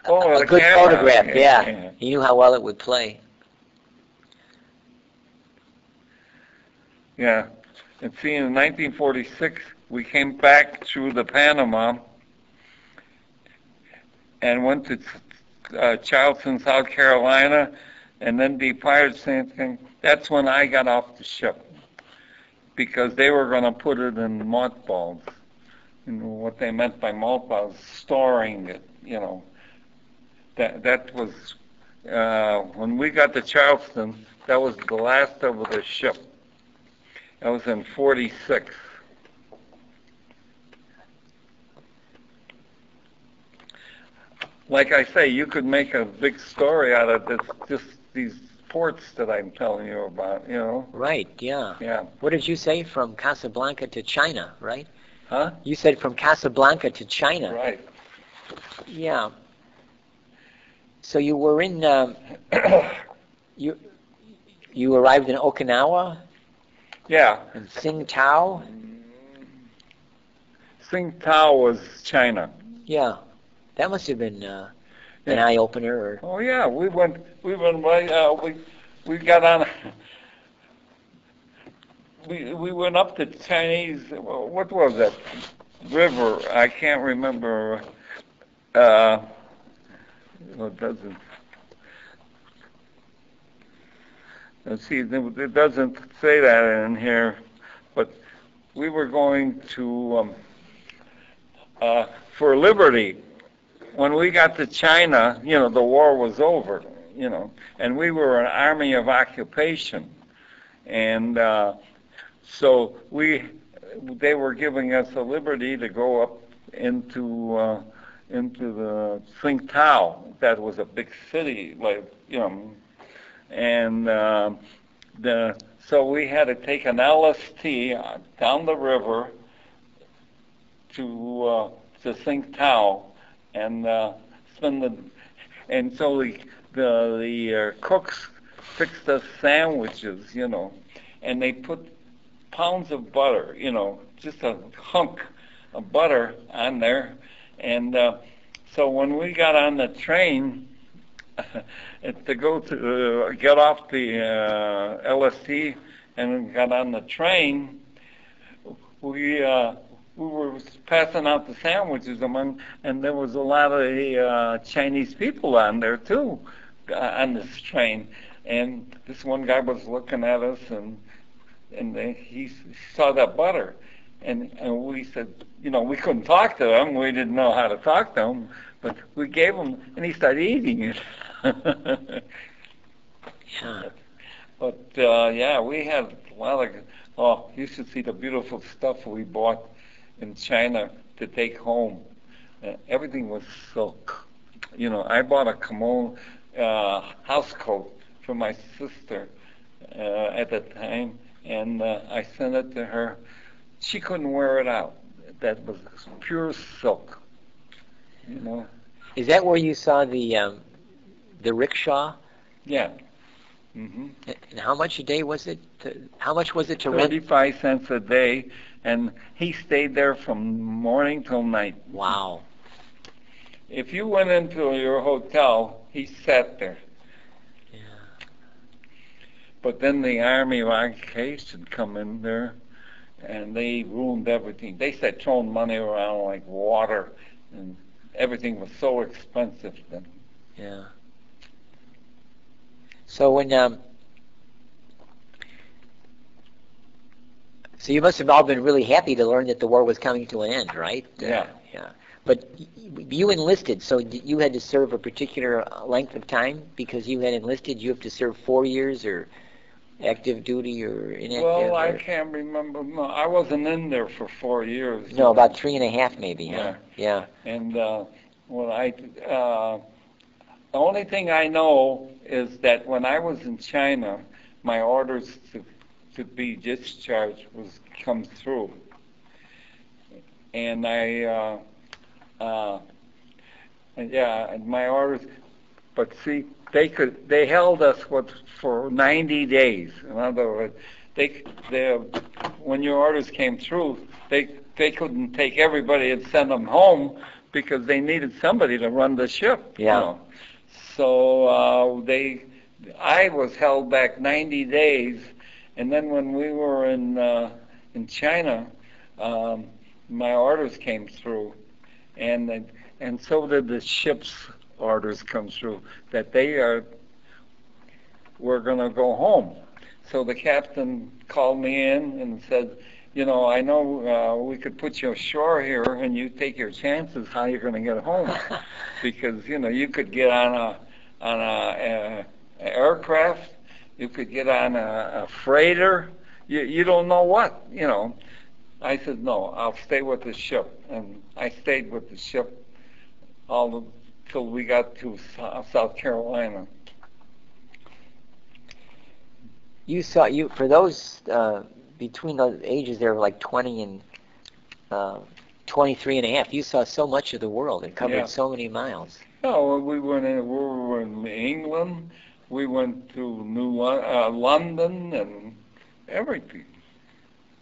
Oh, a the good camera. photograph. Yeah, Yeah. yeah. he knew how well it would play. Yeah. And see, in 1946, we came back through the Panama and went to uh, Charleston, South Carolina, and then departed St. Thing. That's when I got off the ship because they were going to put it in mothballs. Know, what they meant by mothballs, storing it, you know. That, that was, uh, when we got to Charleston, that was the last of the ship. That was in 46. Like I say, you could make a big story out of this, just these ports that I'm telling you about, you know? Right. Yeah. Yeah. What did you say from Casablanca to China? Right. Huh? You said from Casablanca to China. Right. Yeah. So you were in um, you you arrived in Okinawa yeah. and Tsingtao. Tsingtao was China. Yeah, that must have been uh, an eye opener. Or Oh yeah, we went, we went right, uh, we, we got on, we, we went up the Chinese, what was that river? I can't remember, uh, well, it doesn't, let's see, it doesn't say that in here, but we were going to, um, uh, for liberty. When we got to China, you know, the war was over, you know, and we were an army of occupation. And uh, so we, they were giving us a liberty to go up into uh, into the Tsingtao. That was a big city, like you know, and uh, the so we had to take an LST down the river to uh, to Tsingtao and uh, spend the and so the the, the uh, cooks fixed us sandwiches, you know, and they put pounds of butter, you know, just a hunk of butter on there, and uh, so when we got on the train to go to uh, get off the uh, LST and got on the train, we uh, we were passing out the sandwiches among, and there was a lot of uh, Chinese people on there too, uh, on this train. And this one guy was looking at us, and and they, he saw that butter, and and we said, you know, we couldn't talk to him. We didn't know how to talk to him, but we gave him, and he started eating it. Yeah. But uh, yeah, we had a lot of. Oh, you should see the beautiful stuff we bought in China to take home. Uh, everything was silk. You know, I bought a kimono uh, house coat for my sister uh, at the time, and uh, I sent it to her. She couldn't wear it out. That was pure silk. You know. Is that where you saw the um, the rickshaw? Yeah. Hmm And how much a day was it? To, how much was it to rent? Thirty-five cents a day, and he stayed there from morning till night. Wow. If you went into your hotel, he sat there. Yeah. But then the Army of Occupation come in there, and they ruined everything. They started throwing money around like water, and everything was so expensive then. Yeah. So when um, so you must have all been really happy to learn that the war was coming to an end, right? Uh, Yeah. yeah. But you enlisted, so you had to serve a particular uh, length of time because you had enlisted. You have to serve four years or active duty or inactive. Well, I or- can't remember. No, I wasn't in there for four years. no, about three and a half, maybe. Huh? Yeah. And uh, well, I uh, the only thing I know is that when I was in China, my orders to to be discharged was come through, and I uh, uh, and yeah, and my orders. But see, they could they held us what for 90 days. In other words, they they when your orders came through, they they couldn't take everybody and send them home because they needed somebody to run the ship. you Yeah. know. So uh, they, I was held back 90 days, and then when we were in uh, in China, um, my orders came through, and and so did the ship's orders come through that they are we're going to go home. So the captain called me in and said, you know, I know uh, we could put you ashore here, and you take your chances how you're going to get home, because you know you could get on a on a, a, a aircraft, you could get on a, a freighter, you you don't know what, you know. I said no, I'll stay with the ship, and I stayed with the ship all the, till we got to South Carolina. You saw you for those uh, between the ages there of like 20 and uh, 23 and a half. You saw so much of the world and covered Yeah. so many miles. No, we went in. We were in England. We went to New uh, London and everything.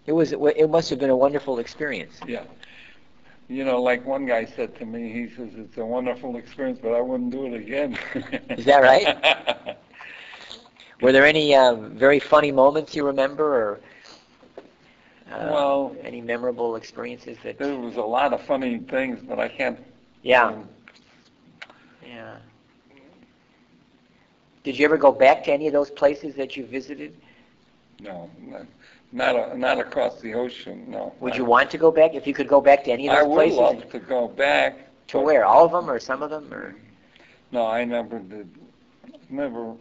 It was it must have been a wonderful experience. Yeah. You know, like one guy said to me, he says it's a wonderful experience, but I wouldn't do it again. Is that right? Were there any uh, very funny moments you remember, or uh, Well- any memorable experiences that? there was a lot of funny things, but I can't. Yeah, um, yeah. Did you ever go back to any of those places that you visited? No, not not, a, not across the ocean. No. Would I- you want to go back if you could go back to any of those places? I would places? love to go back. To where? All of them, or some of them, or? No, I never did. Never.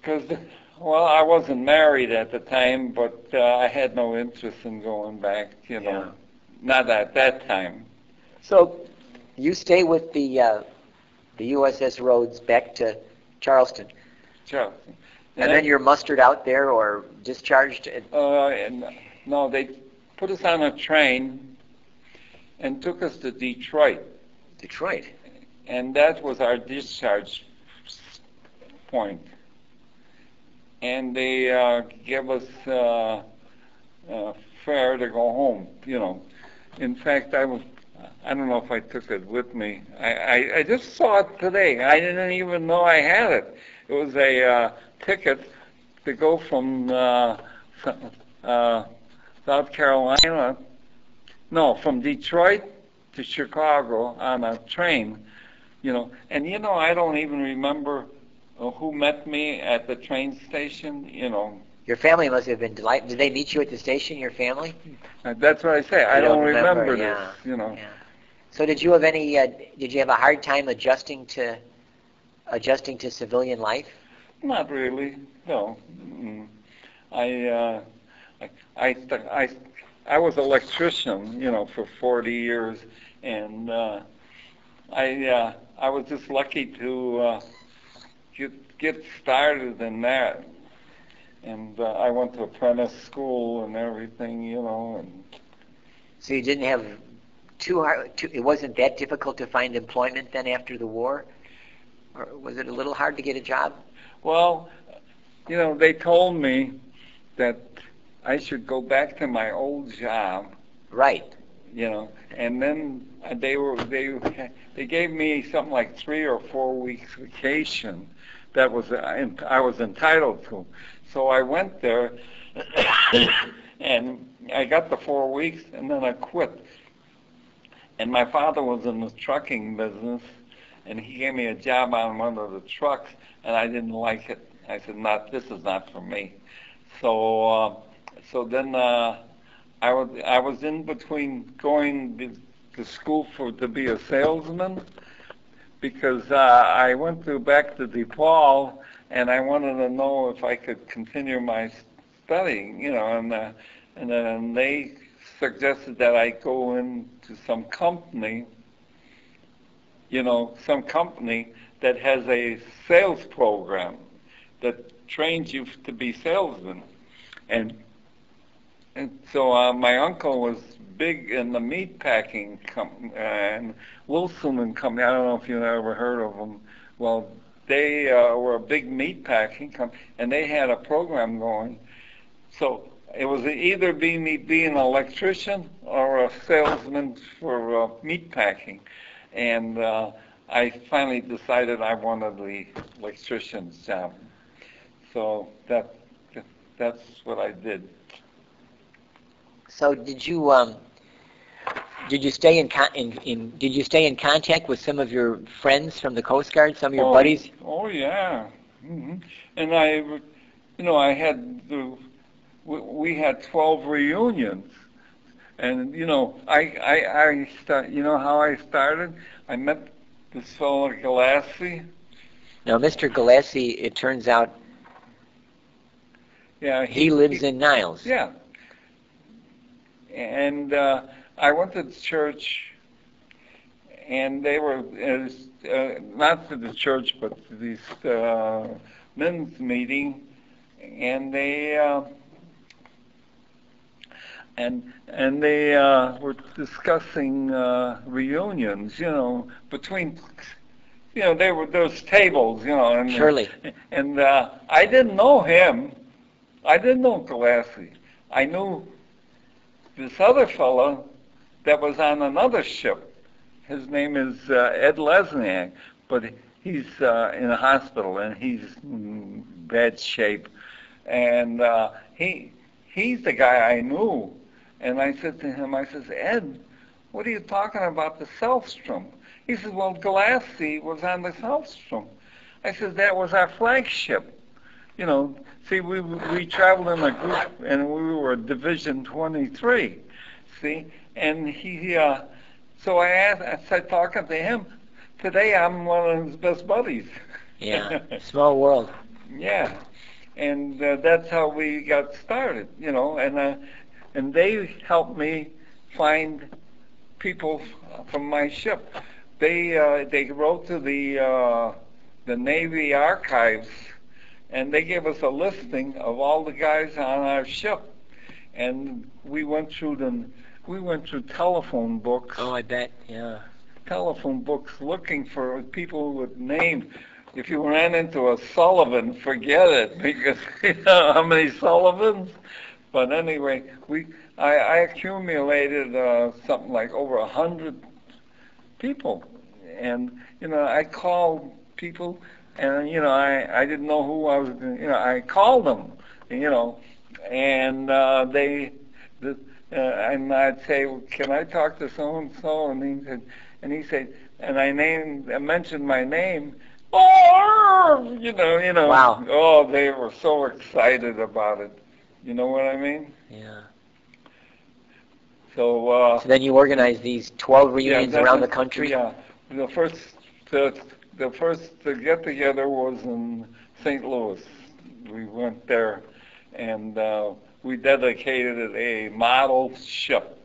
Because, well, I wasn't married at the time, but uh, I had no interest in going back. You know, Yeah. not at that time. So, you stay with the uh, the USS Rhodes back to Charleston, Charleston. and then you're mustered out there or discharged. At, Uh, and no, they put us on a train and took us to Detroit, Detroit. and that was our discharge point. And they uh, gave us uh, uh, fare to go home. You know, in fact, I was. I don't know if I took it with me. I, I, I just saw it today. I didn't even know I had it. It was a uh, ticket to go from uh, uh, South Carolina, no, from Detroit to Chicago on a train, you know. And you know, I don't even remember who met me at the train station. You know, Your family must have been delighted. Did they meet you at the station? Your family? Uh, that's what I say. I don't, don't remember, remember, yeah, this. You know, Yeah. So, did you have any? Uh, did you have a hard time adjusting to adjusting to civilian life? not really. No, mm I, uh, I, I, I, I was electrician, you know, for 40 years, and uh, I, uh, I was just lucky to uh, get get started in that. And uh, I went to apprentice school and everything, you know, and So you didn't have too hard. Too, it wasn't that difficult to find employment then after the war, or was it a little hard to get a job? Well, you know, they told me that I should go back to my old job, Right. you know, and then they were they they gave me something like three or four weeks vacation that was uh, I was entitled to. So I went there, and I got the four weeks, and then I quit. And my father was in the trucking business, and he gave me a job on one of the trucks, and I didn't like it. I said, "Not this is not for me." So, uh, so then uh, I was I was in between going to, to school for to be a salesman because uh, I went to back to DePaul, and I wanted to know if I could continue my studying, you know, and uh, and then they suggested that I go into some company, you know, some company that has a sales program that trains you to be salesman, and and so uh, my uncle was big in the meat packing company, and Wilson and Company. I don't know if you ever heard of them. Well, they uh, were a big meat packing company, and they had a program going. So it was either be me being an electrician or a salesman for uh, meat packing, and uh, I finally decided I wanted the electrician's job. So that that's what I did. So did you um, did you stay in, con- in in did you stay in contact with some of your friends from the Coast Guard, some of your oh, buddies? Oh yeah, hmm and I, you know, I had the, we, we had twelve reunions, and you know, I I I start, you know how I started? I met this fellow Galassi. Now, Mr. Galassi, it turns out Yeah, he lives in Niles. Yeah. And uh, I went to the church, and they were uh, uh, not to the church, but to this uh, men's meeting, and they uh, and and they uh, were discussing uh, reunions, you know, between. You know, there were those tables, you know, and Surely. and uh, I didn't know him. I didn't know Galassi. I knew this other fellow that was on another ship. His name is uh, Ed Lesniak, but he's uh, in a hospital and he's in bad shape. And uh, he he's the guy I knew. And I said to him, I says, Ed, what are you talking about the Sellstrom? He says, well, Galassi was on the Sellstrom. I said, that was our flagship. You know, see, we we traveled in a group, and we were Division 23. See, and he, uh, so I asked, I started talking to him. Today, I'm one of his best buddies. Yeah, small world. Yeah, and uh, that's how we got started. You know, and uh, and they helped me find people from my ship. They uh, they wrote to the uh, the Navy archives, and they gave us a listing of all the guys on our ship, and we went through them. We went through telephone books. Oh, I bet. Yeah. Telephone books looking for people with names. If you ran into a Sullivan, forget it because you know how many Sullivans. But anyway, we I, I accumulated uh, something like over a hundred people, and you know I called people, and you know I I didn't know who I was. You know I called them, you know, and uh, they, the, uh, and I'd say, well, can I talk to so and so, and he said, and he said, and I named, I mentioned my name. Oh, you know, you know. Wow. Oh, they were so excited about it. You know what I mean? Yeah. So. Uh, So then you organize these 12 reunions yeah, around the country? Yeah, the first, the, the first get together was in St. Louis. We went there, and uh, we dedicated a model ship.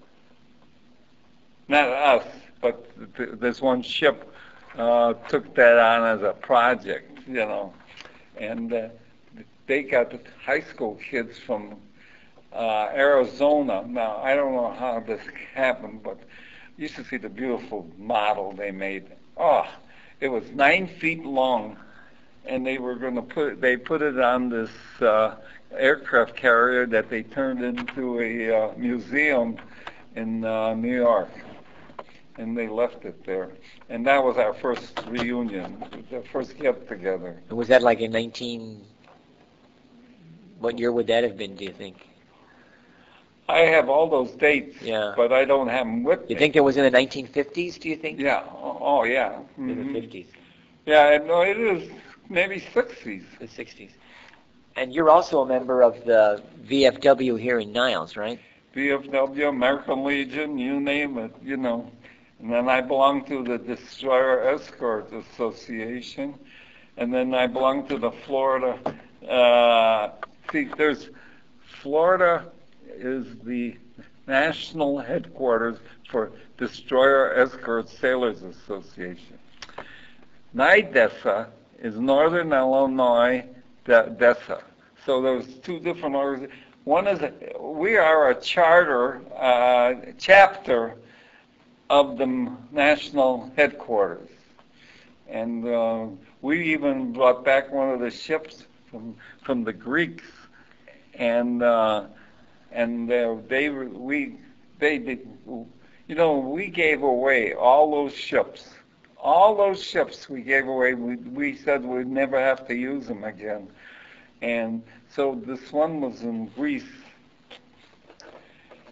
Not us, but th- this one ship uh, took that on as a project, you know, and uh, they got the high school kids from uh, Arizona. Now I don't know how this happened, but you should see the beautiful model they made. Oh, it was nine feet long, and they were going to put they put it on this uh, aircraft carrier that they turned into a uh, museum in uh, New York, and they left it there. And that was our first reunion, the first get together. And Was that like in 19... What year would that have been, do you think? I have all those dates, Yeah. but I don't have them with You me. think it was in the 1950s, do you think? Yeah. Oh, oh, yeah. In the Mhm. 50s, Yeah, no, it is maybe 60s. the 60s. And you're also a member of the VFW here in Niles, right? VFW, American Legion, you name it, you know. And then I belong to the Destroyer Escort Association. And then I belong to the Florida, uh, see, there's, Florida is the national headquarters for Destroyer Escort Sailors Association. NIDESA is Northern Illinois De- DESA. So there's two different organizations. One is, we are a charter, uh, chapter of the national headquarters. And uh, we even brought back one of the ships from, from the Greeks. And, uh, and uh, they, we, they did, you know, we gave away all those ships. All those ships we gave away, we, we said we'd never have to use them again. And so this one was in Greece,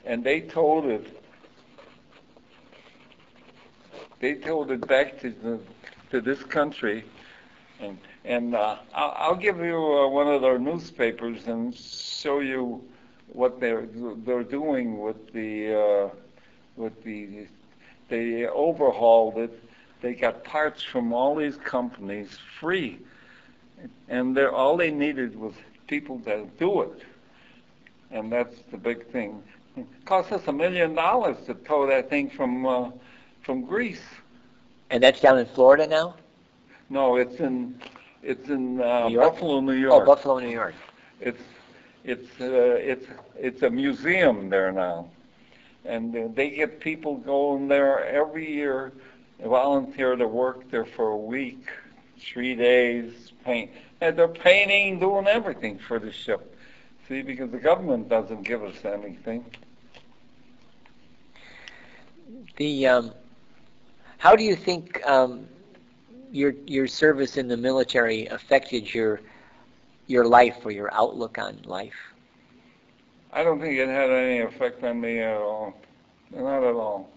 and they told it. They towed it back to the to this country, and and uh, I'll, I'll give you uh, one of their newspapers and show you what they're they're doing with the uh, with the they overhauled it. They got parts from all these companies free and they're all they needed was people to do it, and that's the big thing. It cost us a million dollars to tow that thing from uh, from Greece. And that's down in Florida now? No, it's in it's in uh, New York? Buffalo, New Oh, York. Buffalo, New York. It's it's uh, it's it's a museum there now, and uh, they get people going there every year, volunteer to work there for a week, three days, paint, and they're painting, doing everything for the ship. See, because the government doesn't give us anything. The um, how do you think um, your your service in the military affected your your life or your outlook on life? I don't think it had any effect on me at all. Not at all.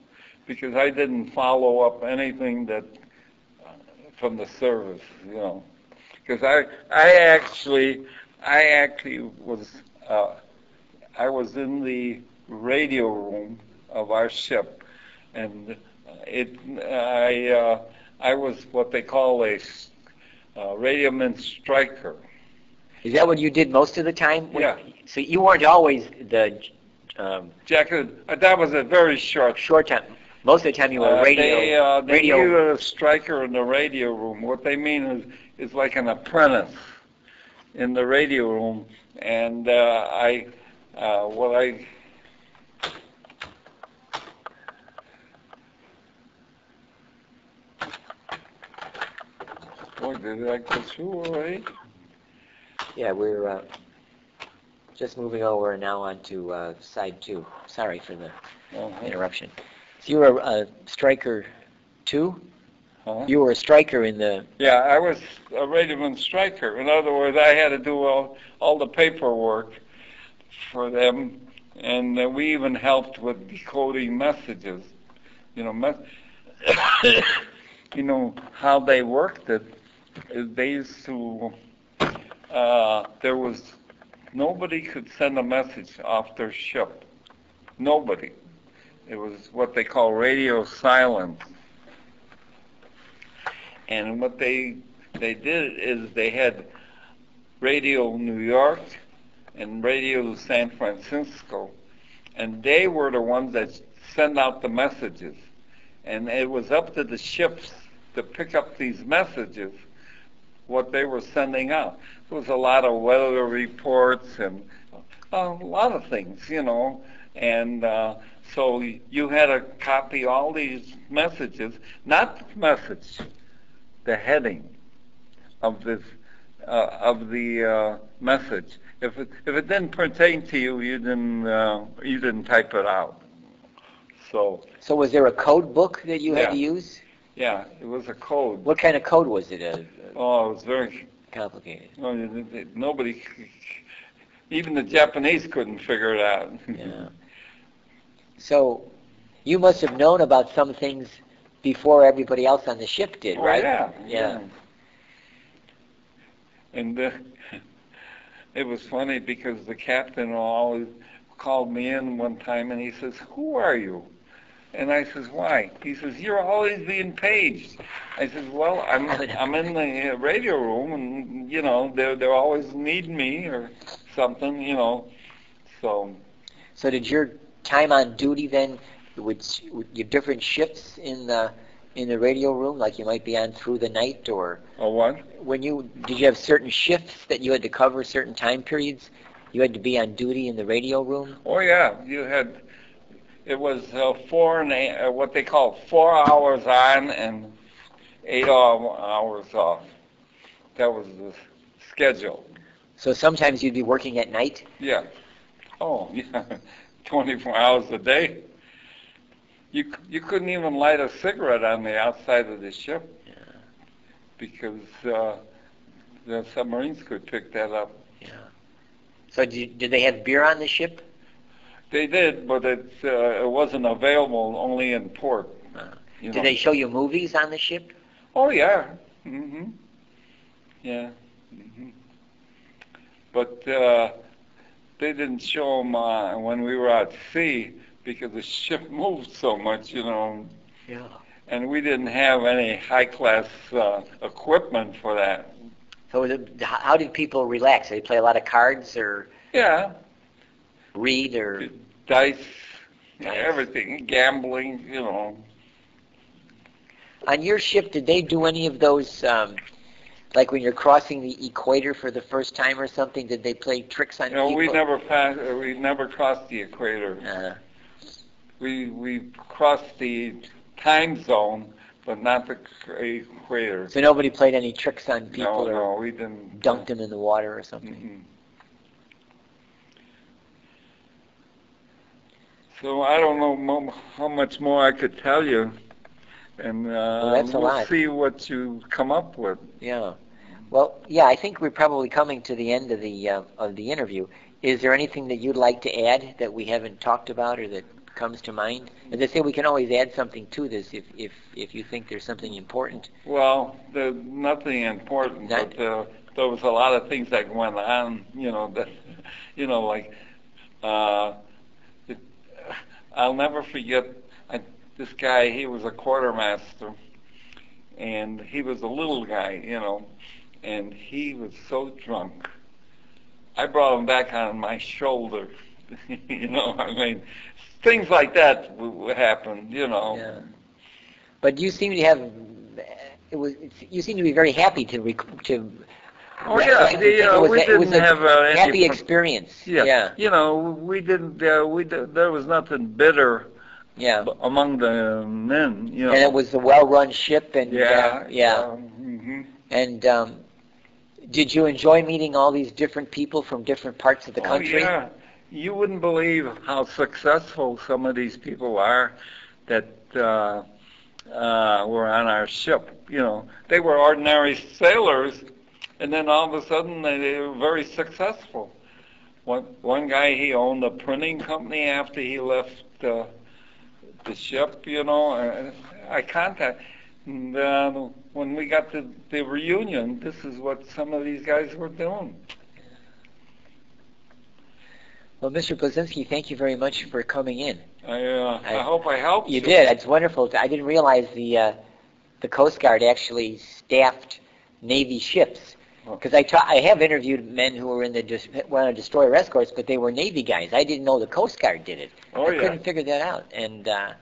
Because I didn't follow up anything that uh, from the service, you know. because I I actually I actually was uh, I was in the radio room of our ship, and it I uh, I was what they call a uh, radioman striker. Is that what you did most of the time? Yeah. So you weren't always the um, Jacket. Uh, that was a very short. short time. Most of the time you were Uh, radio. They, uh, they radio. give a striker in the radio room. What they mean is is like an apprentice in the radio room, and uh, I uh, what I Boy, did I go through already? Yeah, we're uh, just moving over now on to uh, side two. Sorry for the Uh-huh. interruption. You were a striker too? Huh? You were a striker in the. Yeah, I was a radioman striker. In other words, I had to do all, all the paperwork for them, and uh, we even helped with decoding messages. You know, mes- you know how they worked it. They used to. Uh, there was nobody could send a message off their ship. Nobody. It was what they call radio silence. And what they they did is they had Radio New York and Radio San Francisco, and they were the ones that sent out the messages. And it was up to the ships to pick up these messages, what they were sending out. There was a lot of weather reports and a lot of things, you know. And uh, so you had to copy all these messages, not the message, the heading of this uh, of the uh, message. If it if it didn't pertain to you, you didn't uh, you didn't type it out. So So was there a code book that you had to use? yeah, it was a code. What kind of code was it? Uh, uh, Oh, it was very complicated. it- nobody, even the Japanese couldn't figure it out. Yeah. So you must have known about some things before everybody else on the ship did, Oh, right? yeah, Yeah. And uh, it was funny because the captain always called me in one time and he says, "Who are you?" And I says, "Why?" He says, "You're always being paged." I says, "Well, I'm I'm in the uh, radio room and you know they they always need me or something, you know." So So did your time on duty then would would you different shifts in the in the radio room, like you might be on through the night, or a what? when you did you have certain shifts that you had to cover certain time periods? You had to be on duty in the radio room. Oh yeah, you had. It was uh, four and eight, uh, what they call four hours on and eight hour- hours off. That was the schedule. So sometimes you'd be working at night. Yeah. Oh yeah, 24 hours a day. You you couldn't even light a cigarette on the outside of the ship because uh, the submarines could pick that up. Yeah. So did, did they have beer on the ship? They did, but it uh, it wasn't available only in port. Uh, you know. Did they show you movies on the ship? Oh yeah. Mm-hmm. Yeah. Mm-hmm. But uh, they didn't show them uh, when we were at sea because the ship moved so much, you know, Yeah. and we didn't have any high class uh, equipment for that. So it, how did people relax? Did they play a lot of cards or Yeah. read or? Dice, Dice. everything, gambling, you know. On your ship, did they do any of those, um, like when you're crossing the equator for the first time or something? Did they play tricks on You know, people? we never passed, uh, we never crossed the equator. Uh, We we crossed the time zone, but not the equator. so nobody played any tricks on No, people or no, we didn't. dunked them in the water or something? Mhm. So I don't know mo- how much more I could tell you, and uh, we'll lot. see what you come up with. Yeah. Well, yeah, I think we're probably coming to the end of the uh, of the interview. Is there anything that you'd like to add that we haven't talked about or that comes to mind? As I say, we can always add something to this if, if, if you think there's something important. Well, there's nothing important, Not- but uh, there was a lot of things that went on, you know, that, you know, like, uh, it, I'll never forget, this guy, he was a quartermaster, and he was a little guy, you know, and he was so drunk. I brought him back on my shoulder, you know, I mean, things like that would, happen, you know. Yeah. But you seem to have, it was, you seem to be very happy to, rec- to. Oh, yeah, the, it uh, was, we didn't have, a happy pro- experience. Yeah. Yeah, You know, we didn't. Uh, we did, there was nothing bitter yeah. among the men. You know. And it was a well-run ship and, Yeah. uh, yeah. mhm. And, um, did you enjoy meeting all these different people from different parts of the Oh, country? yeah. You wouldn't believe how successful some of these people are that uh, uh, were on our ship. You know, they were ordinary sailors, and then all of a sudden they, they were very successful. One one guy he owned a printing company after he left uh, the ship. You know, and I contact. And, uh, when we got to the reunion, this is what some of these guys were doing. Well, Mr. Blazinski, thank you very much for coming in. I, uh, I, I- hope I helped You did. It's wonderful. I didn't realize the uh, the Coast Guard actually staffed Navy ships. Because I, ta- I have interviewed men who were in the dis- were on destroyer escorts, but they were Navy guys. I didn't know the Coast Guard did it. Oh I yeah. couldn't figure that out. And uh,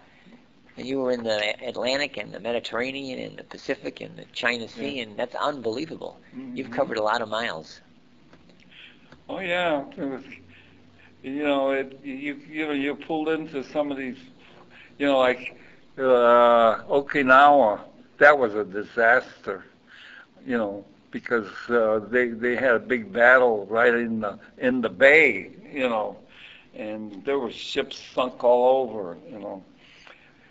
and you were in the Atlantic and the Mediterranean and the Pacific and the China Sea, and that's unbelievable. You've Mhm. covered a lot of miles. Oh yeah. It was, you know, it you you know you pulled into some of these, you know, like uh, Okinawa. That was a disaster. You know, because uh, they they had a big battle right in the in the bay. You know, and there were ships sunk all over. You know,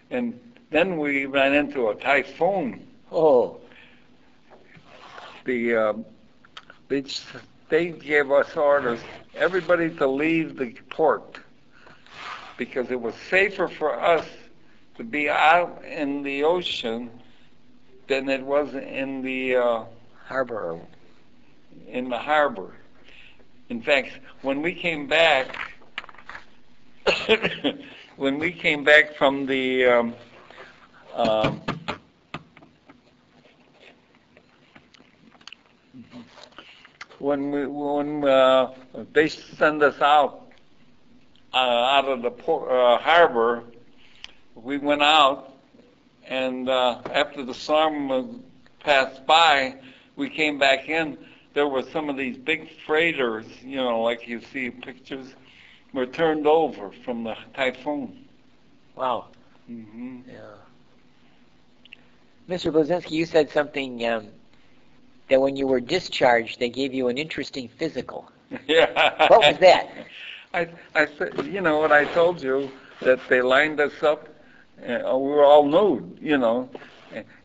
and then we ran into a typhoon. Oh, the um, they s- they gave us orders everybody to leave the port because it was safer for us to be out in the ocean than it was in the uh, harbor. in the harbor. In fact, when we came back, when we came back from the um, um, when we when uh, they send us out uh, out of the port, uh, harbor, we went out, and uh, after the storm uh, passed by, we came back in. There were some of these big freighters, you know, like you see pictures, were turned over from the typhoon. Wow. hmm Yeah. Mr. Blazinski, you said something um, that when you were discharged, they gave you an interesting physical. Yeah. What was that? I, I said, you know what I told you that they lined us up. Uh, we were all nude, you know,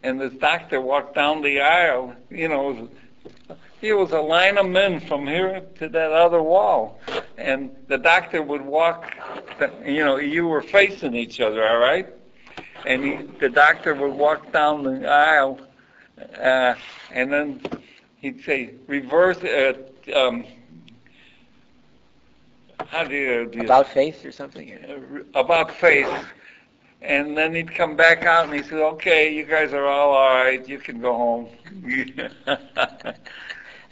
and, this doctor walked down the aisle. You know, it was, he was a line of men from here to that other wall, and the doctor would walk. You know, you were facing each other, all right, and he, the doctor would walk down the aisle, uh, and then he'd say, reverse. Uh, um, how do you, do you About face or something? uh, about face. And then he'd come back out and he said, "Okay, you guys are all all right. You can go home."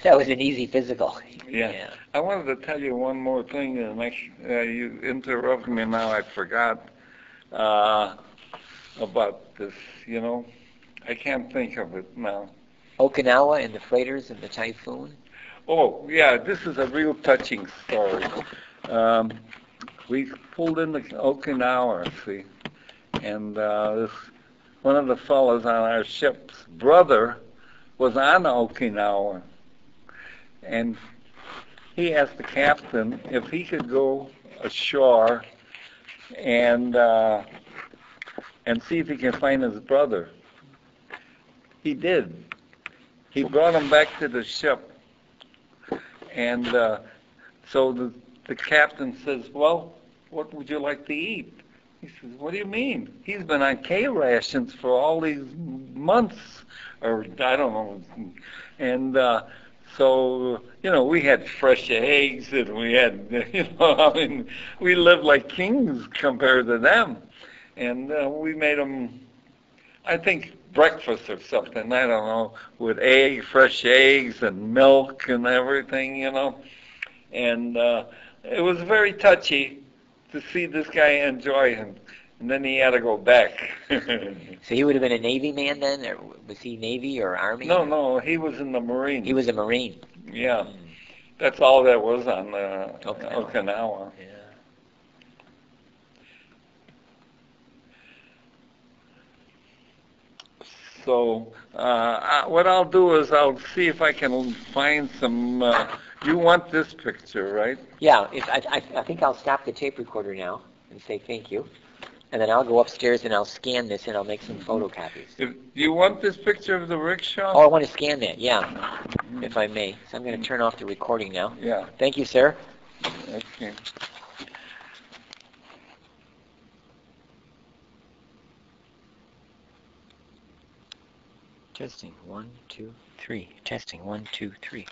That was an easy physical. Yeah. I wanted to tell you one more thing, and make, uh, you interrupted me now. I forgot uh, about this. You know, I can't think of it now. Okinawa and the freighters and the typhoon. Oh, yeah, this is a real touching story. Um, we pulled into Okinawa, see, and uh, this one of the fellows on our ship's brother was on Okinawa, and he asked the captain if he could go ashore and uh, and see if he can find his brother. He did. He brought him back to the ship and uh, so the, the captain says, well, what would you like to eat? He says, what do you mean? He's been on K rations for all these months, or I don't know. And uh, so, you know, we had fresh eggs and we had, you know, I mean, we lived like kings compared to them. And uh, we made them, I think, breakfast or something, I don't know, with egg, fresh eggs and milk and everything, you know. And uh, it was very touchy to see this guy enjoy him. And then he had to go back. So he would have been a Navy man then, or was he Navy or Army? no, no, he was in the Marine. He was a Marine. Yeah, that's all that was on uh, Okinawa. Okinawa. Yeah. So uh, I, what I'll do is I'll see if I can find some. Uh, you want this picture, right? Yeah, if, I, I, I think I'll stop the tape recorder now and say thank you. And then I'll go upstairs and I'll scan this and I'll make some photocopies. If you want this picture of the rickshaw? Oh, I want to scan that, yeah, mm-hmm. if I may. So I'm going to turn off the recording now. Yeah. Thank you, sir. Okay. Testing, one, two, three. Testing, one, two, three.